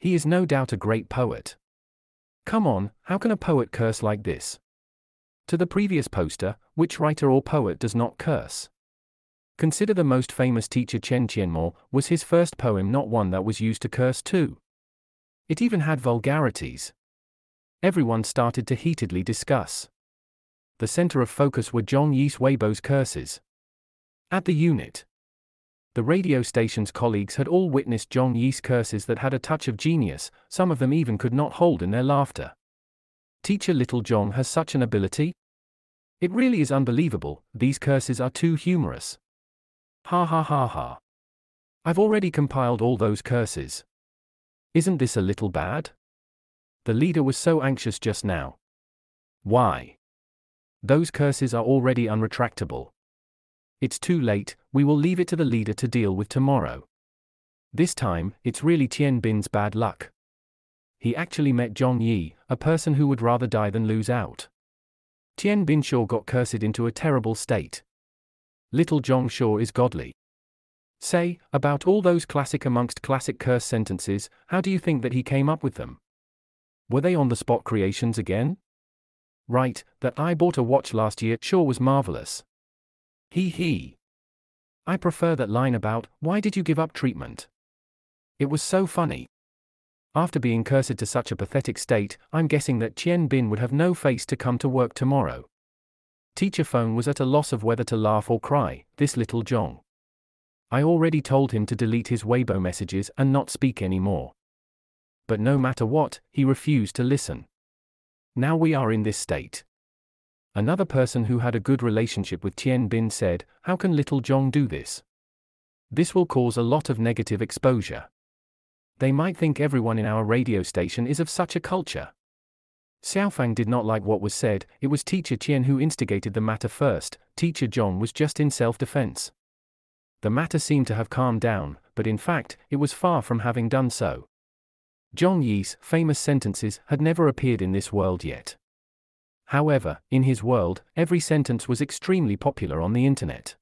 He is no doubt a great poet. Come on, how can a poet curse like this? To the previous poster, which writer or poet does not curse? Consider the most famous teacher Chen Qianmo, was his first poem not one that was used to curse too. It even had vulgarities. Everyone started to heatedly discuss. The center of focus were Zhong Yi's Weibo's curses. At the unit, the radio station's colleagues had all witnessed Zhong Yi's curses that had a touch of genius, some of them even could not hold in their laughter. Teacher Little Zhong has such an ability? It really is unbelievable, these curses are too humorous. Ha ha ha ha. I've already compiled all those curses. Isn't this a little bad? The leader was so anxious just now. Why? Those curses are already unretractable. It's too late, we will leave it to the leader to deal with tomorrow. This time, it's really Tian Bin's bad luck. He actually met Zhong Yi, a person who would rather die than lose out. Tian Bin Shaw got cursed into a terrible state. Little Zhong Shaw is godly. Say, about all those classic amongst classic curse sentences, how do you think that he came up with them? Were they on the spot creations again? Right, that I bought a watch last year sure was marvelous. He he. I prefer that line about, why did you give up treatment? It was so funny. After being cursed to such a pathetic state, I'm guessing that Tian Bin would have no face to come to work tomorrow. Teacher Feng was at a loss of whether to laugh or cry, this little Zhong. I already told him to delete his Weibo messages and not speak anymore. But no matter what, he refused to listen. Now we are in this state. Another person who had a good relationship with Tian Bin said, How can little Zhong do this? This will cause a lot of negative exposure. They might think everyone in our radio station is of such a culture. Xiaofang did not like what was said, it was teacher Qian who instigated the matter first, teacher Zhong was just in self-defense. The matter seemed to have calmed down, but in fact, it was far from having done so. Zhong Yi's famous sentences had never appeared in this world yet. However, in his world, every sentence was extremely popular on the internet.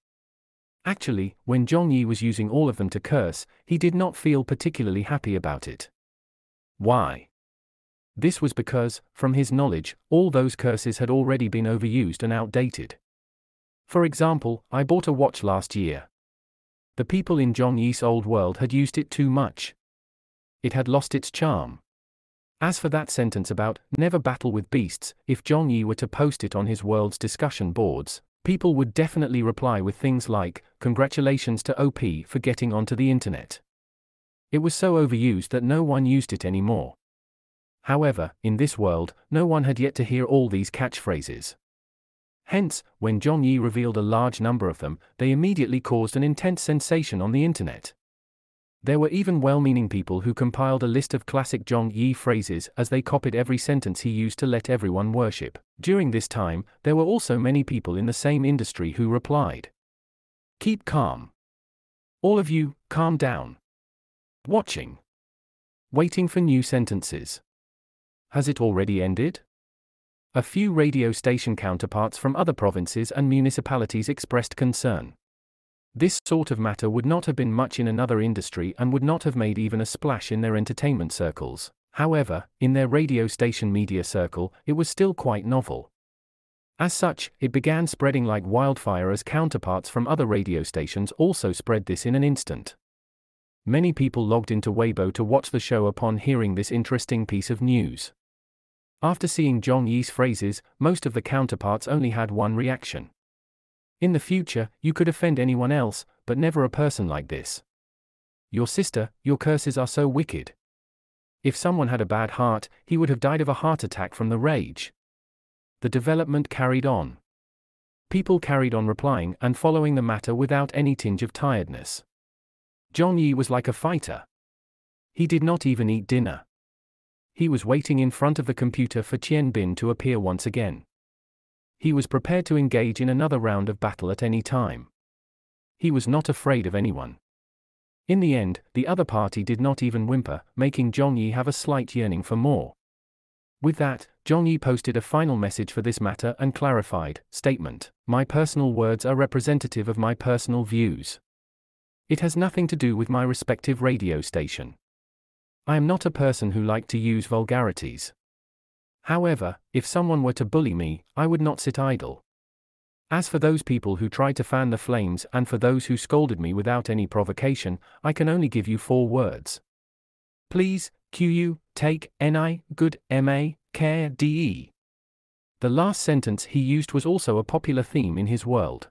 Actually, when Zhong Yi was using all of them to curse, he did not feel particularly happy about it. Why? This was because, from his knowledge, all those curses had already been overused and outdated. For example, I bought a watch last year. The people in Zhong Yi's old world had used it too much. It had lost its charm. As for that sentence about never battle with beasts, if Zhong Yi were to post it on his world's discussion boards, people would definitely reply with things like, Congratulations to OP for getting onto the internet. It was so overused that no one used it anymore. However, in this world, no one had yet to hear all these catchphrases. Hence, when Zhong Yi revealed a large number of them, they immediately caused an intense sensation on the internet. There were even well-meaning people who compiled a list of classic Zhong Yi phrases as they copied every sentence he used to let everyone worship. During this time, there were also many people in the same industry who replied. Keep calm. All of you, calm down. Watching. Waiting for new sentences. Has it already ended? A few radio station counterparts from other provinces and municipalities expressed concern. This sort of matter would not have been much in another industry and would not have made even a splash in their entertainment circles. However, in their radio station media circle, it was still quite novel. As such, it began spreading like wildfire as counterparts from other radio stations also spread this in an instant. Many people logged into Weibo to watch the show upon hearing this interesting piece of news. After seeing Zhong Yi's phrases, most of the counterparts only had one reaction. In the future, you could offend anyone else, but never a person like this. Your sister, your curses are so wicked. If someone had a bad heart, he would have died of a heart attack from the rage. The development carried on. People carried on replying and following the matter without any tinge of tiredness. Zhong Yi was like a fighter. He did not even eat dinner. He was waiting in front of the computer for Tian Bin to appear once again he was prepared to engage in another round of battle at any time. He was not afraid of anyone. In the end, the other party did not even whimper, making Zhong Yi have a slight yearning for more. With that, Zhong Yi posted a final message for this matter and clarified, statement, my personal words are representative of my personal views. It has nothing to do with my respective radio station. I am not a person who like to use vulgarities. However, if someone were to bully me, I would not sit idle. As for those people who tried to fan the flames and for those who scolded me without any provocation, I can only give you four words. Please, QU, take, NI, good, MA, care, DE. The last sentence he used was also a popular theme in his world.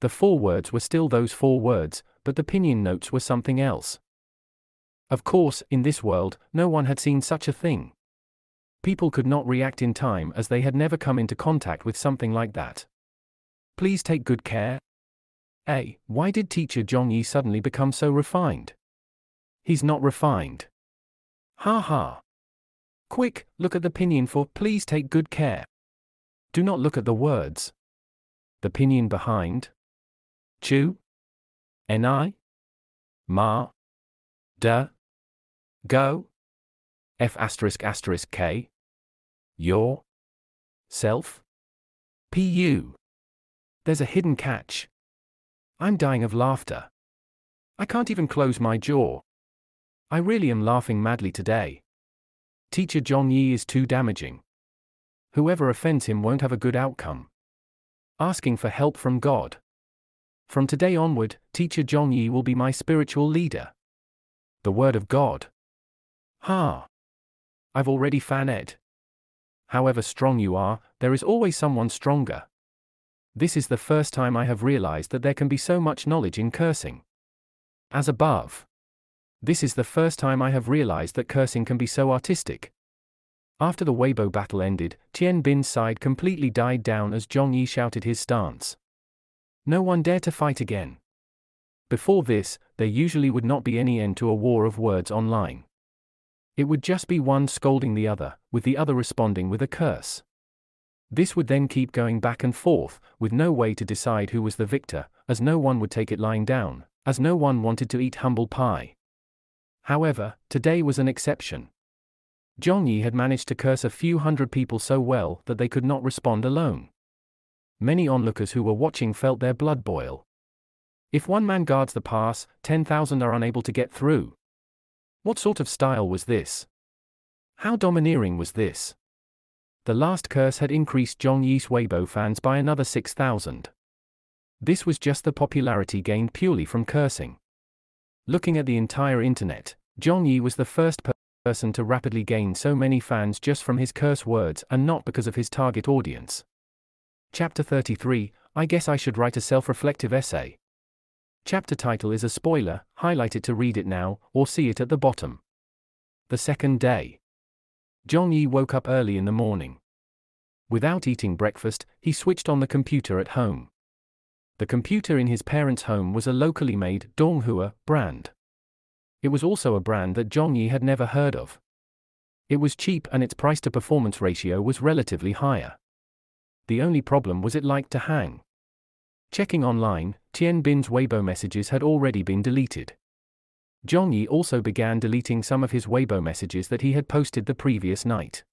The four words were still those four words, but the pinyin notes were something else. Of course, in this world, no one had seen such a thing people could not react in time as they had never come into contact with something like that. Please take good care. A. Why did teacher Zhong Yi suddenly become so refined? He's not refined. Ha ha. Quick, look at the pinyin for please take good care. Do not look at the words. The pinyin behind. Chu. Ni. Ma. Da. Go. F asterisk asterisk K your self? Pu. There's a hidden catch. I'm dying of laughter. I can't even close my jaw. I really am laughing madly today. Teacher Zhong Yi is too damaging. Whoever offends him won't have a good outcome. Asking for help from God. From today onward, Teacher Zhong Yi will be my spiritual leader. The Word of God. Ha! I've already fan ed. However strong you are, there is always someone stronger. This is the first time I have realized that there can be so much knowledge in cursing. As above. This is the first time I have realized that cursing can be so artistic. After the Weibo battle ended, Tian Bin's side completely died down as Zhong Yi shouted his stance. No one dare to fight again. Before this, there usually would not be any end to a war of words online. It would just be one scolding the other, with the other responding with a curse. This would then keep going back and forth, with no way to decide who was the victor, as no one would take it lying down, as no one wanted to eat humble pie. However, today was an exception. Zhong Yi had managed to curse a few hundred people so well that they could not respond alone. Many onlookers who were watching felt their blood boil. If one man guards the pass, 10,000 are unable to get through. What sort of style was this? How domineering was this? The last curse had increased Zhong Yi's Weibo fans by another 6,000. This was just the popularity gained purely from cursing. Looking at the entire internet, Zhong Yi was the first per person to rapidly gain so many fans just from his curse words and not because of his target audience. Chapter 33 I guess I should write a self reflective essay. Chapter title is a spoiler, highlight it to read it now, or see it at the bottom. The second day. Zhong Yi woke up early in the morning. Without eating breakfast, he switched on the computer at home. The computer in his parents' home was a locally made Donghua brand. It was also a brand that Zhong Yi had never heard of. It was cheap and its price to performance ratio was relatively higher. The only problem was it liked to hang. Checking online, Tian Bin's Weibo messages had already been deleted. Zhong Yi also began deleting some of his Weibo messages that he had posted the previous night.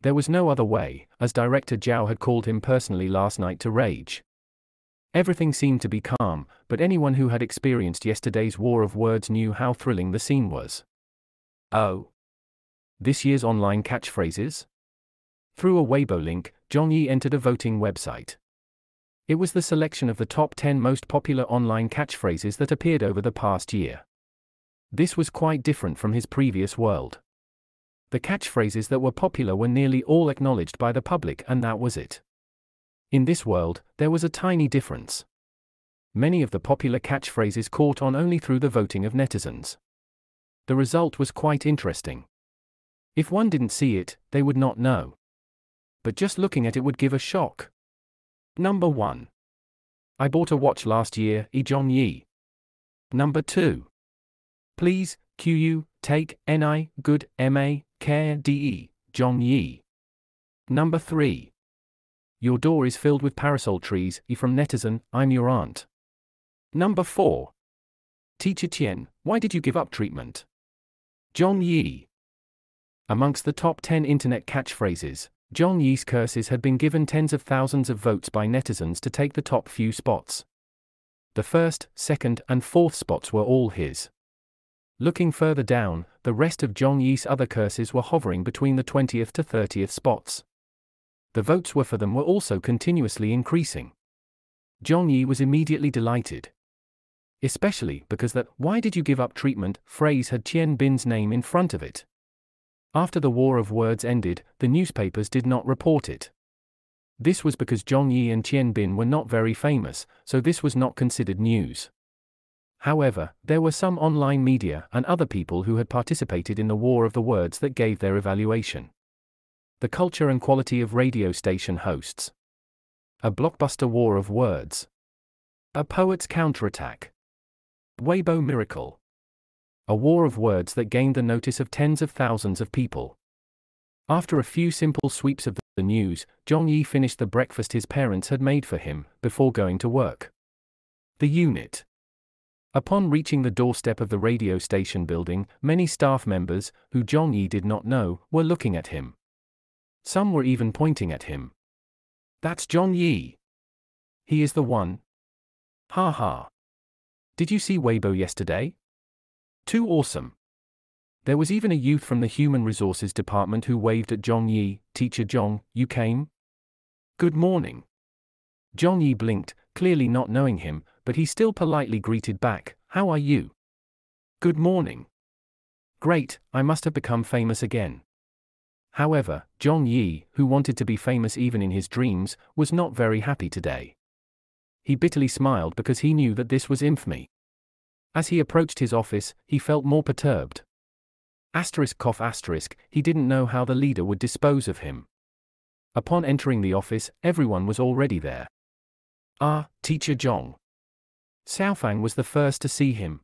There was no other way, as director Zhao had called him personally last night to rage. Everything seemed to be calm, but anyone who had experienced yesterday's war of words knew how thrilling the scene was. Oh. This year's online catchphrases? Through a Weibo link, Zhong Yi entered a voting website. It was the selection of the top 10 most popular online catchphrases that appeared over the past year. This was quite different from his previous world. The catchphrases that were popular were nearly all acknowledged by the public, and that was it. In this world, there was a tiny difference. Many of the popular catchphrases caught on only through the voting of netizens. The result was quite interesting. If one didn't see it, they would not know. But just looking at it would give a shock. Number 1. I bought a watch last year, E. Zhong Yi. Number 2. Please, QU, take, NI, good, MA, care, DE, Zhong Yi. Number 3. Your door is filled with parasol trees, E from netizen, I'm your aunt. Number 4. Teacher Tian, why did you give up treatment? Zhong Yi. Amongst the top 10 internet catchphrases, Zhong Yi's curses had been given tens of thousands of votes by netizens to take the top few spots. The first, second, and fourth spots were all his. Looking further down, the rest of Zhong Yi's other curses were hovering between the 20th to 30th spots. The votes were for them were also continuously increasing. Zhong Yi was immediately delighted. Especially because that why did you give up treatment phrase had Tian Bin's name in front of it. After the war of words ended, the newspapers did not report it. This was because Zhong Yi and Tian Bin were not very famous, so this was not considered news. However, there were some online media and other people who had participated in the war of the words that gave their evaluation. The culture and quality of radio station hosts. A blockbuster war of words. A poet's counterattack. Weibo miracle a war of words that gained the notice of tens of thousands of people. After a few simple sweeps of the news, Zhong Yi finished the breakfast his parents had made for him, before going to work. The unit. Upon reaching the doorstep of the radio station building, many staff members, who Zhong Yi did not know, were looking at him. Some were even pointing at him. That's Zhong Yi. He is the one. Ha ha. Did you see Weibo yesterday? Too awesome. There was even a youth from the Human Resources Department who waved at Zhong Yi, Teacher Zhong, you came? Good morning. Zhong Yi blinked, clearly not knowing him, but he still politely greeted back, How are you? Good morning. Great, I must have become famous again. However, Zhong Yi, who wanted to be famous even in his dreams, was not very happy today. He bitterly smiled because he knew that this was infamy. As he approached his office, he felt more perturbed. Asterisk cough asterisk, he didn't know how the leader would dispose of him. Upon entering the office, everyone was already there. Ah, Teacher Zhong. Xiaofang was the first to see him.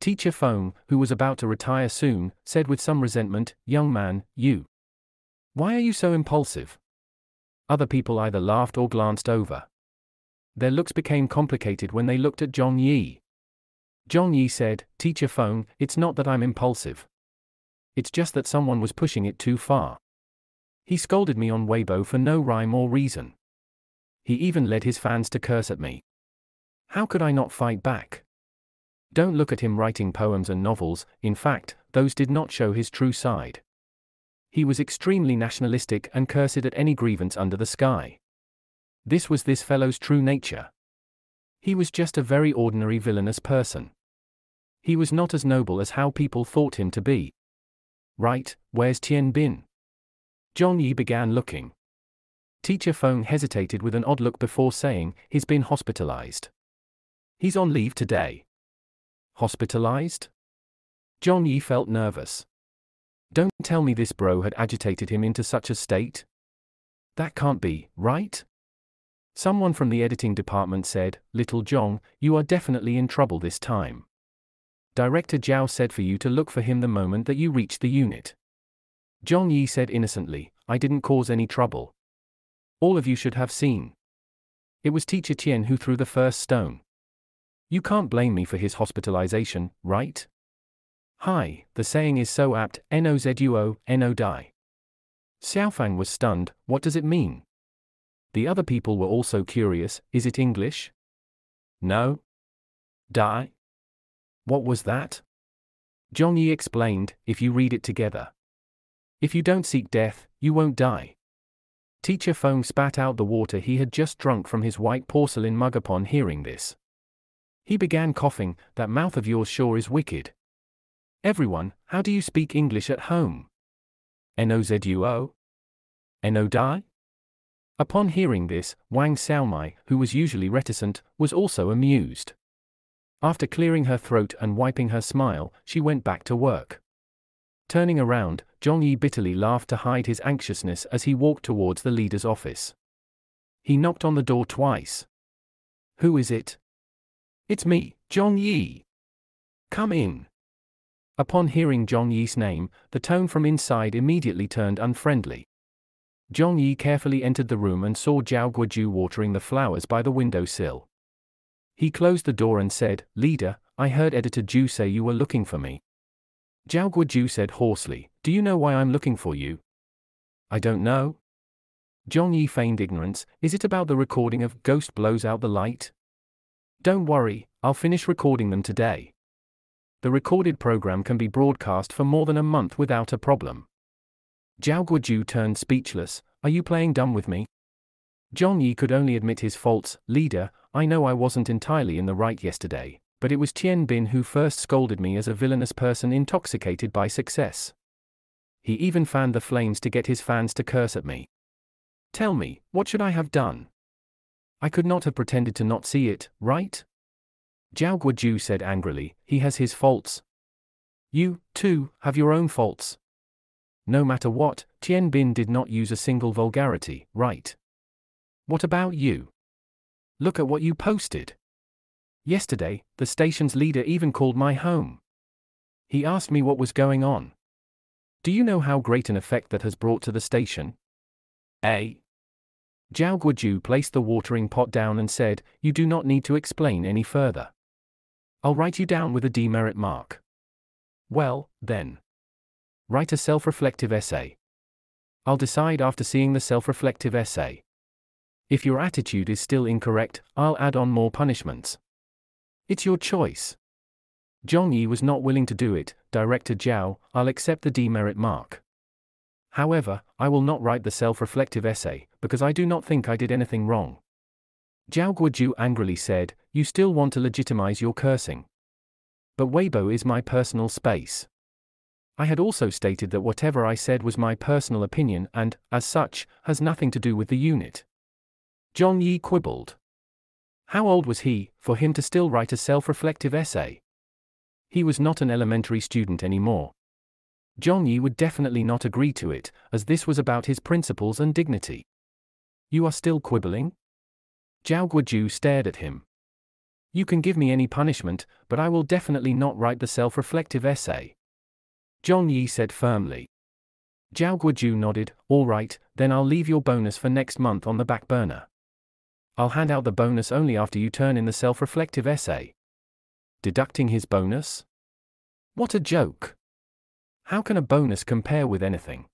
Teacher Feng, who was about to retire soon, said with some resentment, Young man, you. Why are you so impulsive? Other people either laughed or glanced over. Their looks became complicated when they looked at Zhong Yi. Zhong Yi said, Teacher Feng, it's not that I'm impulsive. It's just that someone was pushing it too far. He scolded me on Weibo for no rhyme or reason. He even led his fans to curse at me. How could I not fight back? Don't look at him writing poems and novels, in fact, those did not show his true side. He was extremely nationalistic and cursed at any grievance under the sky. This was this fellow's true nature. He was just a very ordinary villainous person. He was not as noble as how people thought him to be. Right, where's Tian Bin? Zhong Yi began looking. Teacher Feng hesitated with an odd look before saying, He's been hospitalized. He's on leave today. Hospitalized? Zhong Yi felt nervous. Don't tell me this bro had agitated him into such a state. That can't be, right? Someone from the editing department said, Little Zhong, you are definitely in trouble this time. Director Zhao said for you to look for him the moment that you reach the unit. Zhong Yi said innocently, I didn't cause any trouble. All of you should have seen. It was teacher Tian who threw the first stone. You can't blame me for his hospitalization, right? Hi, the saying is so apt, N-O-Z-U-O, N-O die. Xiaofang was stunned, what does it mean? The other people were also curious, is it English? No? Die? What was that? Zhong Yi explained, if you read it together. If you don't seek death, you won't die. Teacher Feng spat out the water he had just drunk from his white porcelain mug upon hearing this. He began coughing, that mouth of yours sure is wicked. Everyone, how do you speak English at home? N-O-Z-U-O? N-O-Die? Upon hearing this, Wang Xiaomai, who was usually reticent, was also amused. After clearing her throat and wiping her smile, she went back to work. Turning around, Zhong Yi bitterly laughed to hide his anxiousness as he walked towards the leader's office. He knocked on the door twice. Who is it? It's me, Zhong Yi. Come in. Upon hearing Zhong Yi's name, the tone from inside immediately turned unfriendly. Zhong Yi carefully entered the room and saw Zhao Guoju watering the flowers by the window sill. He closed the door and said, Leader, I heard Editor Zhu say you were looking for me. Zhao Guoju said hoarsely, Do you know why I'm looking for you? I don't know. Zhong Yi feigned ignorance, is it about the recording of Ghost Blows Out the Light? Don't worry, I'll finish recording them today. The recorded program can be broadcast for more than a month without a problem. Zhao Guoju turned speechless, are you playing dumb with me? Zhong Yi could only admit his faults, leader, I know I wasn't entirely in the right yesterday, but it was Tian Bin who first scolded me as a villainous person intoxicated by success. He even fanned the flames to get his fans to curse at me. Tell me, what should I have done? I could not have pretended to not see it, right? Zhao Guoju said angrily, he has his faults. You, too, have your own faults. No matter what, Tian Bin did not use a single vulgarity, right? What about you? Look at what you posted. Yesterday, the station's leader even called my home. He asked me what was going on. Do you know how great an effect that has brought to the station? A. Zhao Guoju placed the watering pot down and said, You do not need to explain any further. I'll write you down with a demerit mark. Well, then. Write a self reflective essay. I'll decide after seeing the self reflective essay. If your attitude is still incorrect, I'll add on more punishments. It's your choice. Zhong Yi was not willing to do it, Director Zhao, I'll accept the demerit mark. However, I will not write the self-reflective essay, because I do not think I did anything wrong. Zhao Guoju angrily said, You still want to legitimize your cursing. But Weibo is my personal space. I had also stated that whatever I said was my personal opinion and, as such, has nothing to do with the unit. Zhong Yi quibbled. How old was he, for him to still write a self-reflective essay? He was not an elementary student anymore. Zhong Yi would definitely not agree to it, as this was about his principles and dignity. You are still quibbling? Zhao Guoju stared at him. You can give me any punishment, but I will definitely not write the self-reflective essay. Zhong Yi said firmly. Zhao Guoju nodded, all right, then I'll leave your bonus for next month on the back burner. I'll hand out the bonus only after you turn in the self-reflective essay. Deducting his bonus? What a joke. How can a bonus compare with anything?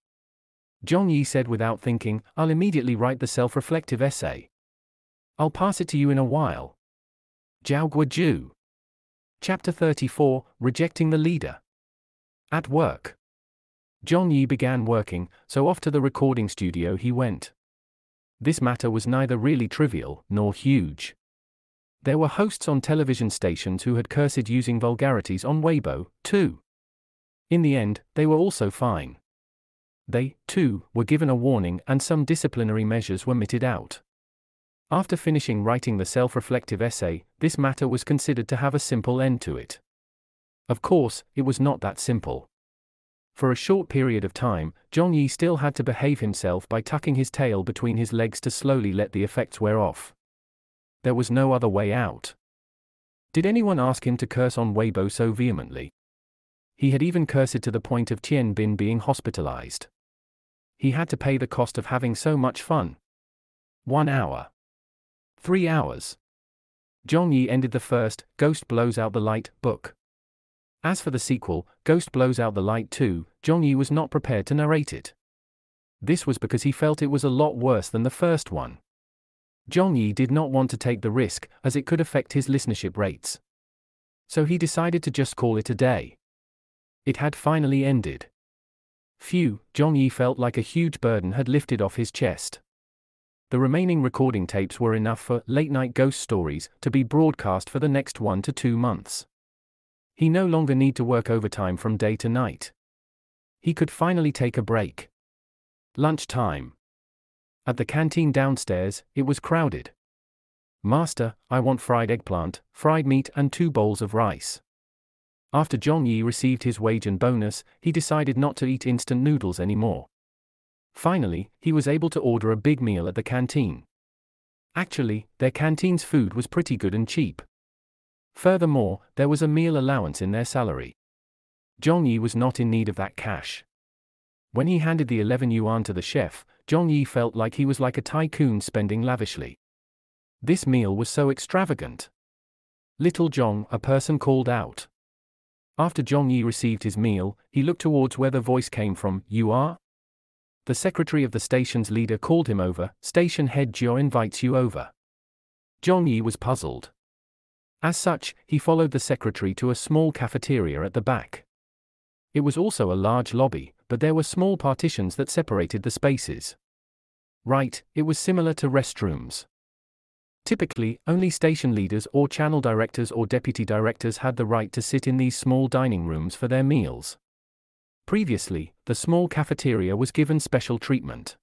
Zhong Yi said without thinking, I'll immediately write the self-reflective essay. I'll pass it to you in a while. Zhao Guoju. Chapter 34, Rejecting the Leader. At work. Zhong Yi began working, so off to the recording studio he went. This matter was neither really trivial, nor huge. There were hosts on television stations who had cursed using vulgarities on Weibo, too. In the end, they were also fine. They, too, were given a warning and some disciplinary measures were meted out. After finishing writing the self reflective essay, this matter was considered to have a simple end to it. Of course, it was not that simple. For a short period of time, Zhong Yi still had to behave himself by tucking his tail between his legs to slowly let the effects wear off. There was no other way out. Did anyone ask him to curse on Weibo so vehemently? He had even cursed to the point of Tian Bin being hospitalized. He had to pay the cost of having so much fun. One hour. Three hours. Zhong Yi ended the first, Ghost Blows Out the Light, book. As for the sequel, Ghost Blows Out the Light 2, Zhong Yi was not prepared to narrate it. This was because he felt it was a lot worse than the first one. Zhong Yi did not want to take the risk, as it could affect his listenership rates. So he decided to just call it a day. It had finally ended. Phew, Zhong Yi felt like a huge burden had lifted off his chest. The remaining recording tapes were enough for late night ghost stories to be broadcast for the next one to two months. He no longer need to work overtime from day to night. He could finally take a break. Lunch time. At the canteen downstairs, it was crowded. Master, I want fried eggplant, fried meat, and two bowls of rice. After Zhong Yi received his wage and bonus, he decided not to eat instant noodles anymore. Finally, he was able to order a big meal at the canteen. Actually, their canteen's food was pretty good and cheap. Furthermore, there was a meal allowance in their salary. Zhong Yi was not in need of that cash. When he handed the 11 yuan to the chef, Zhong Yi felt like he was like a tycoon spending lavishly. This meal was so extravagant. Little Zhong, a person called out. After Zhong Yi received his meal, he looked towards where the voice came from, You are? The secretary of the station's leader called him over, Station head Jiao invites you over. Zhong Yi was puzzled. As such, he followed the secretary to a small cafeteria at the back. It was also a large lobby, but there were small partitions that separated the spaces. Right, it was similar to restrooms. Typically, only station leaders or channel directors or deputy directors had the right to sit in these small dining rooms for their meals. Previously, the small cafeteria was given special treatment.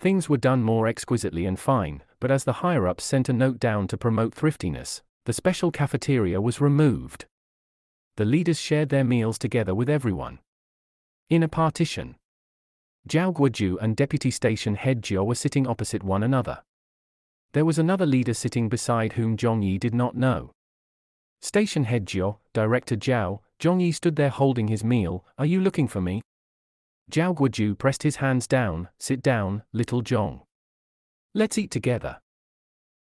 Things were done more exquisitely and fine, but as the higher ups sent a note down to promote thriftiness, the special cafeteria was removed. The leaders shared their meals together with everyone. In a partition. Zhao Guoju and Deputy Station Head Jiao were sitting opposite one another. There was another leader sitting beside whom Zhong Yi did not know. Station Head Jiao, Director Zhao, Zhong Yi stood there holding his meal, are you looking for me? Zhao Guoju pressed his hands down, sit down, little Zhong. Let's eat together.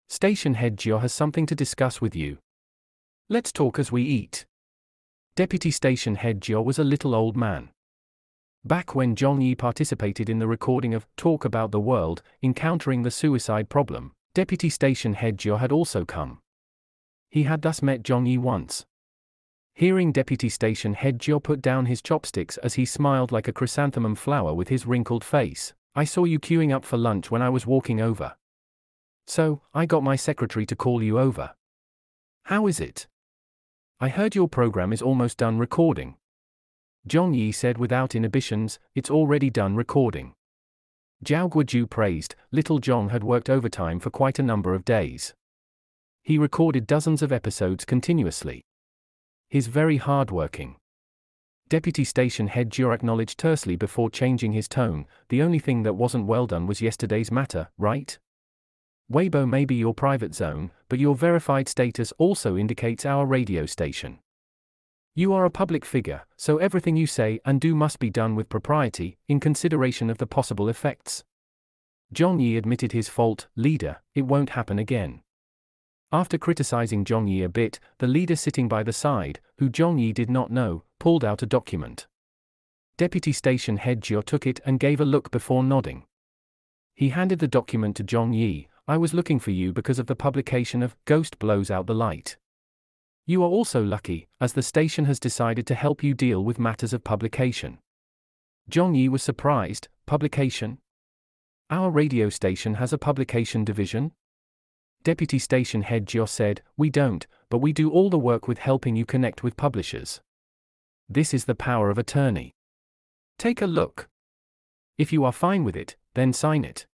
Station Head Jiao has something to discuss with you. Let's talk as we eat. Deputy Station Head Jiao was a little old man. Back when Zhong Yi participated in the recording of Talk About the World, Encountering the Suicide Problem, Deputy Station Head Jiao had also come. He had thus met Zhong Yi once. Hearing Deputy Station Head Jiao put down his chopsticks as he smiled like a chrysanthemum flower with his wrinkled face, I saw you queuing up for lunch when I was walking over. So, I got my secretary to call you over. How is it? I heard your program is almost done recording. Zhong Yi said without inhibitions, it's already done recording. Zhao Guoju praised, little Zhong had worked overtime for quite a number of days. He recorded dozens of episodes continuously. He's very hardworking. Deputy Station Head Jiao acknowledged tersely before changing his tone, the only thing that wasn't well done was yesterday's matter, right? Weibo may be your private zone, but your verified status also indicates our radio station. You are a public figure, so everything you say and do must be done with propriety, in consideration of the possible effects. Zhong Yi admitted his fault, leader, it won't happen again. After criticizing Zhong Yi a bit, the leader sitting by the side, who Zhong Yi did not know, pulled out a document. Deputy Station Head Jiao took it and gave a look before nodding. He handed the document to Zhong Yi, I was looking for you because of the publication of Ghost Blows Out the Light. You are also lucky, as the station has decided to help you deal with matters of publication. Zhong Yi was surprised, publication? Our radio station has a publication division? Deputy Station Head Jiao said, We don't, but we do all the work with helping you connect with publishers. This is the power of attorney. Take a look. If you are fine with it, then sign it.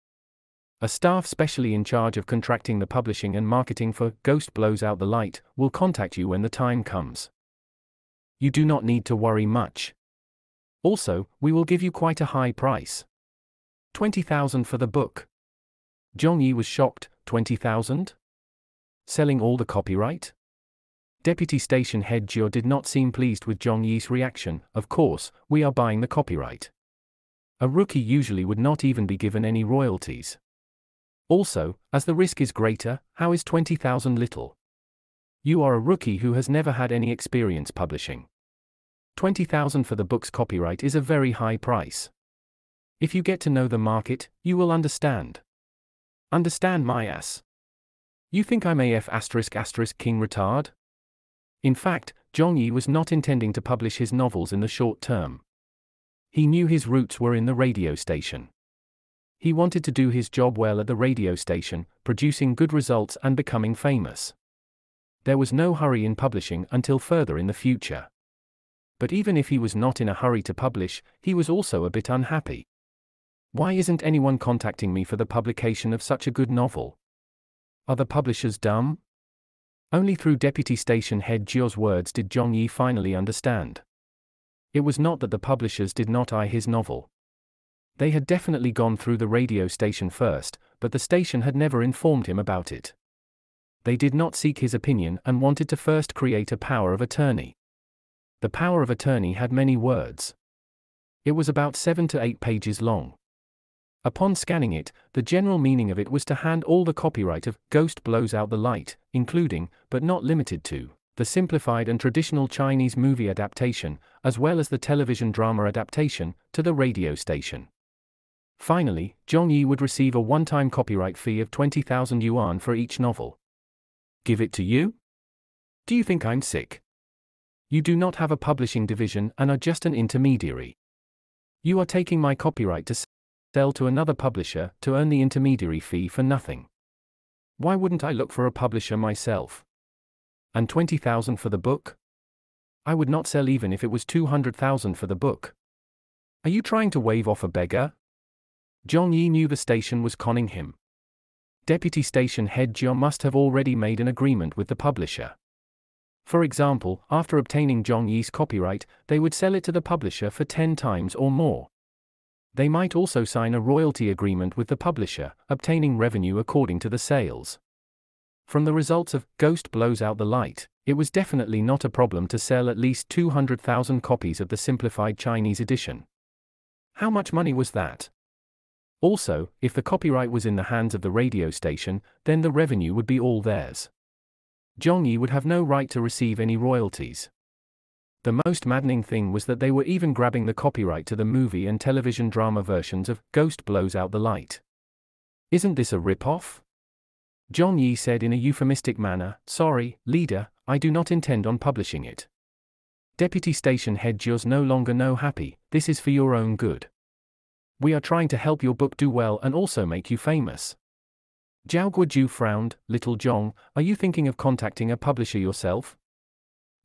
A staff specially in charge of contracting the publishing and marketing for Ghost Blows Out the Light will contact you when the time comes. You do not need to worry much. Also, we will give you quite a high price. 20,000 for the book. Zhong Yi was shocked, 20,000? Selling all the copyright? Deputy Station Head Jiao did not seem pleased with Zhong Yi's reaction, of course, we are buying the copyright. A rookie usually would not even be given any royalties. Also, as the risk is greater, how is 20,000 little? You are a rookie who has never had any experience publishing. 20,000 for the book's copyright is a very high price. If you get to know the market, you will understand. Understand my ass. You think I'm AF asterisk asterisk king retard? In fact, Zhong Yi was not intending to publish his novels in the short term. He knew his roots were in the radio station. He wanted to do his job well at the radio station, producing good results and becoming famous. There was no hurry in publishing until further in the future. But even if he was not in a hurry to publish, he was also a bit unhappy. Why isn't anyone contacting me for the publication of such a good novel? Are the publishers dumb? Only through Deputy Station Head Jiao's words did Zhong Yi finally understand. It was not that the publishers did not eye his novel. They had definitely gone through the radio station first, but the station had never informed him about it. They did not seek his opinion and wanted to first create a power of attorney. The power of attorney had many words. It was about seven to eight pages long. Upon scanning it, the general meaning of it was to hand all the copyright of Ghost Blows Out the Light, including, but not limited to, the simplified and traditional Chinese movie adaptation, as well as the television drama adaptation, to the radio station. Finally, Zhong Yi would receive a one-time copyright fee of 20,000 yuan for each novel. Give it to you? Do you think I'm sick? You do not have a publishing division and are just an intermediary. You are taking my copyright to sell to another publisher to earn the intermediary fee for nothing. Why wouldn't I look for a publisher myself? And 20,000 for the book? I would not sell even if it was 200,000 for the book. Are you trying to wave off a beggar? Zhong Yi knew the station was conning him. Deputy Station Head Jiao must have already made an agreement with the publisher. For example, after obtaining Zhong Yi's copyright, they would sell it to the publisher for 10 times or more. They might also sign a royalty agreement with the publisher, obtaining revenue according to the sales. From the results of Ghost Blows Out the Light, it was definitely not a problem to sell at least 200,000 copies of the simplified Chinese edition. How much money was that? Also, if the copyright was in the hands of the radio station, then the revenue would be all theirs. Zhong Yi would have no right to receive any royalties. The most maddening thing was that they were even grabbing the copyright to the movie and television drama versions of Ghost Blows Out the Light. Isn't this a rip-off? Zhong Yi said in a euphemistic manner, Sorry, leader, I do not intend on publishing it. Deputy Station Head Jiao's no longer no happy, this is for your own good. We are trying to help your book do well and also make you famous. Zhao Guoju frowned, Little Zhong, are you thinking of contacting a publisher yourself?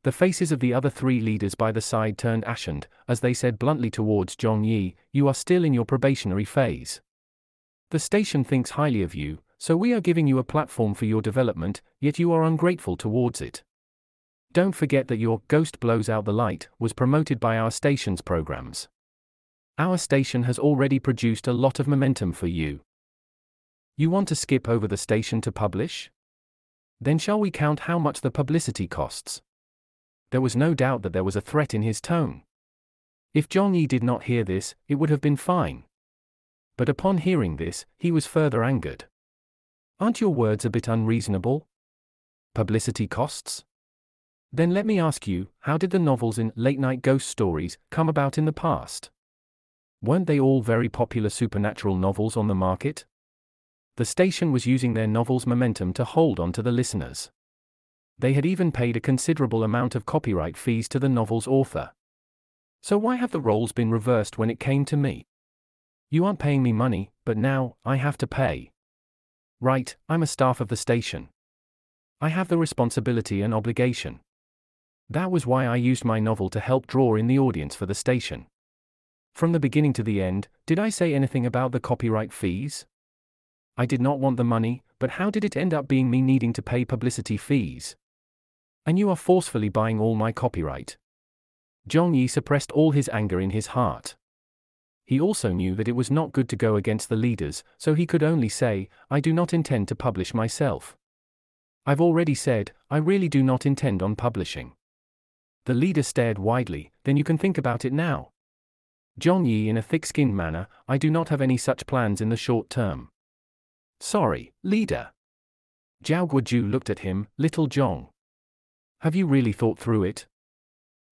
The faces of the other three leaders by the side turned ashened, as they said bluntly towards Zhong Yi, You are still in your probationary phase. The station thinks highly of you, so we are giving you a platform for your development, yet you are ungrateful towards it. Don't forget that your Ghost Blows Out the Light was promoted by our station's programs. Our station has already produced a lot of momentum for you. You want to skip over the station to publish? Then shall we count how much the publicity costs? There was no doubt that there was a threat in his tone. If Zhong Yi did not hear this, it would have been fine. But upon hearing this, he was further angered. Aren't your words a bit unreasonable? Publicity costs? Then let me ask you, how did the novels in Late Night Ghost Stories come about in the past? Weren't they all very popular supernatural novels on the market? The station was using their novel's momentum to hold on to the listeners. They had even paid a considerable amount of copyright fees to the novel's author. So why have the roles been reversed when it came to me? You aren't paying me money, but now, I have to pay. Right, I'm a staff of the station. I have the responsibility and obligation. That was why I used my novel to help draw in the audience for the station. From the beginning to the end, did I say anything about the copyright fees? I did not want the money, but how did it end up being me needing to pay publicity fees? And you are forcefully buying all my copyright. Zhong Yi suppressed all his anger in his heart. He also knew that it was not good to go against the leaders, so he could only say, I do not intend to publish myself. I've already said, I really do not intend on publishing. The leader stared widely, then you can think about it now. Zhong Yi in a thick-skinned manner, I do not have any such plans in the short term. Sorry, leader. Zhao Guoju looked at him, little Zhong. Have you really thought through it?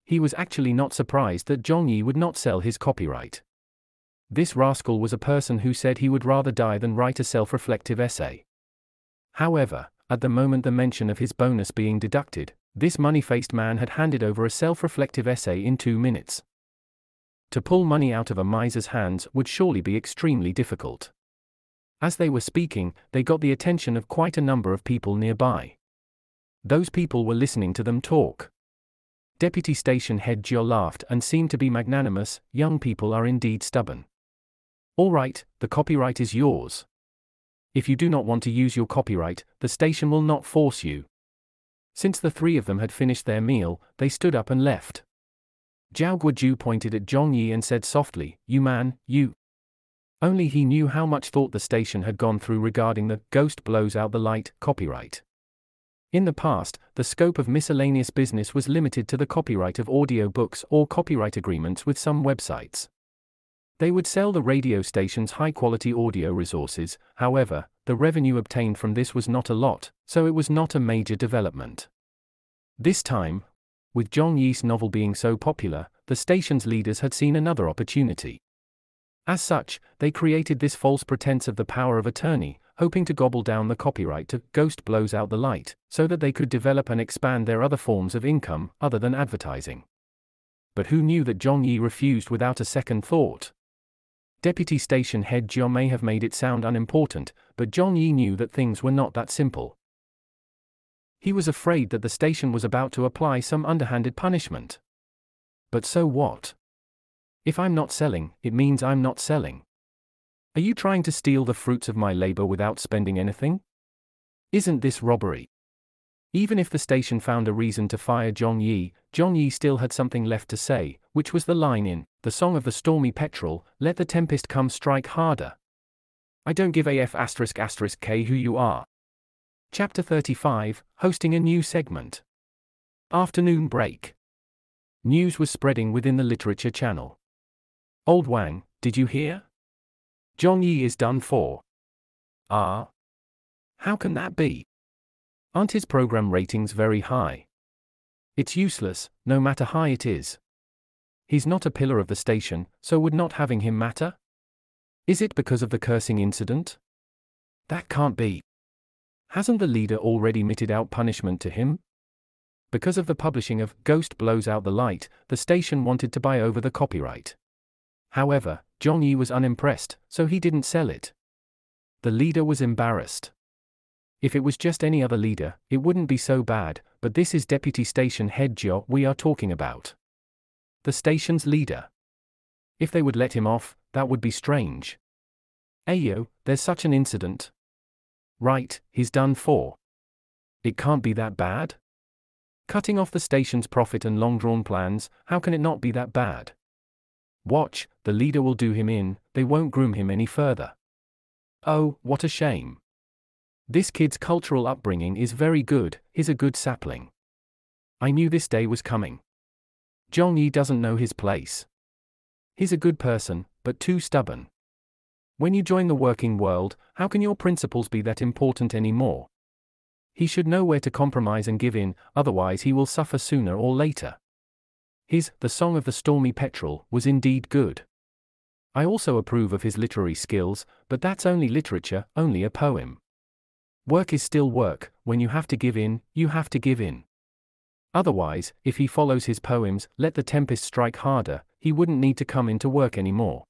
He was actually not surprised that Zhong Yi would not sell his copyright. This rascal was a person who said he would rather die than write a self reflective essay. However, at the moment the mention of his bonus being deducted, this money faced man had handed over a self reflective essay in two minutes. To pull money out of a miser's hands would surely be extremely difficult. As they were speaking, they got the attention of quite a number of people nearby. Those people were listening to them talk. Deputy Station Head Jiao laughed and seemed to be magnanimous, young people are indeed stubborn. All right, the copyright is yours. If you do not want to use your copyright, the station will not force you. Since the three of them had finished their meal, they stood up and left. Zhao Guoju pointed at Zhong Yi and said softly, You man, you. Only he knew how much thought the station had gone through regarding the Ghost Blows Out the Light copyright. In the past, the scope of miscellaneous business was limited to the copyright of audio books or copyright agreements with some websites. They would sell the radio station's high quality audio resources, however, the revenue obtained from this was not a lot, so it was not a major development. This time, with Zhong Yi's novel being so popular, the station's leaders had seen another opportunity. As such, they created this false pretense of the power of attorney, hoping to gobble down the copyright to Ghost Blows Out the Light, so that they could develop and expand their other forms of income, other than advertising. But who knew that Zhong Yi refused without a second thought? Deputy Station Head Jiao may have made it sound unimportant, but Zhong Yi knew that things were not that simple. He was afraid that the station was about to apply some underhanded punishment. But so what? If I'm not selling, it means I'm not selling. Are you trying to steal the fruits of my labor without spending anything? Isn't this robbery? Even if the station found a reason to fire Zhong Yi, Zhong Yi still had something left to say, which was the line in The Song of the Stormy Petrel, Let the Tempest Come Strike Harder. I don't give a f asterisk asterisk k who you are. Chapter 35, hosting a new segment. Afternoon break. News was spreading within the literature channel. Old Wang, did you hear? Zhong Yi is done for. Ah. How can that be? Aren't his program ratings very high? It's useless, no matter high it is. He's not a pillar of the station, so would not having him matter? Is it because of the cursing incident? That can't be. Hasn't the leader already meted out punishment to him? Because of the publishing of Ghost Blows Out the Light, the station wanted to buy over the copyright. However, Zhong Yi was unimpressed, so he didn't sell it. The leader was embarrassed. If it was just any other leader, it wouldn't be so bad, but this is Deputy Station Head Jiao we are talking about. The station's leader. If they would let him off, that would be strange. Ayo, there's such an incident. Right, he's done for. It can't be that bad? Cutting off the station's profit and long drawn plans, how can it not be that bad? Watch, the leader will do him in, they won't groom him any further. Oh, what a shame. This kid's cultural upbringing is very good, he's a good sapling. I knew this day was coming. Zhong Yi doesn't know his place. He's a good person, but too stubborn. When you join the working world, how can your principles be that important anymore? He should know where to compromise and give in, otherwise, he will suffer sooner or later. His The Song of the Stormy Petrel was indeed good. I also approve of his literary skills, but that's only literature, only a poem. Work is still work, when you have to give in, you have to give in. Otherwise, if he follows his poems, let the tempest strike harder, he wouldn't need to come into work anymore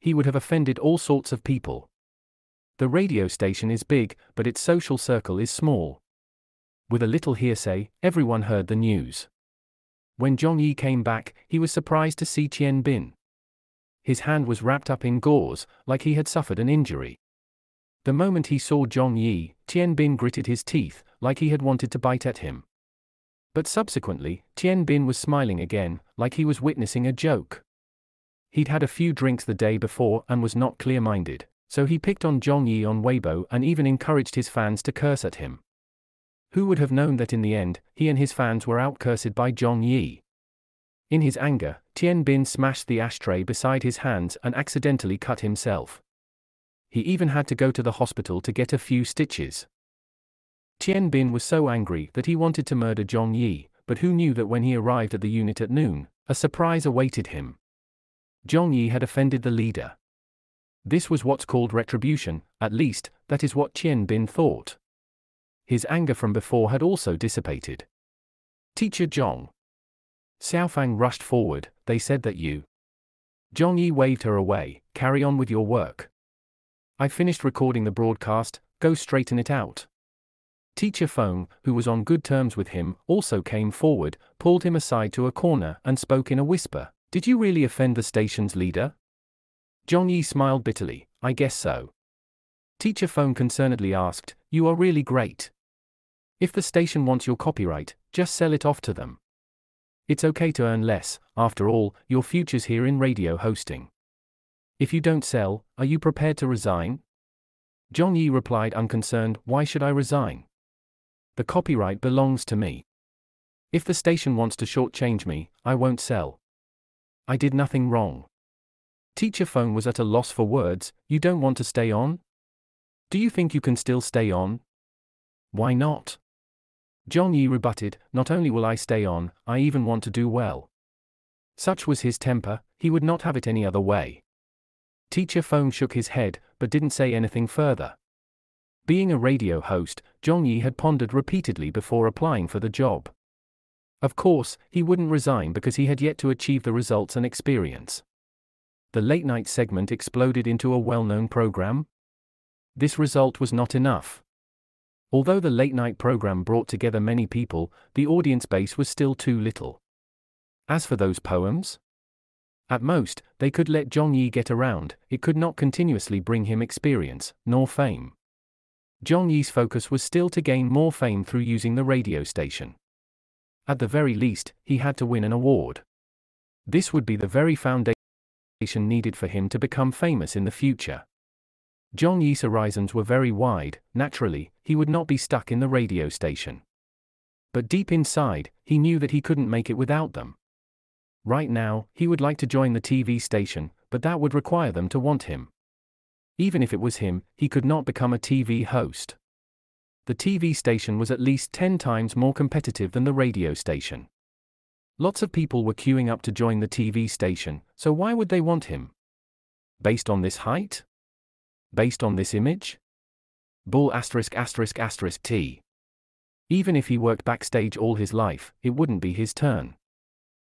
he would have offended all sorts of people. The radio station is big, but its social circle is small. With a little hearsay, everyone heard the news. When Zhong Yi came back, he was surprised to see Tian Bin. His hand was wrapped up in gauze, like he had suffered an injury. The moment he saw Zhong Yi, Tian Bin gritted his teeth, like he had wanted to bite at him. But subsequently, Tian Bin was smiling again, like he was witnessing a joke. He'd had a few drinks the day before and was not clear minded, so he picked on Zhong Yi on Weibo and even encouraged his fans to curse at him. Who would have known that in the end, he and his fans were outcursed by Zhong Yi? In his anger, Tian Bin smashed the ashtray beside his hands and accidentally cut himself. He even had to go to the hospital to get a few stitches. Tian Bin was so angry that he wanted to murder Zhong Yi, but who knew that when he arrived at the unit at noon, a surprise awaited him. Zhong Yi had offended the leader. This was what's called retribution, at least, that is what Tian Bin thought. His anger from before had also dissipated. Teacher Zhong. Xiaofang rushed forward, they said that you. Zhong Yi waved her away, carry on with your work. I finished recording the broadcast, go straighten it out. Teacher Feng, who was on good terms with him, also came forward, pulled him aside to a corner, and spoke in a whisper. Did you really offend the station's leader? Zhong Yi smiled bitterly, I guess so. Teacher Feng concernedly asked, You are really great. If the station wants your copyright, just sell it off to them. It's okay to earn less, after all, your future's here in radio hosting. If you don't sell, are you prepared to resign? Zhong Yi replied unconcerned, Why should I resign? The copyright belongs to me. If the station wants to shortchange me, I won't sell. I did nothing wrong. Teacher Feng was at a loss for words, you don't want to stay on? Do you think you can still stay on? Why not? Zhong Yi rebutted, Not only will I stay on, I even want to do well. Such was his temper, he would not have it any other way. Teacher Feng shook his head, but didn't say anything further. Being a radio host, Zhong Yi had pondered repeatedly before applying for the job. Of course, he wouldn't resign because he had yet to achieve the results and experience. The late night segment exploded into a well known program. This result was not enough. Although the late night program brought together many people, the audience base was still too little. As for those poems, at most, they could let Zhong Yi get around, it could not continuously bring him experience, nor fame. Zhong Yi's focus was still to gain more fame through using the radio station. At the very least, he had to win an award. This would be the very foundation needed for him to become famous in the future. Zhong Yi's horizons were very wide, naturally, he would not be stuck in the radio station. But deep inside, he knew that he couldn't make it without them. Right now, he would like to join the TV station, but that would require them to want him. Even if it was him, he could not become a TV host. The TV station was at least 10 times more competitive than the radio station. Lots of people were queuing up to join the TV station, so why would they want him? Based on this height? Based on this image? Bull asterisk asterisk asterisk T. Even if he worked backstage all his life, it wouldn't be his turn.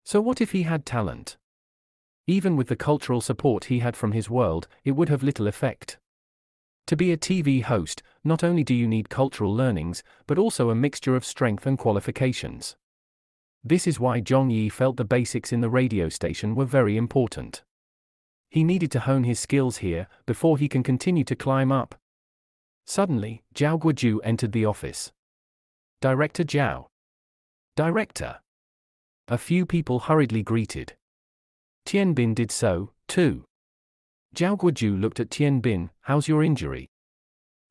So what if he had talent? Even with the cultural support he had from his world, it would have little effect. To be a TV host, not only do you need cultural learnings, but also a mixture of strength and qualifications. This is why Zhong Yi felt the basics in the radio station were very important. He needed to hone his skills here before he can continue to climb up. Suddenly, Zhao Guoju entered the office. Director Zhao. Director. A few people hurriedly greeted. Tian Bin did so, too. Zhao Guoju looked at Tian Bin, how's your injury?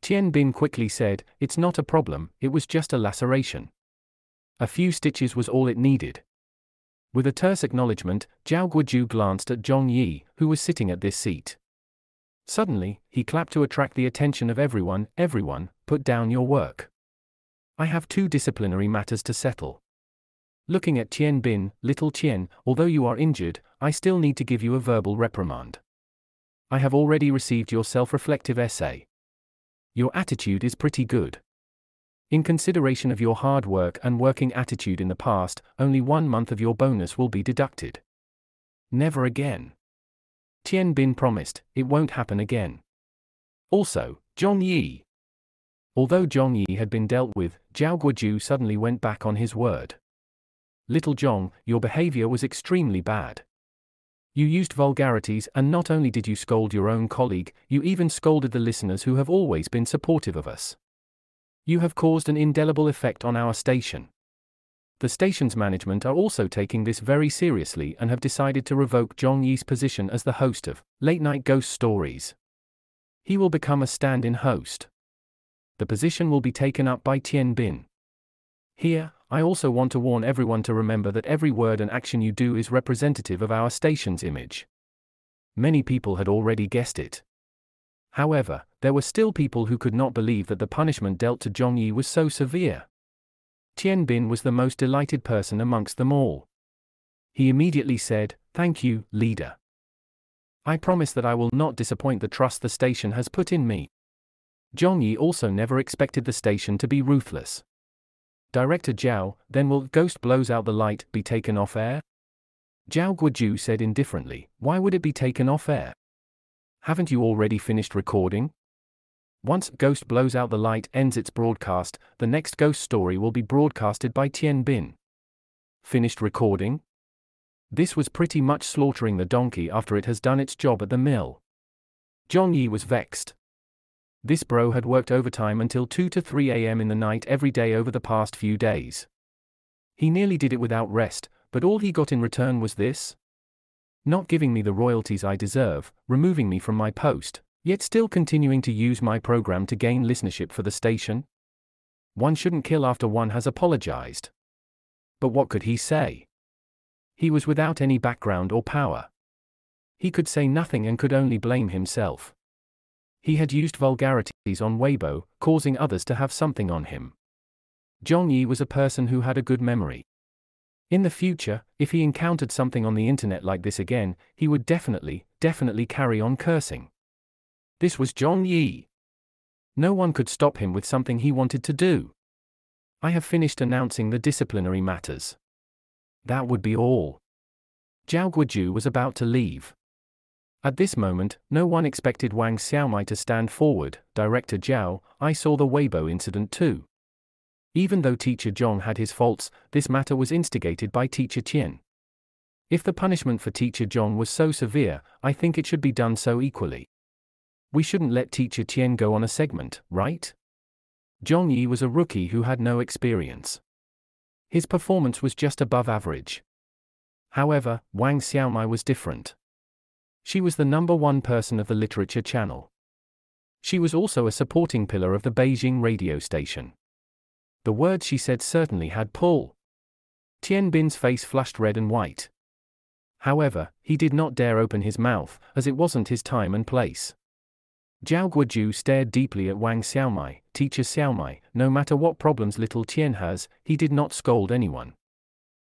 Tian Bin quickly said, it's not a problem, it was just a laceration. A few stitches was all it needed. With a terse acknowledgement, Zhao Guoju glanced at Zhong Yi, who was sitting at this seat. Suddenly, he clapped to attract the attention of everyone, everyone, put down your work. I have two disciplinary matters to settle. Looking at Tian Bin, little Tian, although you are injured, I still need to give you a verbal reprimand. I have already received your self reflective essay. Your attitude is pretty good. In consideration of your hard work and working attitude in the past, only one month of your bonus will be deducted. Never again. Tian Bin promised, it won't happen again. Also, Zhong Yi, Although Zhong Yi had been dealt with, Zhao Guoju suddenly went back on his word. Little Zhong, your behavior was extremely bad. You used vulgarities, and not only did you scold your own colleague, you even scolded the listeners who have always been supportive of us. You have caused an indelible effect on our station. The station's management are also taking this very seriously and have decided to revoke Zhong Yi's position as the host of Late Night Ghost Stories. He will become a stand in host the position will be taken up by Tian Bin. Here, I also want to warn everyone to remember that every word and action you do is representative of our station's image. Many people had already guessed it. However, there were still people who could not believe that the punishment dealt to Zhong Yi was so severe. Tian Bin was the most delighted person amongst them all. He immediately said, Thank you, leader. I promise that I will not disappoint the trust the station has put in me. Zhong Yi also never expected the station to be ruthless. Director Zhao, then will Ghost Blows Out the Light be taken off air? Zhao Guoju said indifferently, why would it be taken off air? Haven't you already finished recording? Once Ghost Blows Out the Light ends its broadcast, the next ghost story will be broadcasted by Tian Bin. Finished recording? This was pretty much slaughtering the donkey after it has done its job at the mill. Zhong Yi was vexed. This bro had worked overtime until 2 to 3 am in the night every day over the past few days. He nearly did it without rest, but all he got in return was this? Not giving me the royalties I deserve, removing me from my post, yet still continuing to use my program to gain listenership for the station? One shouldn't kill after one has apologized. But what could he say? He was without any background or power. He could say nothing and could only blame himself. He had used vulgarities on Weibo, causing others to have something on him. Zhong Yi was a person who had a good memory. In the future, if he encountered something on the internet like this again, he would definitely, definitely carry on cursing. This was Zhong Yi. No one could stop him with something he wanted to do. I have finished announcing the disciplinary matters. That would be all. Zhao Guoju was about to leave. At this moment, no one expected Wang Xiaomai to stand forward. Director Zhao, I saw the Weibo incident too. Even though Teacher Zhong had his faults, this matter was instigated by Teacher Tian. If the punishment for Teacher Zhong was so severe, I think it should be done so equally. We shouldn't let Teacher Tian go on a segment, right? Zhong Yi was a rookie who had no experience. His performance was just above average. However, Wang Xiaomai was different. She was the number one person of the literature channel. She was also a supporting pillar of the Beijing radio station. The words she said certainly had pull. Tian Bin's face flushed red and white. However, he did not dare open his mouth, as it wasn't his time and place. Zhao Guoju stared deeply at Wang Xiaomai, teacher Xiaomai, no matter what problems little Tian has, he did not scold anyone.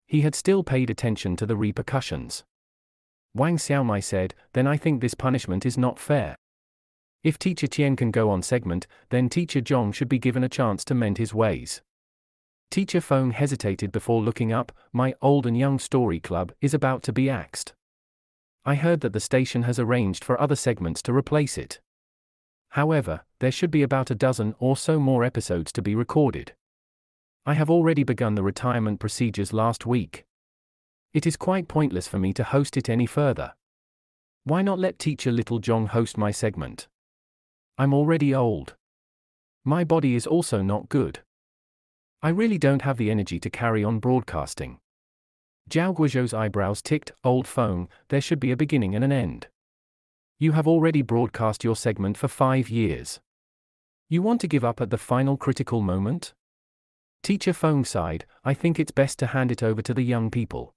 He had still paid attention to the repercussions. Wang Xiaomai said, then I think this punishment is not fair. If teacher Tian can go on segment, then teacher Zhong should be given a chance to mend his ways. Teacher Feng hesitated before looking up, my old and young story club is about to be axed. I heard that the station has arranged for other segments to replace it. However, there should be about a dozen or so more episodes to be recorded. I have already begun the retirement procedures last week. It is quite pointless for me to host it any further. Why not let teacher Little Zhong host my segment? I'm already old. My body is also not good. I really don't have the energy to carry on broadcasting. Zhao Guoju's eyebrows ticked, old Feng, there should be a beginning and an end. You have already broadcast your segment for five years. You want to give up at the final critical moment? Teacher Feng sighed, I think it's best to hand it over to the young people.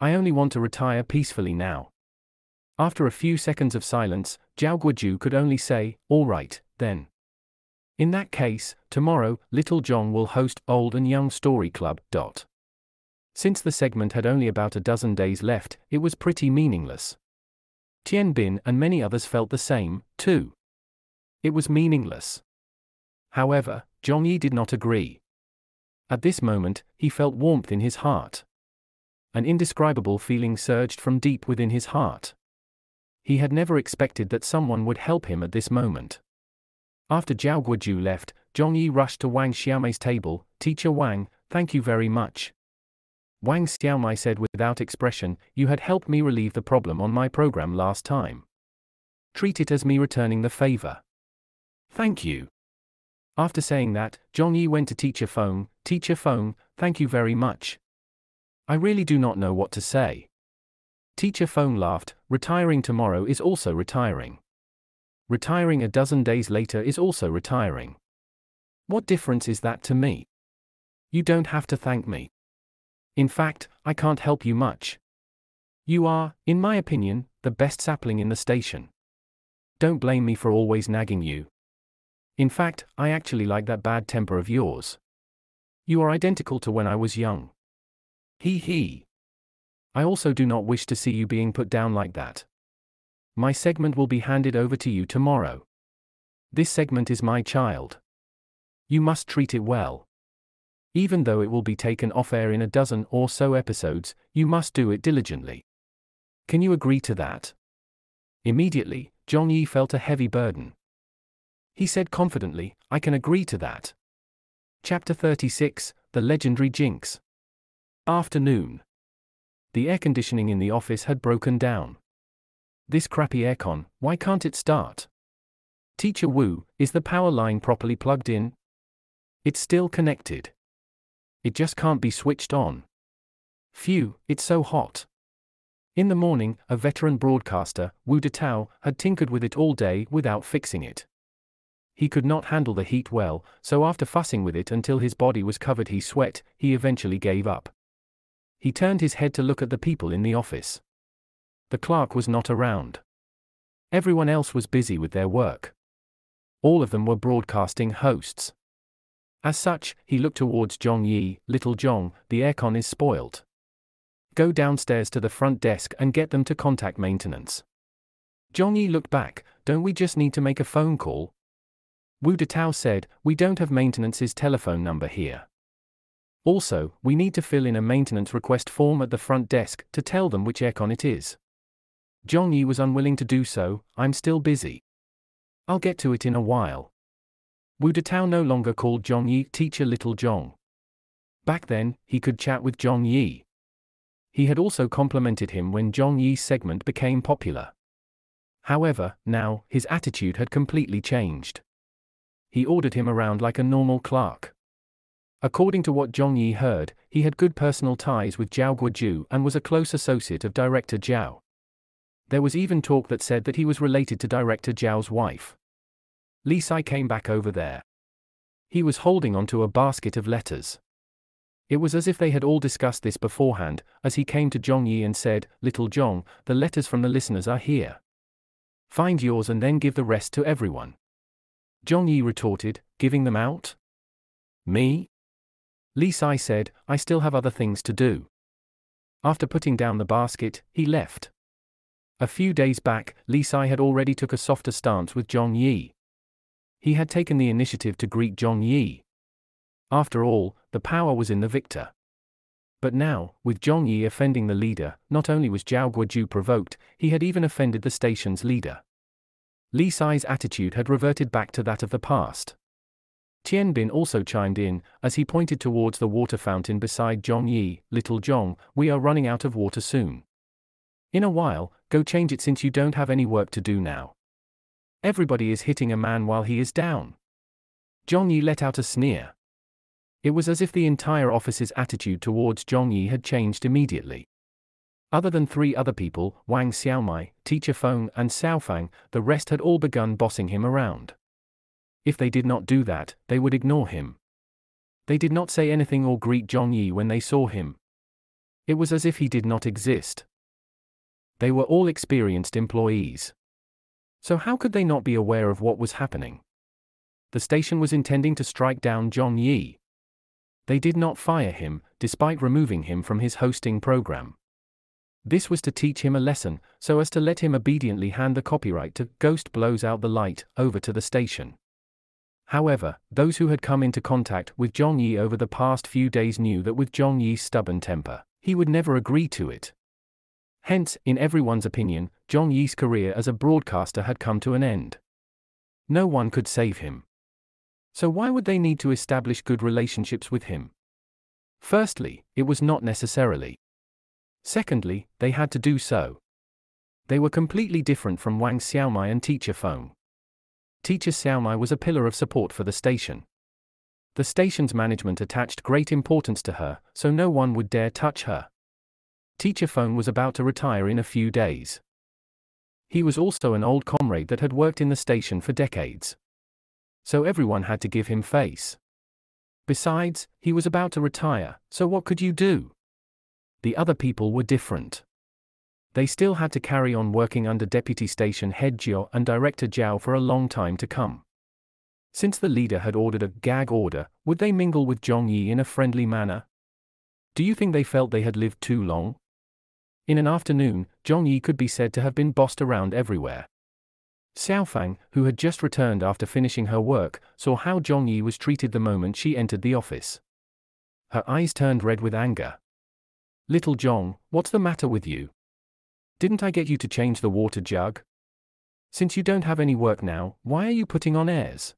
I only want to retire peacefully now. After a few seconds of silence, Zhao Guoju could only say, All right, then. In that case, tomorrow, Little Zhong will host Old and Young Story Club. Dot. Since the segment had only about a dozen days left, it was pretty meaningless. Tian Bin and many others felt the same, too. It was meaningless. However, Zhong Yi did not agree. At this moment, he felt warmth in his heart. An indescribable feeling surged from deep within his heart. He had never expected that someone would help him at this moment. After Zhao Guoju left, Zhong Yi rushed to Wang Xiaomai's table, Teacher Wang, thank you very much. Wang Xiaomai said without expression, You had helped me relieve the problem on my program last time. Treat it as me returning the favor. Thank you. After saying that, Zhong Yi went to Teacher Feng, Teacher Feng, thank you very much. I really do not know what to say. Teacher Feng laughed, retiring tomorrow is also retiring. Retiring a dozen days later is also retiring. What difference is that to me? You don't have to thank me. In fact, I can't help you much. You are, in my opinion, the best sapling in the station. Don't blame me for always nagging you. In fact, I actually like that bad temper of yours. You are identical to when I was young. He he. I also do not wish to see you being put down like that. My segment will be handed over to you tomorrow. This segment is my child. You must treat it well. Even though it will be taken off air in a dozen or so episodes, you must do it diligently. Can you agree to that? Immediately, Zhong Yi felt a heavy burden. He said confidently, I can agree to that. Chapter 36 The Legendary Jinx. Afternoon. The air conditioning in the office had broken down. This crappy aircon, why can't it start? Teacher Wu, is the power line properly plugged in? It's still connected. It just can't be switched on. Phew, it's so hot. In the morning, a veteran broadcaster, Wu Detao, had tinkered with it all day without fixing it. He could not handle the heat well, so after fussing with it until his body was covered he sweat, he eventually gave up. He turned his head to look at the people in the office. The clerk was not around. Everyone else was busy with their work. All of them were broadcasting hosts. As such, he looked towards Zhong Yi, little Zhong, the aircon is spoilt. Go downstairs to the front desk and get them to contact maintenance. Zhong Yi looked back, don't we just need to make a phone call? Wu Detao said, we don't have maintenance's telephone number here. Also, we need to fill in a maintenance request form at the front desk to tell them which aircon it is. Zhong Yi was unwilling to do so, I'm still busy. I'll get to it in a while. Wu Detao no longer called Zhong Yi teacher Little Zhong. Back then, he could chat with Zhong Yi. He had also complimented him when Zhong Yi's segment became popular. However, now, his attitude had completely changed. He ordered him around like a normal clerk. According to what Zhong Yi heard, he had good personal ties with Zhao Guoju and was a close associate of director Zhao. There was even talk that said that he was related to director Zhao's wife. Li Sai came back over there. He was holding onto a basket of letters. It was as if they had all discussed this beforehand, as he came to Zhong Yi and said, Little Zhong, the letters from the listeners are here. Find yours and then give the rest to everyone. Zhong Yi retorted, giving them out? Me? Li Sai said, I still have other things to do. After putting down the basket, he left. A few days back, Li Sai had already took a softer stance with Zhong Yi. He had taken the initiative to greet Zhong Yi. After all, the power was in the victor. But now, with Zhong Yi offending the leader, not only was Zhao Guoju provoked, he had even offended the station's leader. Li Sai's attitude had reverted back to that of the past. Tian Bin also chimed in, as he pointed towards the water fountain beside Zhong Yi, Little Zhong, we are running out of water soon. In a while, go change it since you don't have any work to do now. Everybody is hitting a man while he is down. Zhong Yi let out a sneer. It was as if the entire office's attitude towards Zhong Yi had changed immediately. Other than three other people, Wang Xiaomai, Teacher Feng, and Xiaofang, the rest had all begun bossing him around. If they did not do that, they would ignore him. They did not say anything or greet Zhong Yi when they saw him. It was as if he did not exist. They were all experienced employees. So how could they not be aware of what was happening? The station was intending to strike down Zhong Yi. They did not fire him, despite removing him from his hosting program. This was to teach him a lesson, so as to let him obediently hand the copyright to Ghost Blows Out the Light over to the station. However, those who had come into contact with Zhong Yi over the past few days knew that with Zhong Yi's stubborn temper, he would never agree to it. Hence, in everyone's opinion, Zhong Yi's career as a broadcaster had come to an end. No one could save him. So why would they need to establish good relationships with him? Firstly, it was not necessarily. Secondly, they had to do so. They were completely different from Wang Xiaomai and Teacher Feng. Teacher Xiaomai was a pillar of support for the station. The station's management attached great importance to her, so no one would dare touch her. Teacher Feng was about to retire in a few days. He was also an old comrade that had worked in the station for decades. So everyone had to give him face. Besides, he was about to retire, so what could you do? The other people were different. They still had to carry on working under Deputy Station Head Jiao and Director Zhao for a long time to come. Since the leader had ordered a gag order, would they mingle with Zhong Yi in a friendly manner? Do you think they felt they had lived too long? In an afternoon, Zhong Yi could be said to have been bossed around everywhere. Xiaofang, who had just returned after finishing her work, saw how Zhong Yi was treated the moment she entered the office. Her eyes turned red with anger. Little Zhong, what's the matter with you? Didn't I get you to change the water jug? Since you don't have any work now, why are you putting on airs?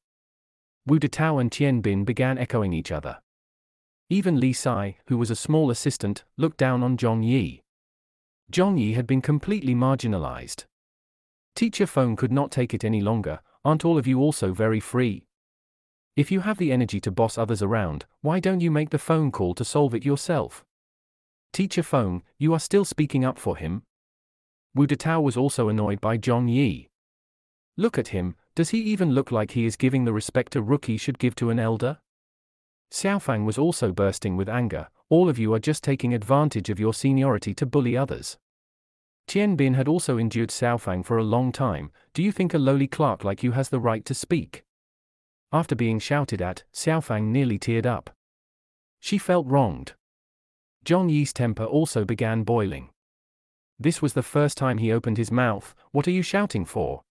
Wu Detao and Tian Bin began echoing each other. Even Li Sai, who was a small assistant, looked down on Zhong Yi. Zhong Yi had been completely marginalized. Teacher Feng could not take it any longer, aren't all of you also very free? If you have the energy to boss others around, why don't you make the phone call to solve it yourself? Teacher Feng, you are still speaking up for him? Wu Detao was also annoyed by Zhong Yi. Look at him, does he even look like he is giving the respect a rookie should give to an elder? Xiaofang was also bursting with anger, all of you are just taking advantage of your seniority to bully others. Tian Bin had also endured Xiaofang for a long time, do you think a lowly clerk like you has the right to speak? After being shouted at, Xiaofang nearly teared up. She felt wronged. Zhong Yi's temper also began boiling. This was the first time he opened his mouth, what are you shouting for?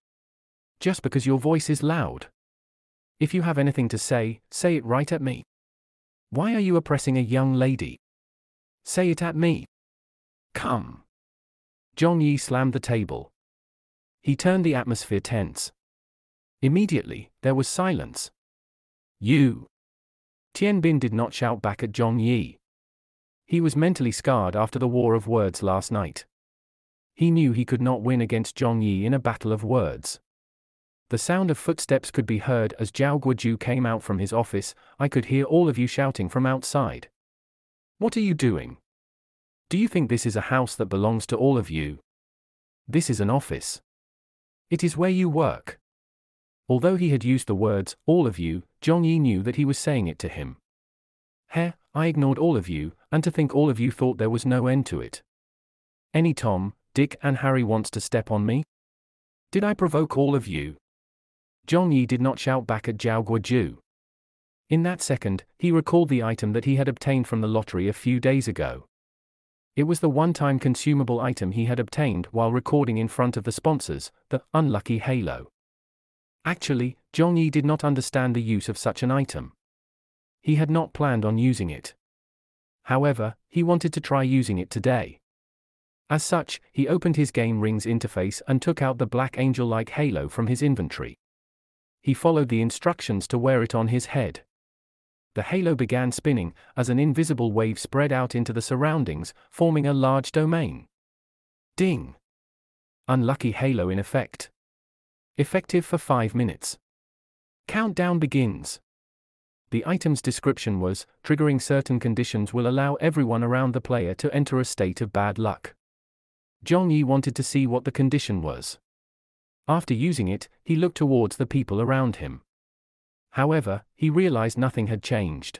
Just because your voice is loud. If you have anything to say, say it right at me. Why are you oppressing a young lady? Say it at me. Come. Zhong Yi slammed the table. He turned the atmosphere tense. Immediately, there was silence. You. Tian Bin did not shout back at Zhong Yi. He was mentally scarred after the war of words last night. He knew he could not win against Zhong Yi in a battle of words. The sound of footsteps could be heard as Zhao Guoju came out from his office, I could hear all of you shouting from outside. What are you doing? Do you think this is a house that belongs to all of you? This is an office. It is where you work. Although he had used the words, all of you, Zhong Yi knew that he was saying it to him. Heh, I ignored all of you, and to think all of you thought there was no end to it. Any Tom, Dick, and Harry wants to step on me? Did I provoke all of you? Zhong Yi did not shout back at Zhao Guoju. In that second, he recalled the item that he had obtained from the lottery a few days ago. It was the one-time consumable item he had obtained while recording in front of the sponsors, the unlucky halo. Actually, Zhong Yi did not understand the use of such an item. He had not planned on using it. However, he wanted to try using it today. As such, he opened his Game Rings interface and took out the Black Angel-like halo from his inventory. He followed the instructions to wear it on his head. The halo began spinning, as an invisible wave spread out into the surroundings, forming a large domain. Ding! Unlucky halo in effect. Effective for 5 minutes. Countdown begins. The item's description was triggering certain conditions will allow everyone around the player to enter a state of bad luck. Zhong Yi wanted to see what the condition was. After using it, he looked towards the people around him. However, he realized nothing had changed.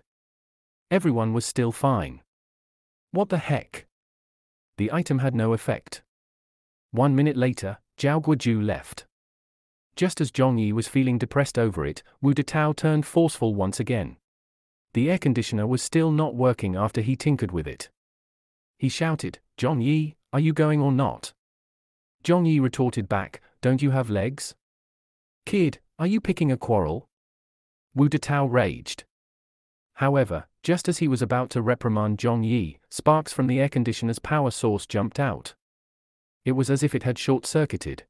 Everyone was still fine. What the heck? The item had no effect. One minute later, Zhao Guoju left. Just as Zhong Yi was feeling depressed over it, Wu Detao turned forceful once again. The air conditioner was still not working after he tinkered with it. He shouted, Zhong Yi, are you going or not? Zhong Yi retorted back, Don't you have legs? Kid, are you picking a quarrel? Wu Detao raged. However, just as he was about to reprimand Zhong Yi, sparks from the air conditioner's power source jumped out. It was as if it had short circuited.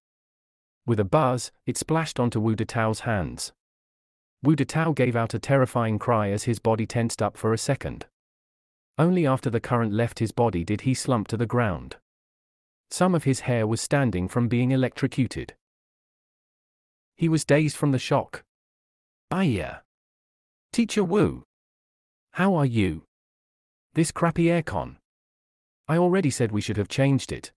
With a buzz, it splashed onto Wu Detao's hands. Wu Detao gave out a terrifying cry as his body tensed up for a second. Only after the current left his body did he slump to the ground. Some of his hair was standing from being electrocuted. He was dazed from the shock. Aya. Teacher Wu. How are you? This crappy aircon. I already said we should have changed it.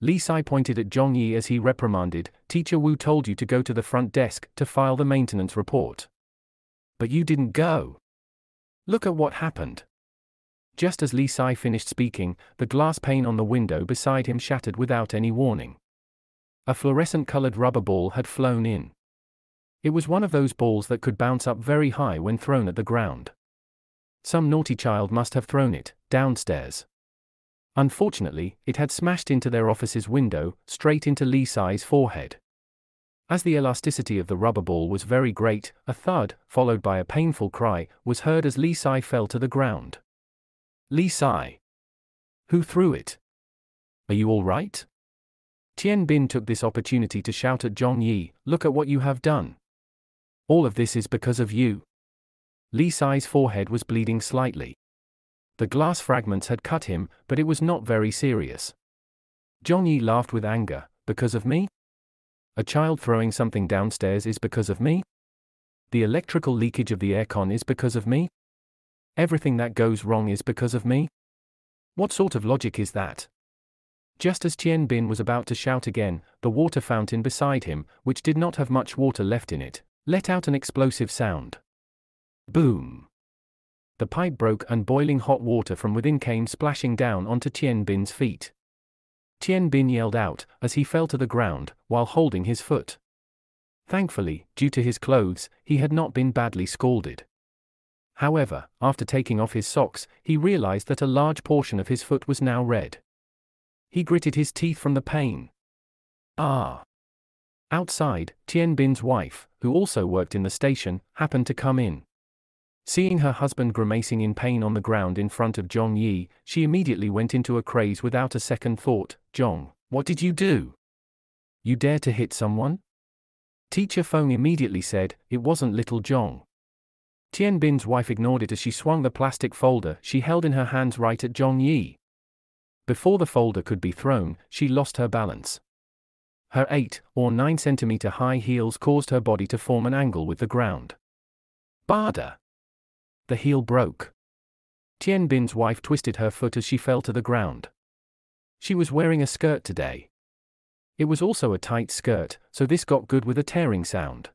Li Sai pointed at Zhong Yi as he reprimanded, Teacher Wu told you to go to the front desk to file the maintenance report. But you didn't go. Look at what happened. Just as Li Sai finished speaking, the glass pane on the window beside him shattered without any warning. A fluorescent colored rubber ball had flown in. It was one of those balls that could bounce up very high when thrown at the ground. Some naughty child must have thrown it, downstairs. Unfortunately, it had smashed into their office's window, straight into Li Sai's forehead. As the elasticity of the rubber ball was very great, a thud, followed by a painful cry, was heard as Li Sai fell to the ground. Li Sai. Who threw it? Are you all right? Tian Bin took this opportunity to shout at Zhong Yi, Look at what you have done. All of this is because of you. Li Sai's forehead was bleeding slightly. The glass fragments had cut him, but it was not very serious. Zhong Yi laughed with anger, because of me? A child throwing something downstairs is because of me? The electrical leakage of the aircon is because of me? Everything that goes wrong is because of me? What sort of logic is that? Just as Tian Bin was about to shout again, the water fountain beside him, which did not have much water left in it, let out an explosive sound. Boom. The pipe broke and boiling hot water from within came splashing down onto Tian Bin's feet. Tian Bin yelled out as he fell to the ground while holding his foot. Thankfully, due to his clothes, he had not been badly scalded. However, after taking off his socks, he realized that a large portion of his foot was now red. He gritted his teeth from the pain. Ah! Outside, Tian Bin's wife, who also worked in the station, happened to come in. Seeing her husband grimacing in pain on the ground in front of Zhong Yi, she immediately went into a craze without a second thought. Zhong, what did you do? You dare to hit someone? Teacher Feng immediately said, it wasn't little Zhong. Tian Bin's wife ignored it as she swung the plastic folder she held in her hands right at Zhong Yi. Before the folder could be thrown, she lost her balance. Her 8 or 9 centimeter high heels caused her body to form an angle with the ground. Bada! The heel broke. Tian Bin's wife twisted her foot as she fell to the ground. She was wearing a skirt today. It was also a tight skirt, so this got good with a tearing sound.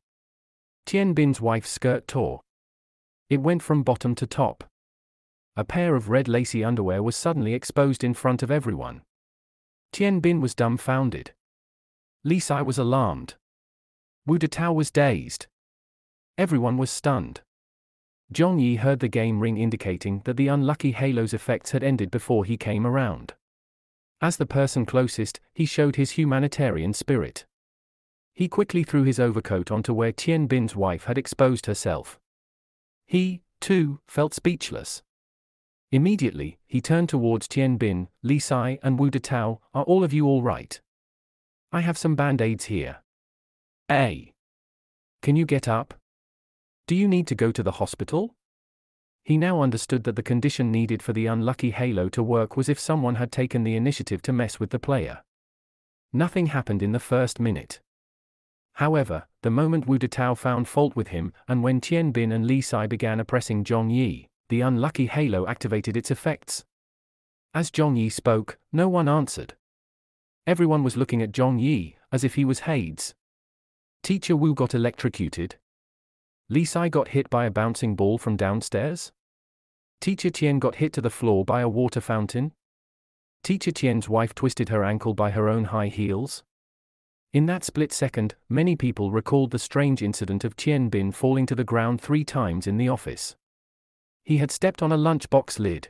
Tian Bin's wife's skirt tore. It went from bottom to top. A pair of red lacy underwear was suddenly exposed in front of everyone. Tian Bin was dumbfounded. Li Sai was alarmed. Wu Detao was dazed. Everyone was stunned. Zhong Yi heard the game ring indicating that the unlucky Halo's effects had ended before he came around. As the person closest, he showed his humanitarian spirit. He quickly threw his overcoat onto where Tian Bin's wife had exposed herself. He, too, felt speechless. Immediately, he turned towards Tian Bin, Li Sai, and Wu Detao. Are all of you all right? I have some band aids here. A. Can you get up? Do you need to go to the hospital? He now understood that the condition needed for the unlucky halo to work was if someone had taken the initiative to mess with the player. Nothing happened in the first minute. However, the moment Wu Detao found fault with him, and when Tian Bin and Li Sai began oppressing Zhong Yi, the unlucky halo activated its effects. As Zhong Yi spoke, no one answered. Everyone was looking at Zhong Yi, as if he was Hades. Teacher Wu got electrocuted. Li Sai got hit by a bouncing ball from downstairs. Teacher Tian got hit to the floor by a water fountain. Teacher Tian's wife twisted her ankle by her own high heels. In that split second, many people recalled the strange incident of Tian Bin falling to the ground three times in the office. He had stepped on a lunchbox lid.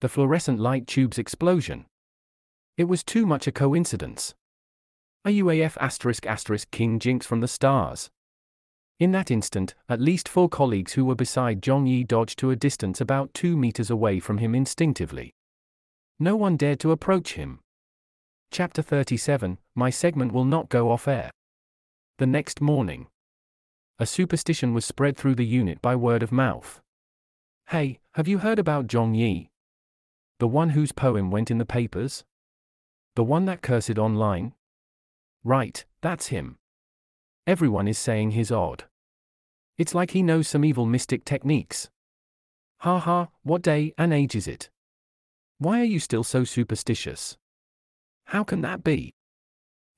The fluorescent light tube's explosion. It was too much a coincidence. A UAF asterisk asterisk King Jinx from the stars. In that instant, at least four colleagues who were beside Zhong Yi dodged to a distance about two meters away from him instinctively. No one dared to approach him. Chapter 37 My segment will not go off air. The next morning, a superstition was spread through the unit by word of mouth. Hey, have you heard about Zhong Yi? The one whose poem went in the papers? The one that cursed online? Right, that's him. Everyone is saying he's odd. It's like he knows some evil mystic techniques. Ha ha, what day and age is it? Why are you still so superstitious? How can that be?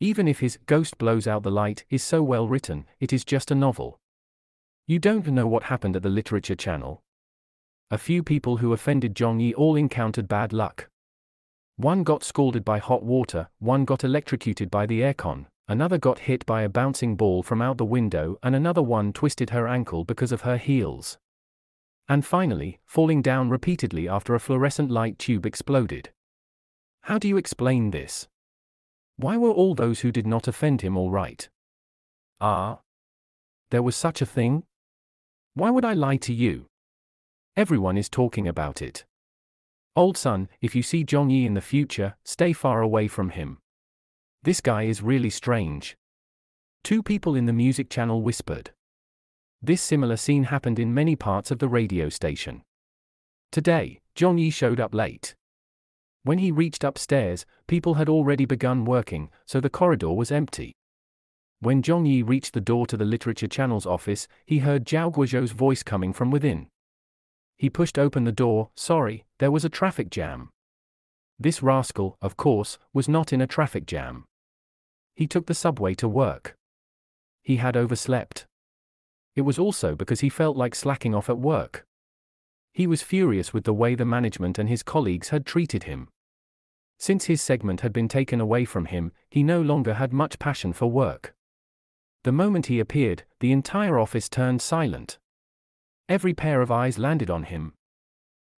Even if his Ghost Blows Out the Light is so well written, it is just a novel. You don't know what happened at the Literature Channel. A few people who offended Zhong Yi all encountered bad luck. One got scalded by hot water, one got electrocuted by the aircon, another got hit by a bouncing ball from out the window, and another one twisted her ankle because of her heels. And finally, falling down repeatedly after a fluorescent light tube exploded. How do you explain this? Why were all those who did not offend him all right? Ah. There was such a thing? Why would I lie to you? Everyone is talking about it. Old son, if you see Zhong Yi in the future, stay far away from him. This guy is really strange. Two people in the music channel whispered. This similar scene happened in many parts of the radio station. Today, Zhong Yi showed up late. When he reached upstairs, people had already begun working, so the corridor was empty. When Zhong Yi reached the door to the Literature Channel's office, he heard Zhao Guoju's voice coming from within. He pushed open the door, sorry, there was a traffic jam. This rascal, of course, was not in a traffic jam. He took the subway to work. He had overslept. It was also because he felt like slacking off at work. He was furious with the way the management and his colleagues had treated him. Since his segment had been taken away from him, he no longer had much passion for work. The moment he appeared, the entire office turned silent. Every pair of eyes landed on him.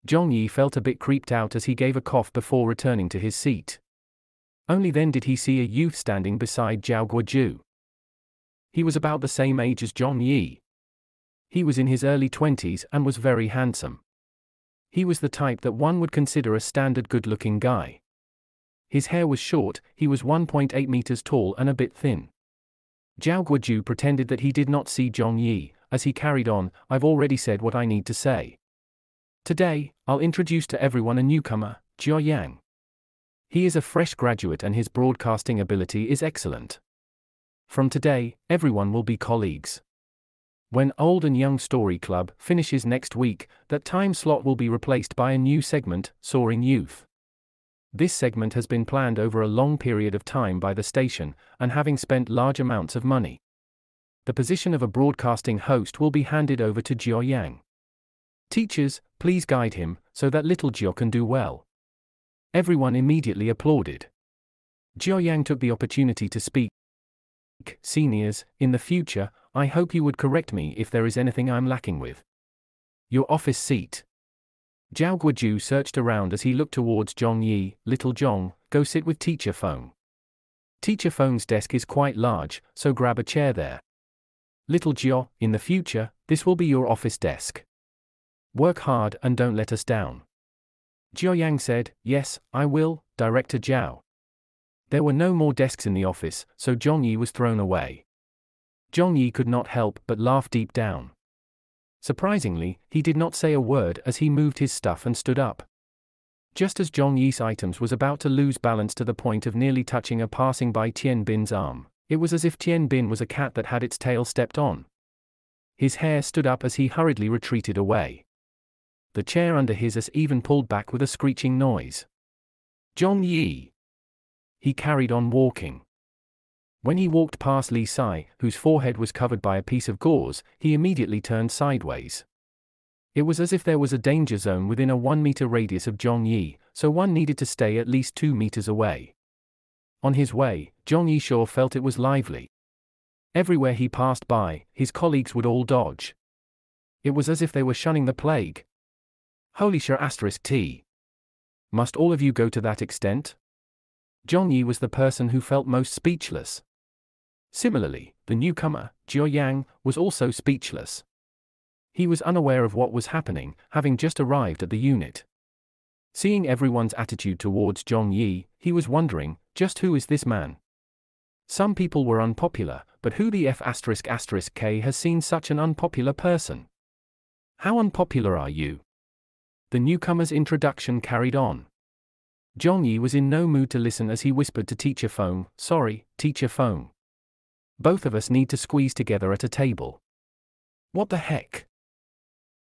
Zhong Yi felt a bit creeped out as he gave a cough before returning to his seat. Only then did he see a youth standing beside Zhao Guoju. He was about the same age as Zhong Yi. He was in his early twenties and was very handsome. He was the type that one would consider a standard good looking guy. His hair was short, he was 1.8 meters tall and a bit thin. Zhao Guoju pretended that he did not see Zhong Yi, as he carried on, I've already said what I need to say. Today, I'll introduce to everyone a newcomer, Jiao Yang. He is a fresh graduate and his broadcasting ability is excellent. From today, everyone will be colleagues. When Old and Young Story Club finishes next week, that time slot will be replaced by a new segment, Soaring Youth. This segment has been planned over a long period of time by the station, and having spent large amounts of money. The position of a broadcasting host will be handed over to Jiao Yang. Teachers, please guide him, so that little Jiao can do well. Everyone immediately applauded. Jiao Yang took the opportunity to speak. Seniors, in the future, I hope you would correct me if there is anything I'm lacking with. Your office seat. Zhao Guoju searched around as he looked towards Zhong Yi, little Zhong, go sit with teacher Feng. Teacher Feng's desk is quite large, so grab a chair there. Little Jiao, in the future, this will be your office desk. Work hard and don't let us down. Jiao Yang said, Yes, I will, Director Zhao. There were no more desks in the office, so Zhong Yi was thrown away. Zhong Yi could not help but laugh deep down. Surprisingly, he did not say a word as he moved his stuff and stood up. Just as Zhong Yi's items was about to lose balance to the point of nearly touching a passing by Tian Bin's arm, it was as if Tian Bin was a cat that had its tail stepped on. His hair stood up as he hurriedly retreated away. The chair under his as even pulled back with a screeching noise. Zhong Yi! He carried on walking. When he walked past Li Sai, whose forehead was covered by a piece of gauze, he immediately turned sideways. It was as if there was a danger zone within a one meter radius of Zhong Yi, so one needed to stay at least two meters away. On his way, Zhong Yishaw felt it was lively. Everywhere he passed by, his colleagues would all dodge. It was as if they were shunning the plague. Holy sure asterisk T. Must all of you go to that extent? Zhong Yi was the person who felt most speechless. Similarly, the newcomer, Jiao Yang, was also speechless. He was unaware of what was happening, having just arrived at the unit. Seeing everyone's attitude towards Zhong Yi, he was wondering, just who is this man? Some people were unpopular, but who the F asterisk asterisk K has seen such an unpopular person? How unpopular are you? The newcomer's introduction carried on. Zhong Yi was in no mood to listen as he whispered to Teacher Feng, Sorry, Teacher Feng. Both of us need to squeeze together at a table. What the heck?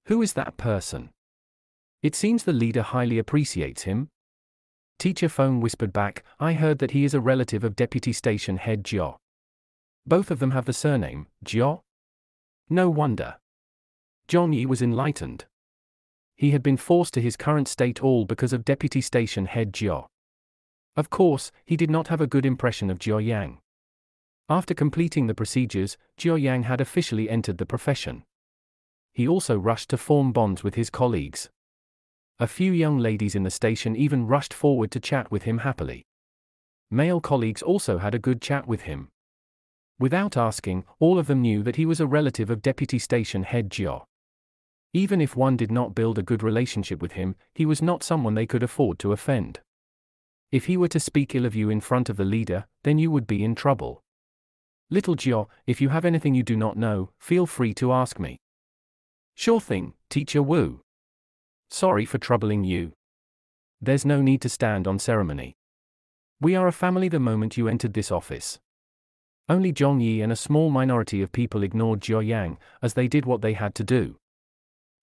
Who is that person? It seems the leader highly appreciates him. Teacher Feng whispered back, I heard that he is a relative of Deputy Station Head Jiao. Both of them have the surname, Jiao? No wonder. Zhong Yi was enlightened. He had been forced to his current state all because of Deputy Station Head Jiao. Of course, he did not have a good impression of Jiao Yang. After completing the procedures, Jiao Yang had officially entered the profession. He also rushed to form bonds with his colleagues. A few young ladies in the station even rushed forward to chat with him happily. Male colleagues also had a good chat with him. Without asking, all of them knew that he was a relative of Deputy Station Head Jiao. Even if one did not build a good relationship with him, he was not someone they could afford to offend. If he were to speak ill of you in front of the leader, then you would be in trouble. Little Jiao, if you have anything you do not know, feel free to ask me. Sure thing, Teacher Wu. Sorry for troubling you. There's no need to stand on ceremony. We are a family the moment you entered this office. Only Zhong Yi and a small minority of people ignored Jiao Yang, as they did what they had to do.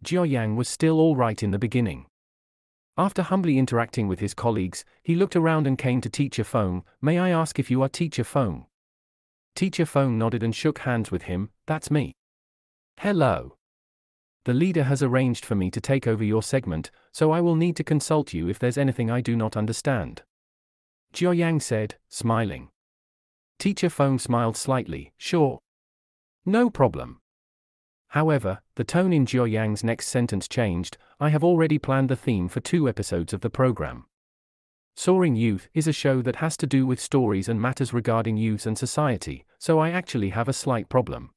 Jiao Yang was still all right in the beginning. After humbly interacting with his colleagues, he looked around and came to Teacher Feng, May I ask if you are Teacher Feng? Teacher Feng nodded and shook hands with him, That's me. Hello. The leader has arranged for me to take over your segment, so I will need to consult you if there's anything I do not understand. Jiao Yang said, smiling. Teacher Feng smiled slightly, sure. No problem. However, the tone in Jiao Yang's next sentence changed, I have already planned the theme for two episodes of the program. Soaring Youth is a show that has to do with stories and matters regarding youth and society, so I actually have a slight problem.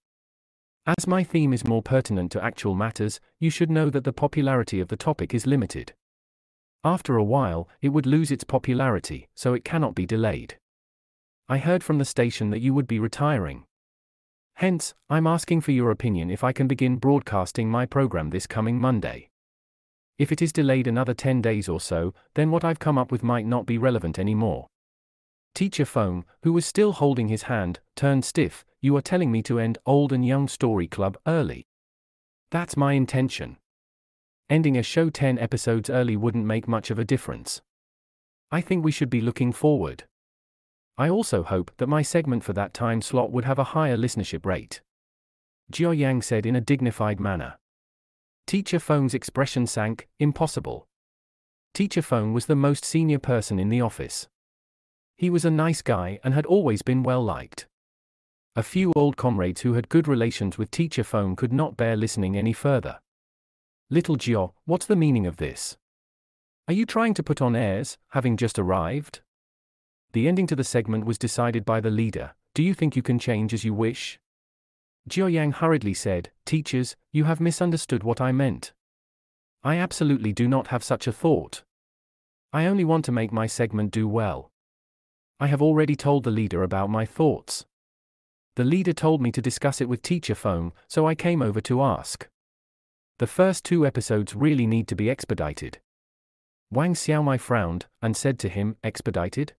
As my theme is more pertinent to actual matters, you should know that the popularity of the topic is limited. After a while, it would lose its popularity, so it cannot be delayed. I heard from the station that you would be retiring. Hence, I'm asking for your opinion if I can begin broadcasting my program this coming Monday. If it is delayed another 10 days or so, then what I've come up with might not be relevant anymore. Teacher Feng, who was still holding his hand, turned stiff, you are telling me to end Old and Young Story Club early. That's my intention. Ending a show 10 episodes early wouldn't make much of a difference. I think we should be looking forward. I also hope that my segment for that time slot would have a higher listenership rate. Jiao Yang said in a dignified manner. Teacher Feng's expression sank, impossible. Teacher Feng was the most senior person in the office. He was a nice guy and had always been well liked. A few old comrades who had good relations with teacher Feng could not bear listening any further. Little Jiao, what's the meaning of this? Are you trying to put on airs, having just arrived? The ending to the segment was decided by the leader. Do you think you can change as you wish? Jiao Yang hurriedly said, Teachers, you have misunderstood what I meant. I absolutely do not have such a thought. I only want to make my segment do well. I have already told the leader about my thoughts. The leader told me to discuss it with Teacher Feng, so I came over to ask. The first two episodes really need to be expedited. Wang Xiaomai frowned and said to him, Expedited?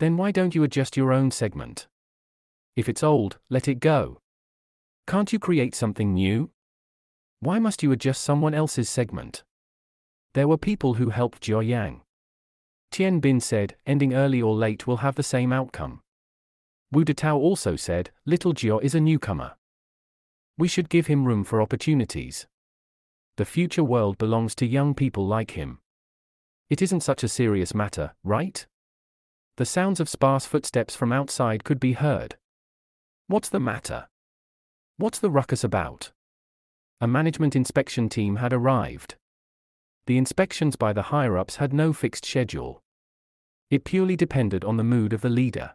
Then why don't you adjust your own segment? If it's old, let it go. Can't you create something new? Why must you adjust someone else's segment? There were people who helped Jiao Yang. Tian Bin said, ending early or late will have the same outcome. Wu Detao also said, Little Jiao is a newcomer. We should give him room for opportunities. The future world belongs to young people like him. It isn't such a serious matter, right? The sounds of sparse footsteps from outside could be heard. What's the matter? What's the ruckus about? A management inspection team had arrived. The inspections by the higher ups had no fixed schedule. It purely depended on the mood of the leader.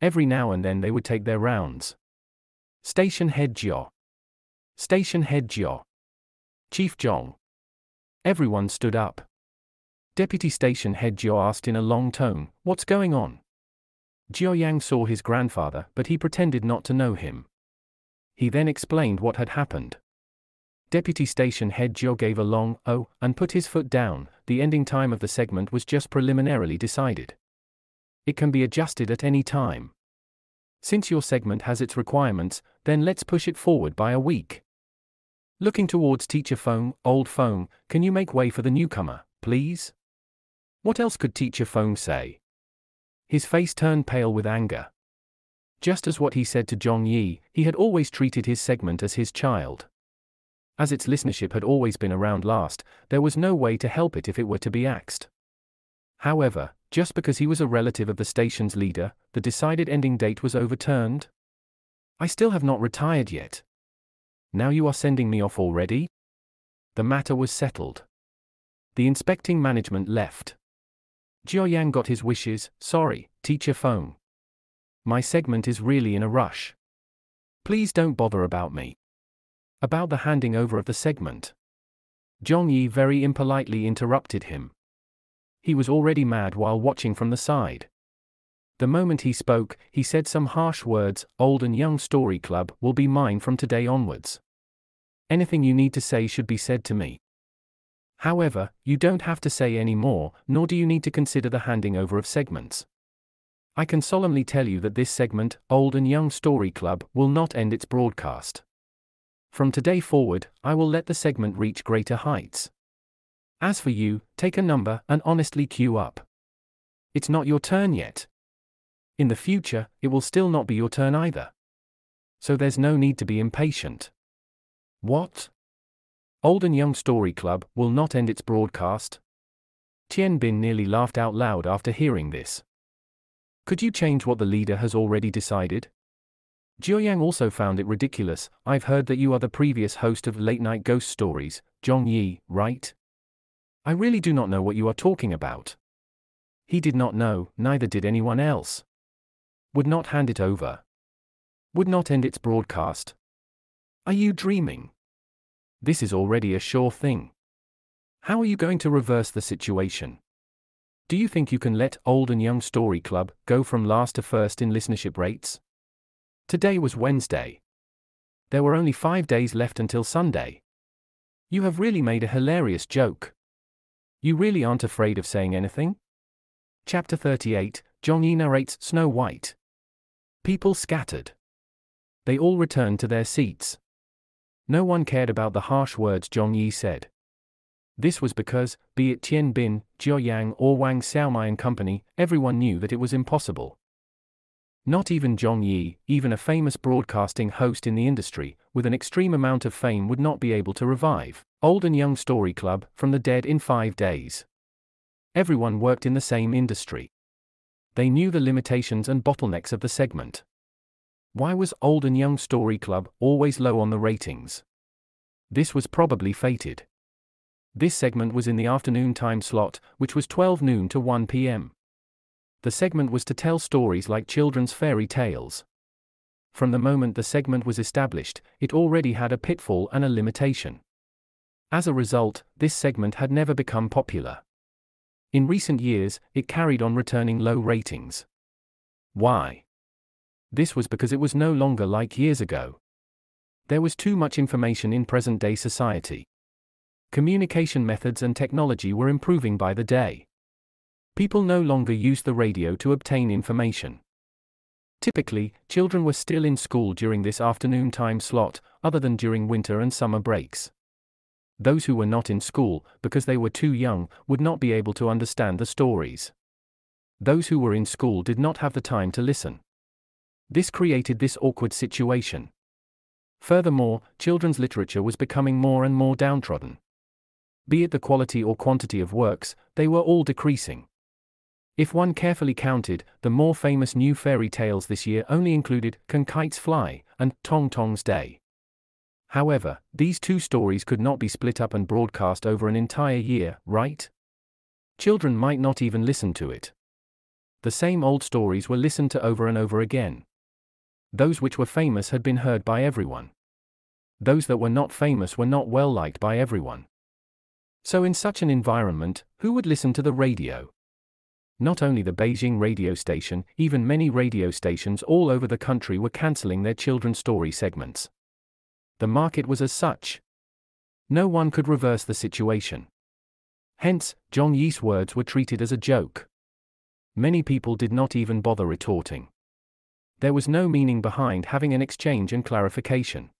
Every now and then they would take their rounds. Station Head Jiao. Station Head Jiao. Chief Zhong. Everyone stood up. Deputy Station Head Jiao asked in a long tone, What's going on? Jiao Yang saw his grandfather, but he pretended not to know him. He then explained what had happened. Deputy Station Head Jiao gave a long, oh, and put his foot down, the ending time of the segment was just preliminarily decided. It can be adjusted at any time. Since your segment has its requirements, then let's push it forward by a week. Looking towards Teacher Feng, Old Feng, can you make way for the newcomer, please? What else could Teacher Feng say? His face turned pale with anger. Just as what he said to Zhong Yi, he had always treated his segment as his child. As its listenership had always been around last, there was no way to help it if it were to be axed. However, just because he was a relative of the station's leader, the decided ending date was overturned? I still have not retired yet. Now you are sending me off already? The matter was settled. The inspecting management left. Jiao Yang got his wishes, sorry, teacher Feng. My segment is really in a rush. Please don't bother about me. About the handing over of the segment. Zhong Yi very impolitely interrupted him. He was already mad while watching from the side. The moment he spoke, he said some harsh words Old and Young Story Club will be mine from today onwards. Anything you need to say should be said to me. However, you don't have to say any more, nor do you need to consider the handing over of segments. I can solemnly tell you that this segment, Old and Young Story Club, will not end its broadcast. From today forward, I will let the segment reach greater heights. As for you, take a number and honestly queue up. It's not your turn yet. In the future, it will still not be your turn either. So there's no need to be impatient. What? Old and Young Story Club will not end its broadcast? Tian Bin nearly laughed out loud after hearing this. Could you change what the leader has already decided? Jiao Yang also found it ridiculous. I've heard that you are the previous host of Late Night Ghost Stories, Zhong Yi, right? I really do not know what you are talking about. He did not know, neither did anyone else. Would not hand it over. Would not end its broadcast. Are you dreaming? This is already a sure thing. How are you going to reverse the situation? Do you think you can let Old and Young Story Club go from last to first in listenership rates? Today was Wednesday. There were only five days left until Sunday. You have really made a hilarious joke. You really aren't afraid of saying anything? Chapter 38 Zhong Yi narrates Snow White. People scattered. They all returned to their seats. No one cared about the harsh words Zhong Yi said. This was because, be it Tian Bin, Jiao Yang or Wang Xiaomai and company, everyone knew that it was impossible. Not even Zhong Yi, even a famous broadcasting host in the industry, with an extreme amount of fame would not be able to revive Old and Young Story Club from the dead in five days. Everyone worked in the same industry. They knew the limitations and bottlenecks of the segment. Why was Old and Young Story Club always low on the ratings? This was probably fated. This segment was in the afternoon time slot, which was 12 noon to 1 p.m. The segment was to tell stories like children's fairy tales. From the moment the segment was established, it already had a pitfall and a limitation. As a result, this segment had never become popular. In recent years, it carried on returning low ratings. Why? This was because it was no longer like years ago. There was too much information in present day society. Communication methods and technology were improving by the day. People no longer used the radio to obtain information. Typically, children were still in school during this afternoon time slot, other than during winter and summer breaks. Those who were not in school, because they were too young, would not be able to understand the stories. Those who were in school did not have the time to listen. This created this awkward situation. Furthermore, children's literature was becoming more and more downtrodden. Be it the quality or quantity of works, they were all decreasing. If one carefully counted, the more famous new fairy tales this year only included Can Kites Fly and Tong Tong's Day. However, these two stories could not be split up and broadcast over an entire year, right? Children might not even listen to it. The same old stories were listened to over and over again. Those which were famous had been heard by everyone. Those that were not famous were not well liked by everyone. So, in such an environment, who would listen to the radio? Not only the Beijing radio station, even many radio stations all over the country were cancelling their children's story segments. The market was as such. No one could reverse the situation. Hence, Zhong Yi's words were treated as a joke. Many people did not even bother retorting. There was no meaning behind having an exchange and clarification.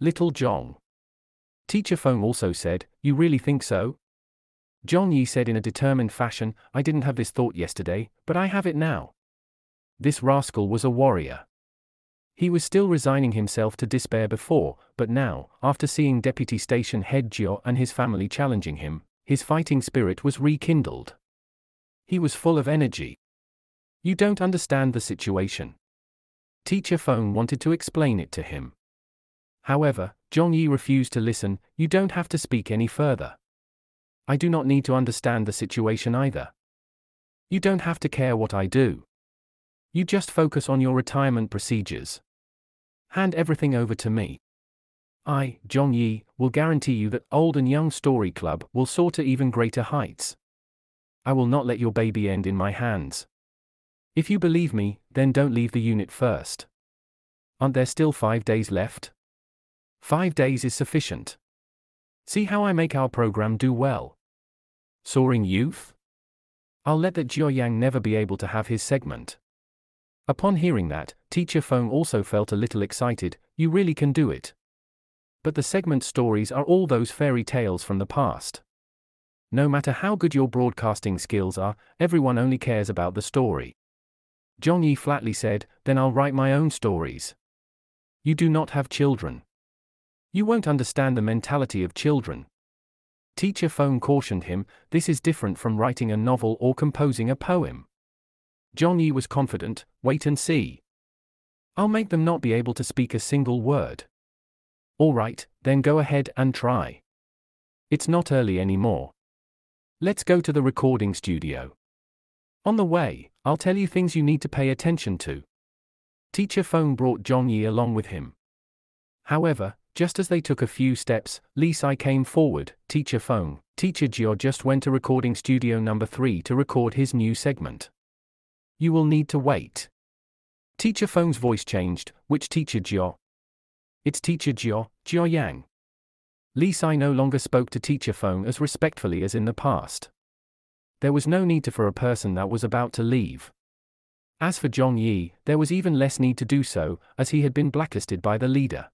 Little Zhong. Teacher Feng also said, You really think so? Zhong Yi said in a determined fashion, I didn't have this thought yesterday, but I have it now. This rascal was a warrior. He was still resigning himself to despair before, but now, after seeing Deputy Station Head Jiao and his family challenging him, his fighting spirit was rekindled. He was full of energy. You don't understand the situation. Teacher Feng wanted to explain it to him. However, Zhong Yi refused to listen, you don't have to speak any further. I do not need to understand the situation either. You don't have to care what I do. You just focus on your retirement procedures. Hand everything over to me. I, Zhong Yi, will guarantee you that Old and Young Story Club will soar to even greater heights. I will not let your baby end in my hands. If you believe me, then don't leave the unit first. Aren't there still five days left? Five days is sufficient. See how I make our program do well. Soaring Youth? I'll let that Jiao Yang never be able to have his segment. Upon hearing that, Teacher Feng also felt a little excited, you really can do it. But the segment stories are all those fairy tales from the past. No matter how good your broadcasting skills are, everyone only cares about the story. Zhong Yi flatly said, Then I'll write my own stories. You do not have children. You won't understand the mentality of children. Teacher Feng cautioned him, This is different from writing a novel or composing a poem. Zhong Yi was confident, Wait and see. I'll make them not be able to speak a single word. All right, then go ahead and try. It's not early anymore. Let's go to the recording studio. On the way, I'll tell you things you need to pay attention to. Teacher Feng brought Zhong Yi along with him. However, just as they took a few steps, Li Sai came forward. Teacher Feng, Teacher Jiao just went to recording studio number 3 to record his new segment. You will need to wait. Teacher Feng's voice changed. Which teacher Jiao? It's teacher Jiao, Jiao Yang. Li Sai no longer spoke to teacher Feng as respectfully as in the past. There was no need to for a person that was about to leave. As for Zhong Yi, there was even less need to do so, as he had been blacklisted by the leader.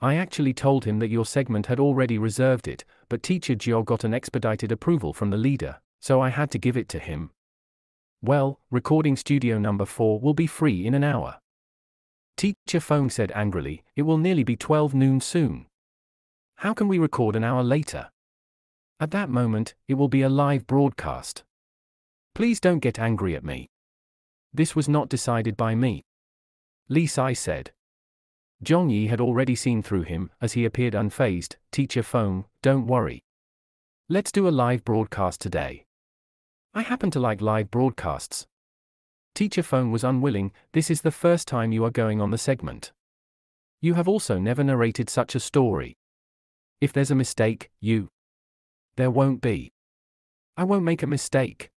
I actually told him that your segment had already reserved it, but teacher Jiao got an expedited approval from the leader, so I had to give it to him. Well, recording studio number 4 will be free in an hour. Teacher Feng said angrily, it will nearly be 12 noon soon. How can we record an hour later? At that moment, it will be a live broadcast. Please don't get angry at me. This was not decided by me. Li Sai said. Zhong Yi had already seen through him, as he appeared unfazed. Teacher Feng, don't worry. Let's do a live broadcast today. I happen to like live broadcasts. Teacher Feng was unwilling, this is the first time you are going on the segment. You have also never narrated such a story. If there's a mistake, you. There won't be. I won't make a mistake.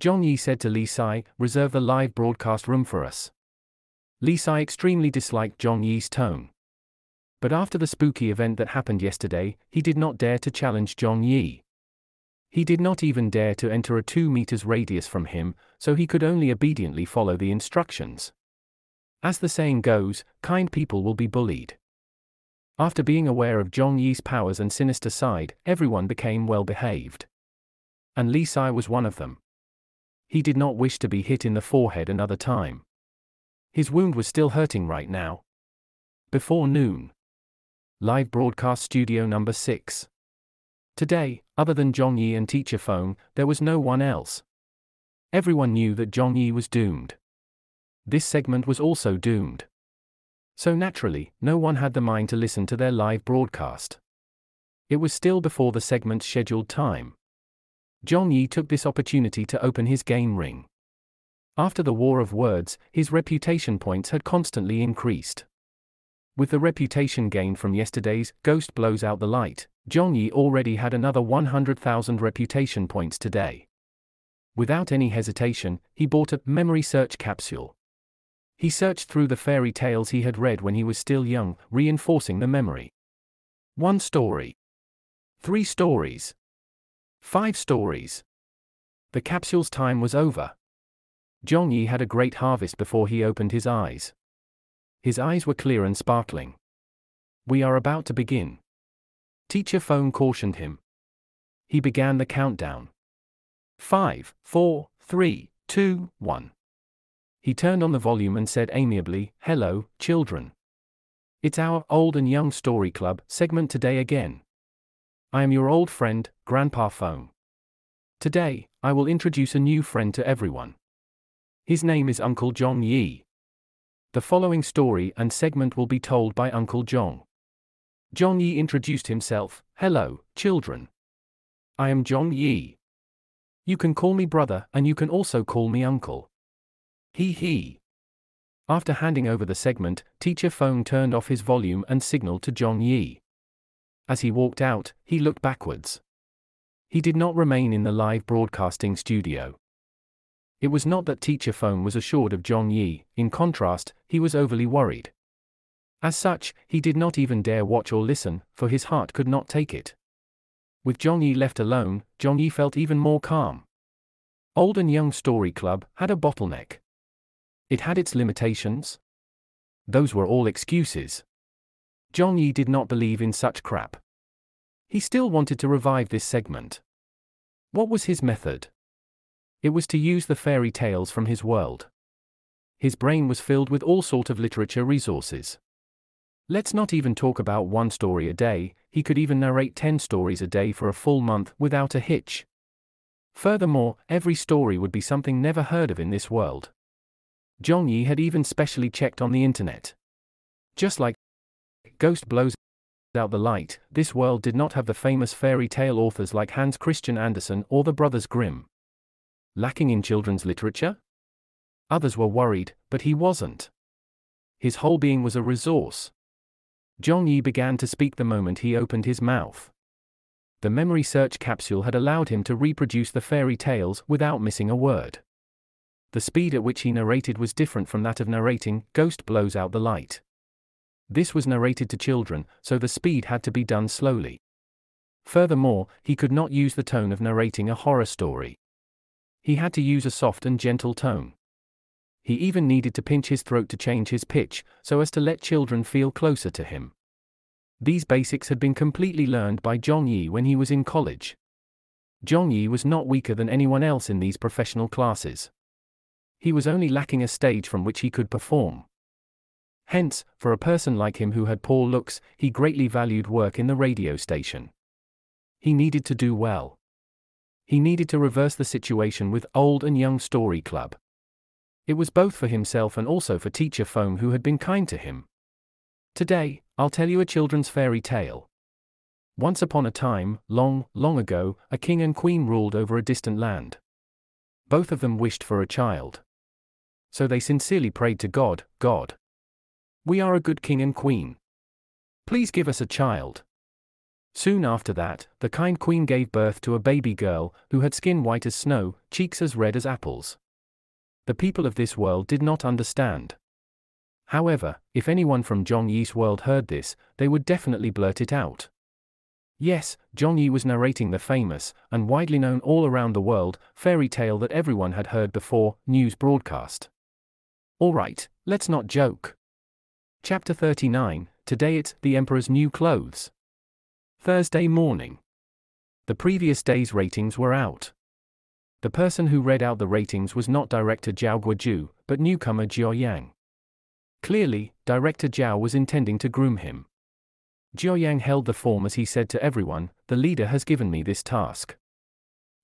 Zhong Yi said to Li Sai, reserve the live broadcast room for us. Li Sai extremely disliked Zhong Yi's tone. But after the spooky event that happened yesterday, he did not dare to challenge Zhong Yi. He did not even dare to enter a two meters radius from him, so he could only obediently follow the instructions. As the saying goes, kind people will be bullied. After being aware of Zhong Yi's powers and sinister side, everyone became well behaved. And Li Sai was one of them. He did not wish to be hit in the forehead another time. His wound was still hurting right now. Before noon. Live broadcast studio number 6. Today, other than Zhong Yi and Teacher Feng, there was no one else. Everyone knew that Zhong Yi was doomed. This segment was also doomed. So naturally, no one had the mind to listen to their live broadcast. It was still before the segment's scheduled time. Zhong Yi took this opportunity to open his game ring. After the war of words, his reputation points had constantly increased. With the reputation gained from yesterday's Ghost Blows Out the Light, Zhong Yi already had another 100,000 reputation points today. Without any hesitation, he bought a memory search capsule. He searched through the fairy tales he had read when he was still young, reinforcing the memory. One story. Three stories. Five stories. The capsule's time was over. Zhong Yi had a great harvest before he opened his eyes. His eyes were clear and sparkling. We are about to begin. Teacher Feng cautioned him. He began the countdown. Five, four, three, two, one. He turned on the volume and said amiably, Hello, children. It's our Old and Young Story Club segment today again. I am your old friend, Grandpa Feng. Today, I will introduce a new friend to everyone. His name is Uncle Zhong Yi. The following story and segment will be told by Uncle Zhong. John Yi introduced himself Hello, children. I am Zhong Yi. You can call me brother and you can also call me uncle. He he. After handing over the segment, Teacher Feng turned off his volume and signaled to Zhong Yi. As he walked out, he looked backwards. He did not remain in the live broadcasting studio. It was not that Teacher Feng was assured of Zhong Yi, in contrast, he was overly worried. As such, he did not even dare watch or listen, for his heart could not take it. With Zhong Yi left alone, Zhong Yi felt even more calm. Old and Young Story Club had a bottleneck. It had its limitations. Those were all excuses. Zhong Yi did not believe in such crap. He still wanted to revive this segment. What was his method? It was to use the fairy tales from his world. His brain was filled with all sort of literature resources. Let's not even talk about one story a day, he could even narrate 10 stories a day for a full month without a hitch. Furthermore, every story would be something never heard of in this world. Zhong Yi had even specially checked on the internet. Just like Ghost blows out the light, this world did not have the famous fairy tale authors like Hans Christian Andersen or the Brothers Grimm. Lacking in children's literature? Others were worried, but he wasn't. His whole being was a resource. Zhong Yi began to speak the moment he opened his mouth. The memory search capsule had allowed him to reproduce the fairy tales without missing a word the speed at which he narrated was different from that of narrating Ghost Blows Out the Light. This was narrated to children, so the speed had to be done slowly. Furthermore, he could not use the tone of narrating a horror story. He had to use a soft and gentle tone. He even needed to pinch his throat to change his pitch, so as to let children feel closer to him. These basics had been completely learned by Zhong Yi when he was in college. Zhong Yi was not weaker than anyone else in these professional classes he was only lacking a stage from which he could perform. Hence, for a person like him who had poor looks, he greatly valued work in the radio station. He needed to do well. He needed to reverse the situation with Old and Young Story Club. It was both for himself and also for teacher Feng who had been kind to him. Today, I'll tell you a children's fairy tale. Once upon a time, long, long ago, a king and queen ruled over a distant land. Both of them wished for a child. So they sincerely prayed to God, God. We are a good king and queen. Please give us a child. Soon after that, the kind queen gave birth to a baby girl, who had skin white as snow, cheeks as red as apples. The people of this world did not understand. However, if anyone from Zhong Yi's world heard this, they would definitely blurt it out. Yes, Zhong Yi was narrating the famous, and widely known all around the world, fairy tale that everyone had heard before, news broadcast. Alright, let's not joke. Chapter 39 Today it's The Emperor's New Clothes. Thursday morning. The previous day's ratings were out. The person who read out the ratings was not director Zhao Guoju, but newcomer Jiao Yang. Clearly, director Zhao was intending to groom him. Jiao Yang held the form as he said to everyone, the leader has given me this task.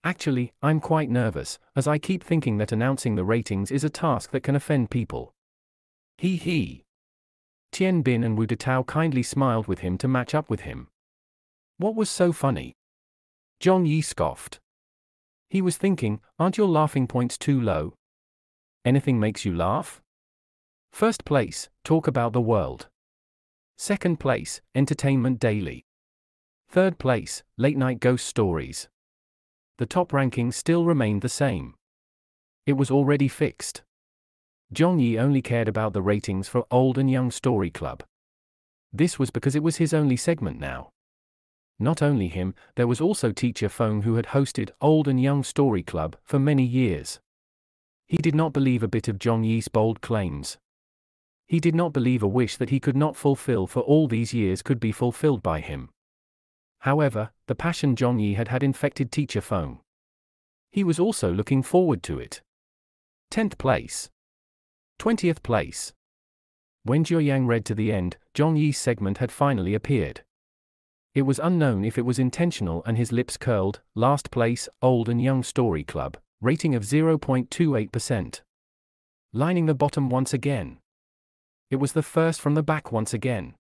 Actually, I'm quite nervous, as I keep thinking that announcing the ratings is a task that can offend people. He he. Tian Bin and Wu Detao kindly smiled with him to match up with him. What was so funny? Zhong Yi scoffed. He was thinking, aren't your laughing points too low? Anything makes you laugh? First place, talk about the world. Second place, entertainment daily. Third place, late night ghost stories. The top ranking still remained the same. It was already fixed. Zhong Yi only cared about the ratings for Old and Young Story Club. This was because it was his only segment now. Not only him, there was also teacher Feng who had hosted Old and Young Story Club for many years. He did not believe a bit of Zhong Yi's bold claims. He did not believe a wish that he could not fulfill for all these years could be fulfilled by him. However, the passion Zhong Yi had had infected teacher Feng. He was also looking forward to it. 10th place. 20th place. When Jiao Yang read to the end, Zhong Yi's segment had finally appeared. It was unknown if it was intentional and his lips curled, last place, Old and Young Story Club, rating of 0.28%. Lining the bottom once again. It was the first from the back once again.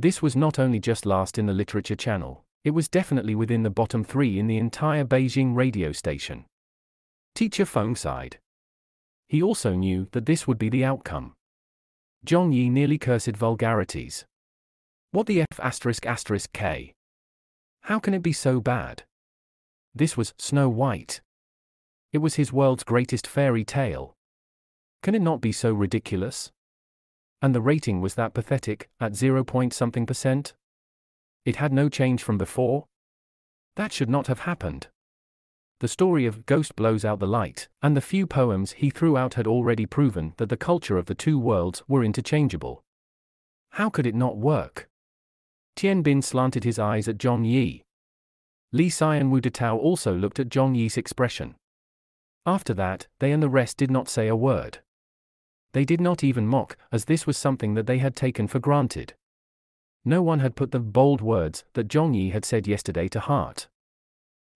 This was not only just last in the literature channel, it was definitely within the bottom three in the entire Beijing radio station. Teacher Feng sighed. He also knew that this would be the outcome. Zhong Yi nearly cursed vulgarities. What the F asterisk asterisk K? How can it be so bad? This was Snow White. It was his world's greatest fairy tale. Can it not be so ridiculous? And the rating was that pathetic, at 0 point something percent? It had no change from before? That should not have happened. The story of Ghost blows out the light, and the few poems he threw out had already proven that the culture of the two worlds were interchangeable. How could it not work? Tian Bin slanted his eyes at Zhong Yi. Li Sai and Wu Detao also looked at Zhong Yi's expression. After that, they and the rest did not say a word. They did not even mock, as this was something that they had taken for granted. No one had put the bold words that Zhong Yi had said yesterday to heart.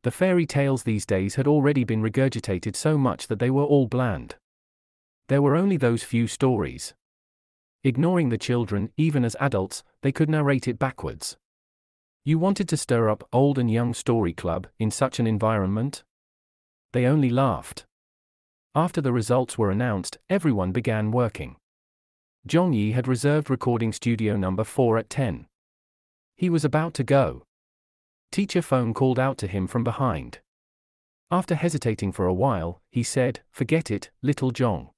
The fairy tales these days had already been regurgitated so much that they were all bland. There were only those few stories. Ignoring the children, even as adults, they could narrate it backwards. You wanted to stir up old and young story club in such an environment? They only laughed. After the results were announced, everyone began working. Zhong Yi had reserved recording studio number 4 at 10. He was about to go. Teacher Feng called out to him from behind. After hesitating for a while, he said, Forget it, little Zhong.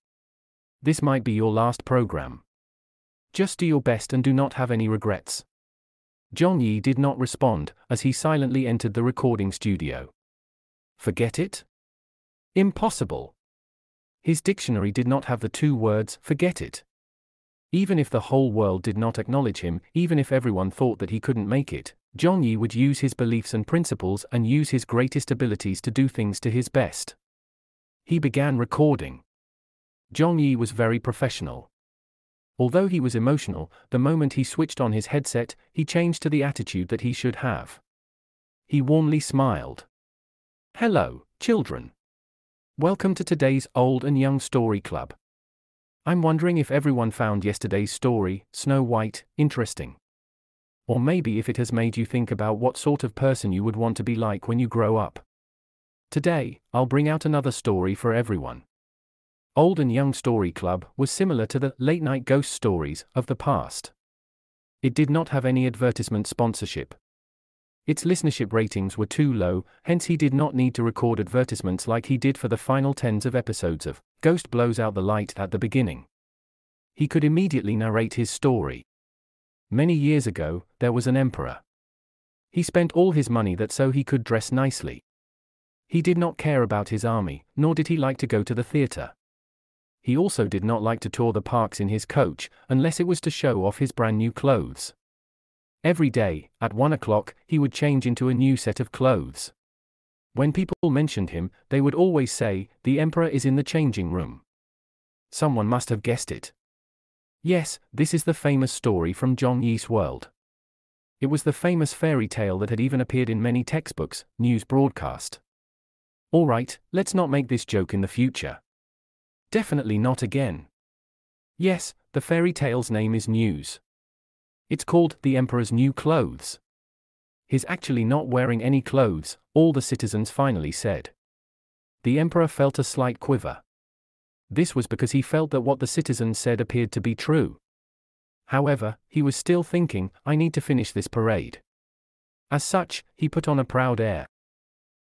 This might be your last program. Just do your best and do not have any regrets. Zhong Yi did not respond, as he silently entered the recording studio. Forget it? Impossible. His dictionary did not have the two words, forget it. Even if the whole world did not acknowledge him, even if everyone thought that he couldn't make it, Zhong Yi would use his beliefs and principles and use his greatest abilities to do things to his best. He began recording. Zhong Yi was very professional. Although he was emotional, the moment he switched on his headset, he changed to the attitude that he should have. He warmly smiled. Hello, children. Welcome to today's Old and Young Story Club. I'm wondering if everyone found yesterday's story, Snow White, interesting. Or maybe if it has made you think about what sort of person you would want to be like when you grow up. Today, I'll bring out another story for everyone. Old and Young Story Club was similar to the late night ghost stories of the past. It did not have any advertisement sponsorship. Its listenership ratings were too low, hence, he did not need to record advertisements like he did for the final tens of episodes of Ghost Blows Out the Light at the beginning. He could immediately narrate his story. Many years ago, there was an emperor. He spent all his money that so he could dress nicely. He did not care about his army, nor did he like to go to the theatre. He also did not like to tour the parks in his coach, unless it was to show off his brand new clothes. Every day, at one o'clock, he would change into a new set of clothes. When people mentioned him, they would always say, The Emperor is in the changing room. Someone must have guessed it. Yes, this is the famous story from Zhong Yi's world. It was the famous fairy tale that had even appeared in many textbooks, news broadcast. Alright, let's not make this joke in the future. Definitely not again. Yes, the fairy tale's name is News. It's called The Emperor's New Clothes. He's actually not wearing any clothes, all the citizens finally said. The Emperor felt a slight quiver. This was because he felt that what the citizens said appeared to be true. However, he was still thinking, I need to finish this parade. As such, he put on a proud air.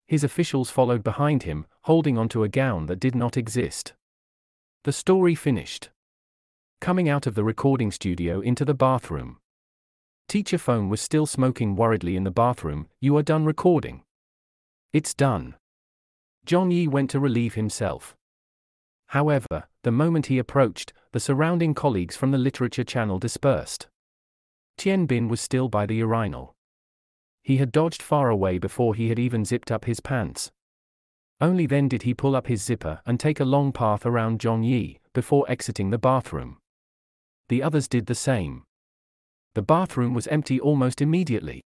His officials followed behind him, holding onto a gown that did not exist. The story finished. Coming out of the recording studio into the bathroom. Teacher Feng was still smoking worriedly in the bathroom. You are done recording. It's done. Zhong Yi went to relieve himself. However, the moment he approached, the surrounding colleagues from the literature channel dispersed. Tian Bin was still by the urinal. He had dodged far away before he had even zipped up his pants. Only then did he pull up his zipper and take a long path around Zhong Yi, before exiting the bathroom. The others did the same. The bathroom was empty almost immediately.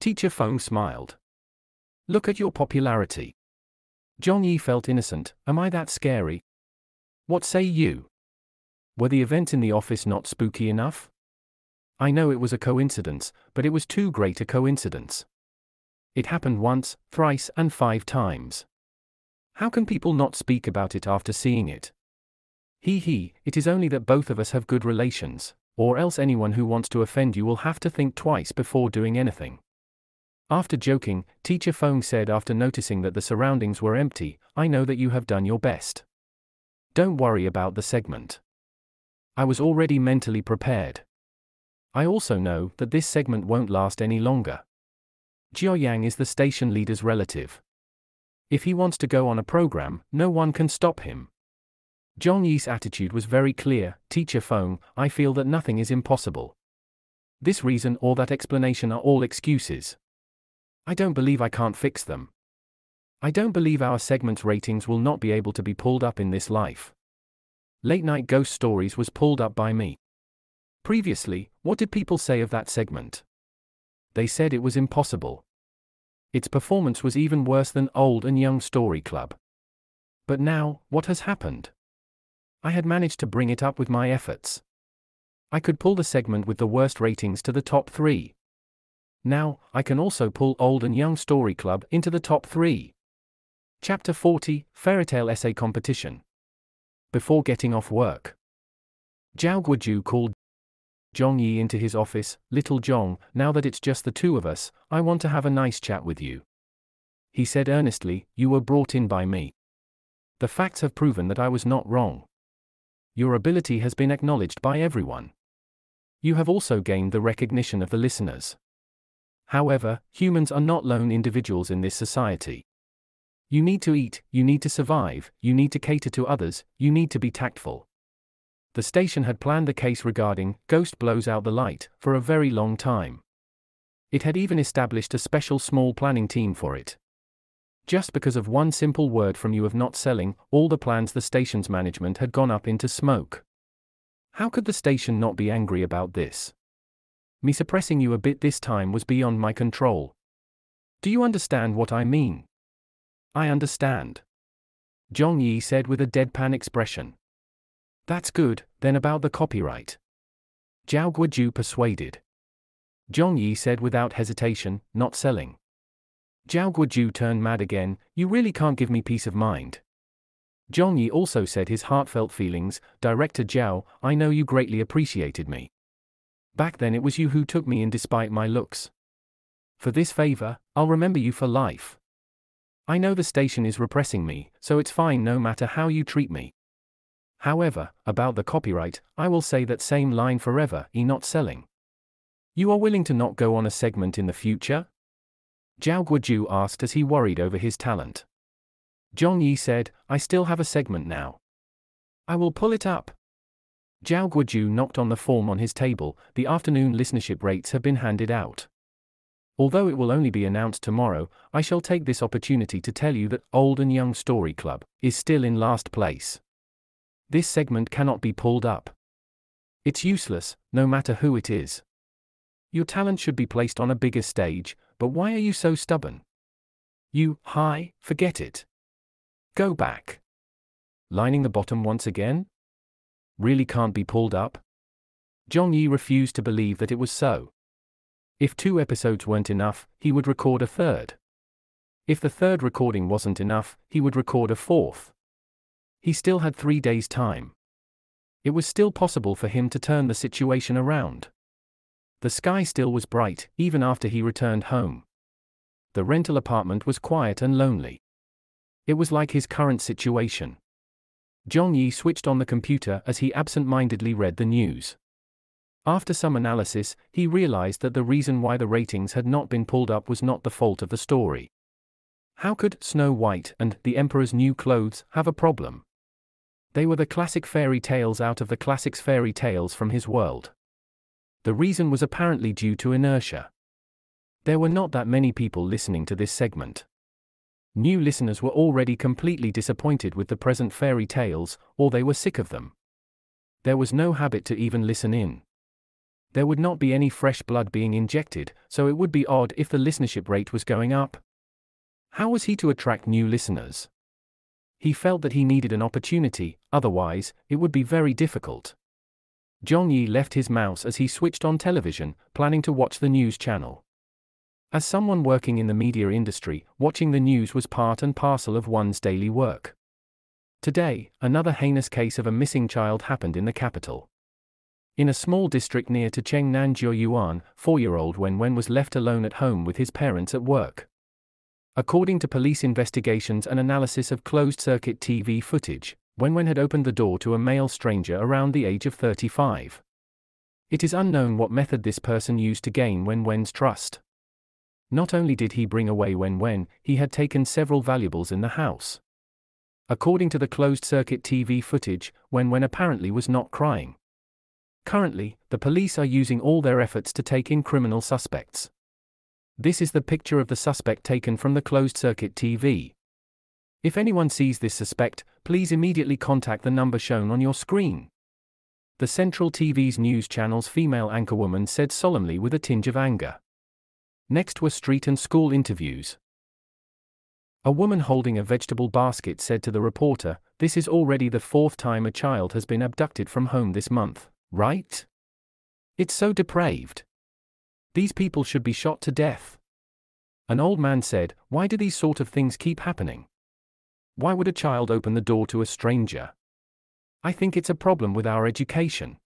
Teacher Feng smiled. Look at your popularity. Zhong Yi felt innocent. Am I that scary? What say you? Were the events in the office not spooky enough? I know it was a coincidence, but it was too great a coincidence. It happened once, thrice, and five times. How can people not speak about it after seeing it? He he, it is only that both of us have good relations or else anyone who wants to offend you will have to think twice before doing anything. After joking, Teacher Feng said after noticing that the surroundings were empty, I know that you have done your best. Don't worry about the segment. I was already mentally prepared. I also know that this segment won't last any longer. Jiao Yang is the station leader's relative. If he wants to go on a program, no one can stop him. Zhong Yi's attitude was very clear Teacher Feng, I feel that nothing is impossible. This reason or that explanation are all excuses. I don't believe I can't fix them. I don't believe our segment's ratings will not be able to be pulled up in this life. Late Night Ghost Stories was pulled up by me. Previously, what did people say of that segment? They said it was impossible. Its performance was even worse than Old and Young Story Club. But now, what has happened? I had managed to bring it up with my efforts. I could pull the segment with the worst ratings to the top 3. Now, I can also pull Old and Young Story Club into the top 3. Chapter 40 Fairytale Essay Competition. Before getting off work, Zhao Guoju called Zhong Yi into his office. Little Zhong, now that it's just the two of us, I want to have a nice chat with you. He said earnestly, You were brought in by me. The facts have proven that I was not wrong. Your ability has been acknowledged by everyone. You have also gained the recognition of the listeners. However, humans are not lone individuals in this society. You need to eat, you need to survive, you need to cater to others, you need to be tactful. The station had planned the case regarding Ghost Blows Out the Light for a very long time. It had even established a special small planning team for it. Just because of one simple word from you of not selling, all the plans the station's management had gone up into smoke. How could the station not be angry about this? Me suppressing you a bit this time was beyond my control. Do you understand what I mean? I understand. Zhong Yi said with a deadpan expression. That's good, then about the copyright. Zhao Guoju persuaded. Zhong Yi said without hesitation, not selling. Zhao Guoju turned mad again, you really can't give me peace of mind. Zhong Yi also said his heartfelt feelings, Director Zhao, I know you greatly appreciated me. Back then it was you who took me in despite my looks. For this favor, I'll remember you for life. I know the station is repressing me, so it's fine no matter how you treat me. However, about the copyright, I will say that same line forever, e not selling. You are willing to not go on a segment in the future? Zhao Guoju asked as he worried over his talent. Zhong Yi said, I still have a segment now. I will pull it up. Zhao Guoju knocked on the form on his table, the afternoon listenership rates have been handed out. Although it will only be announced tomorrow, I shall take this opportunity to tell you that Old and Young Story Club is still in last place. This segment cannot be pulled up. It's useless, no matter who it is. Your talent should be placed on a bigger stage, but why are you so stubborn? You, hi, forget it. Go back. Lining the bottom once again? Really can't be pulled up? Zhong Yi refused to believe that it was so. If two episodes weren't enough, he would record a third. If the third recording wasn't enough, he would record a fourth. He still had three days' time. It was still possible for him to turn the situation around. The sky still was bright, even after he returned home. The rental apartment was quiet and lonely. It was like his current situation. Zhong Yi switched on the computer as he absent mindedly read the news. After some analysis, he realized that the reason why the ratings had not been pulled up was not the fault of the story. How could Snow White and The Emperor's New Clothes have a problem? They were the classic fairy tales out of the classics fairy tales from his world. The reason was apparently due to inertia. There were not that many people listening to this segment. New listeners were already completely disappointed with the present fairy tales, or they were sick of them. There was no habit to even listen in. There would not be any fresh blood being injected, so it would be odd if the listenership rate was going up. How was he to attract new listeners? He felt that he needed an opportunity, otherwise, it would be very difficult. Zhong Yi left his mouse as he switched on television, planning to watch the news channel. As someone working in the media industry, watching the news was part and parcel of one's daily work. Today, another heinous case of a missing child happened in the capital. In a small district near to Chengnan Yuan, four-year-old Wen Wen was left alone at home with his parents at work. According to police investigations and analysis of closed-circuit TV footage, Wen Wen had opened the door to a male stranger around the age of 35. It is unknown what method this person used to gain Wen Wen's trust. Not only did he bring away Wen Wen, he had taken several valuables in the house. According to the closed-circuit TV footage, Wen Wen apparently was not crying. Currently, the police are using all their efforts to take in criminal suspects. This is the picture of the suspect taken from the closed circuit TV. If anyone sees this suspect, please immediately contact the number shown on your screen. The Central TV's news channel's female anchorwoman said solemnly with a tinge of anger. Next were street and school interviews. A woman holding a vegetable basket said to the reporter, This is already the fourth time a child has been abducted from home this month. Right? It's so depraved. These people should be shot to death. An old man said, Why do these sort of things keep happening? Why would a child open the door to a stranger? I think it's a problem with our education.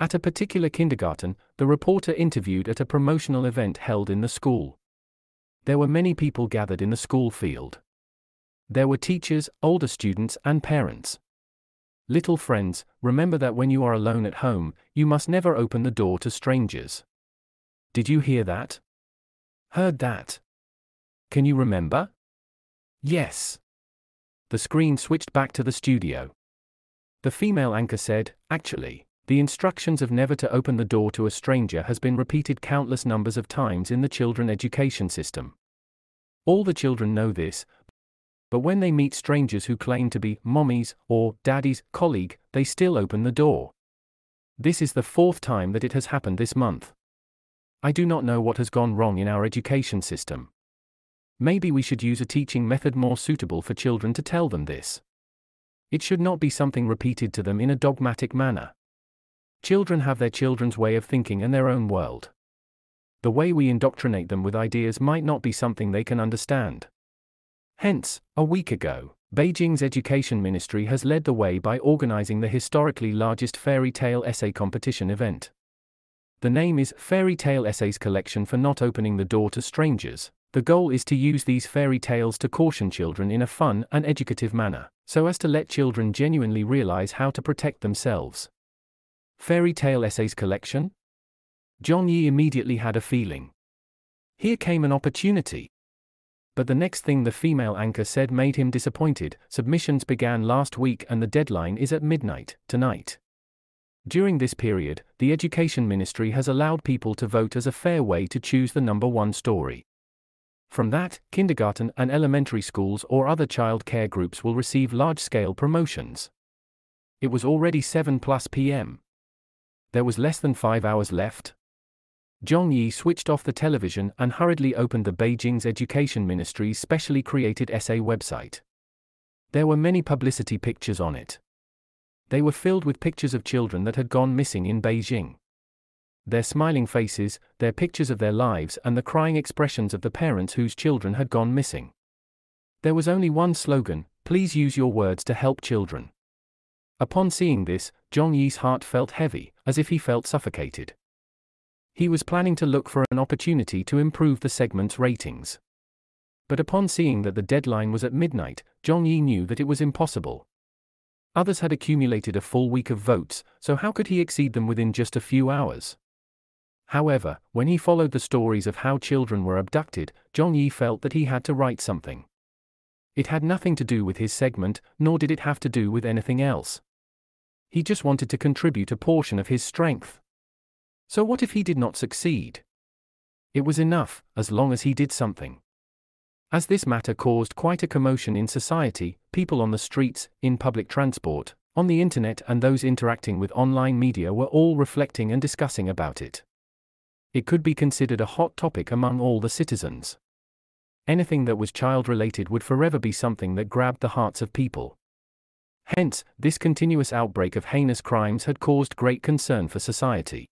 At a particular kindergarten, the reporter interviewed at a promotional event held in the school. There were many people gathered in the school field. There were teachers, older students, and parents. Little friends, remember that when you are alone at home, you must never open the door to strangers. Did you hear that? Heard that? Can you remember? Yes. The screen switched back to the studio. The female anchor said, Actually, the instructions of never to open the door to a stranger has been repeated countless numbers of times in the children education system. All the children know this, but when they meet strangers who claim to be mommy's or daddy's colleague, they still open the door. This is the fourth time that it has happened this month. I do not know what has gone wrong in our education system. Maybe we should use a teaching method more suitable for children to tell them this. It should not be something repeated to them in a dogmatic manner. Children have their children's way of thinking and their own world. The way we indoctrinate them with ideas might not be something they can understand. Hence, a week ago, Beijing's education ministry has led the way by organizing the historically largest fairy tale essay competition event. The name is Fairy Tale Essays Collection for Not Opening the Door to Strangers. The goal is to use these fairy tales to caution children in a fun and educative manner, so as to let children genuinely realize how to protect themselves. Fairy Tale Essays Collection? Zhong Yi immediately had a feeling. Here came an opportunity. But the next thing the female anchor said made him disappointed. Submissions began last week and the deadline is at midnight, tonight. During this period, the Education Ministry has allowed people to vote as a fair way to choose the number one story. From that, kindergarten and elementary schools or other child care groups will receive large scale promotions. It was already 7 plus pm. There was less than five hours left. Zhong Yi switched off the television and hurriedly opened the Beijing's Education Ministry's specially created essay website. There were many publicity pictures on it. They were filled with pictures of children that had gone missing in Beijing. Their smiling faces, their pictures of their lives, and the crying expressions of the parents whose children had gone missing. There was only one slogan please use your words to help children. Upon seeing this, Zhong Yi's heart felt heavy, as if he felt suffocated. He was planning to look for an opportunity to improve the segment's ratings. But upon seeing that the deadline was at midnight, Zhong Yi knew that it was impossible. Others had accumulated a full week of votes, so how could he exceed them within just a few hours? However, when he followed the stories of how children were abducted, Zhong Yi felt that he had to write something. It had nothing to do with his segment, nor did it have to do with anything else. He just wanted to contribute a portion of his strength. So what if he did not succeed? It was enough, as long as he did something. As this matter caused quite a commotion in society, people on the streets, in public transport, on the internet, and those interacting with online media were all reflecting and discussing about it. It could be considered a hot topic among all the citizens. Anything that was child related would forever be something that grabbed the hearts of people. Hence, this continuous outbreak of heinous crimes had caused great concern for society.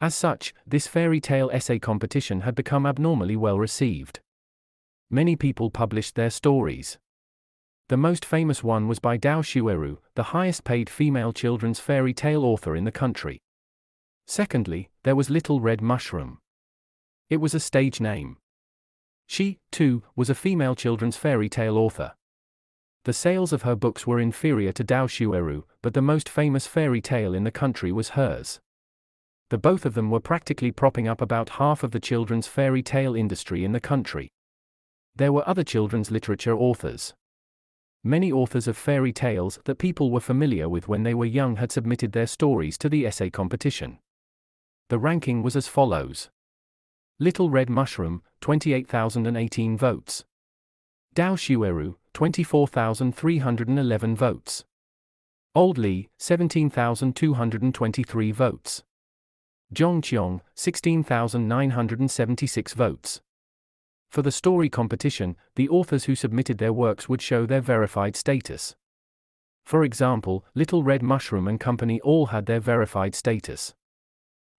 As such, this fairy tale essay competition had become abnormally well received. Many people published their stories. The most famous one was by Dao Shueru, the highest paid female children's fairy tale author in the country. Secondly, there was Little Red Mushroom. It was a stage name. She, too, was a female children's fairy tale author. The sales of her books were inferior to Dao Shueru, but the most famous fairy tale in the country was hers. The both of them were practically propping up about half of the children's fairy tale industry in the country. There were other children's literature authors. Many authors of fairy tales that people were familiar with when they were young had submitted their stories to the essay competition. The ranking was as follows Little Red Mushroom, 28,018 votes. Dao Shueru, 24,311 votes. Old Li, 17,223 votes. Zhong Qiong, 16,976 votes. For the story competition, the authors who submitted their works would show their verified status. For example, Little Red Mushroom and Company all had their verified status.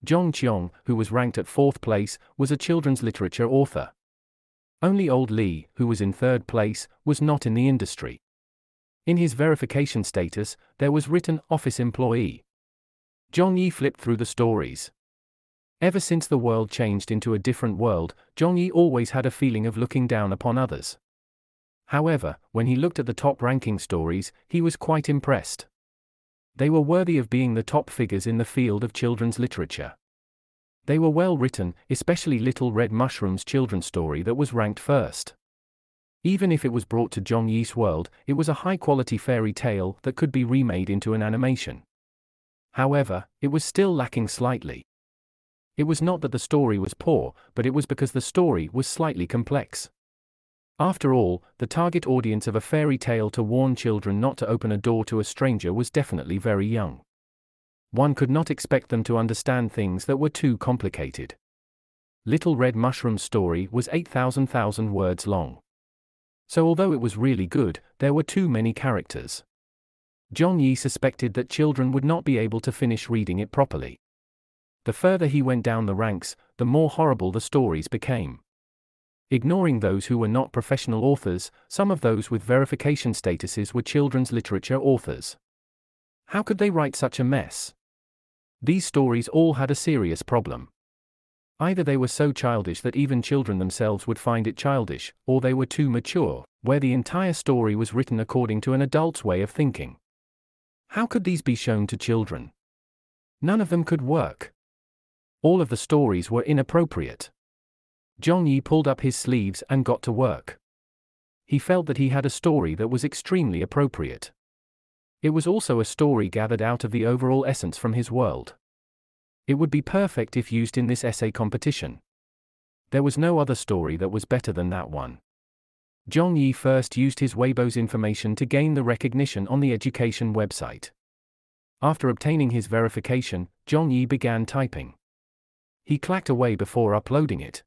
Zhong Qiong, who was ranked at fourth place, was a children's literature author. Only Old Li, who was in third place, was not in the industry. In his verification status, there was written office employee. Zhong Yi flipped through the stories. Ever since the world changed into a different world, Zhong Yi always had a feeling of looking down upon others. However, when he looked at the top ranking stories, he was quite impressed. They were worthy of being the top figures in the field of children's literature. They were well written, especially Little Red Mushroom's children's story that was ranked first. Even if it was brought to Zhong Yi's world, it was a high quality fairy tale that could be remade into an animation. However, it was still lacking slightly. It was not that the story was poor, but it was because the story was slightly complex. After all, the target audience of a fairy tale to warn children not to open a door to a stranger was definitely very young. One could not expect them to understand things that were too complicated. Little Red Mushroom's story was 8,000,000 words long. So although it was really good, there were too many characters. Zhong Yi suspected that children would not be able to finish reading it properly. The further he went down the ranks, the more horrible the stories became. Ignoring those who were not professional authors, some of those with verification statuses were children's literature authors. How could they write such a mess? These stories all had a serious problem. Either they were so childish that even children themselves would find it childish, or they were too mature, where the entire story was written according to an adult's way of thinking. How could these be shown to children? None of them could work. All of the stories were inappropriate. Zhong Yi pulled up his sleeves and got to work. He felt that he had a story that was extremely appropriate. It was also a story gathered out of the overall essence from his world. It would be perfect if used in this essay competition. There was no other story that was better than that one. Zhong Yi first used his Weibo's information to gain the recognition on the education website. After obtaining his verification, Zhong Yi began typing. He clacked away before uploading it.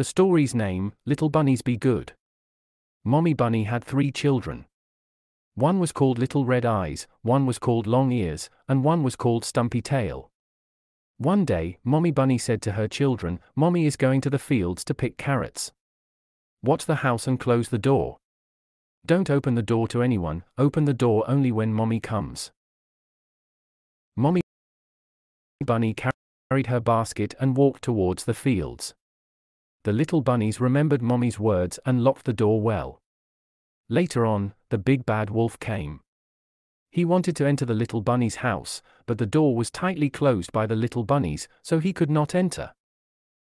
The story's name, Little Bunnies Be Good. Mommy Bunny had three children. One was called Little Red Eyes, one was called Long Ears, and one was called Stumpy Tail. One day, Mommy Bunny said to her children, Mommy is going to the fields to pick carrots. Watch the house and close the door. Don't open the door to anyone, open the door only when Mommy comes. Mommy Bunny carried her basket and walked towards the fields. The little bunnies remembered Mommy's words and locked the door well. Later on, the big bad wolf came. He wanted to enter the little bunny's house, but the door was tightly closed by the little bunnies, so he could not enter.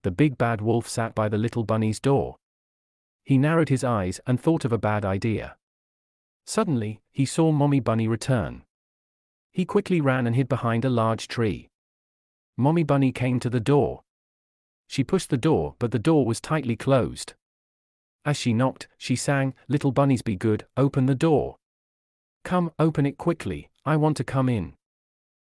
The big bad wolf sat by the little bunny's door. He narrowed his eyes and thought of a bad idea. Suddenly, he saw Mommy Bunny return. He quickly ran and hid behind a large tree. Mommy Bunny came to the door. She pushed the door, but the door was tightly closed. As she knocked, she sang, Little bunnies be good, open the door. Come, open it quickly, I want to come in.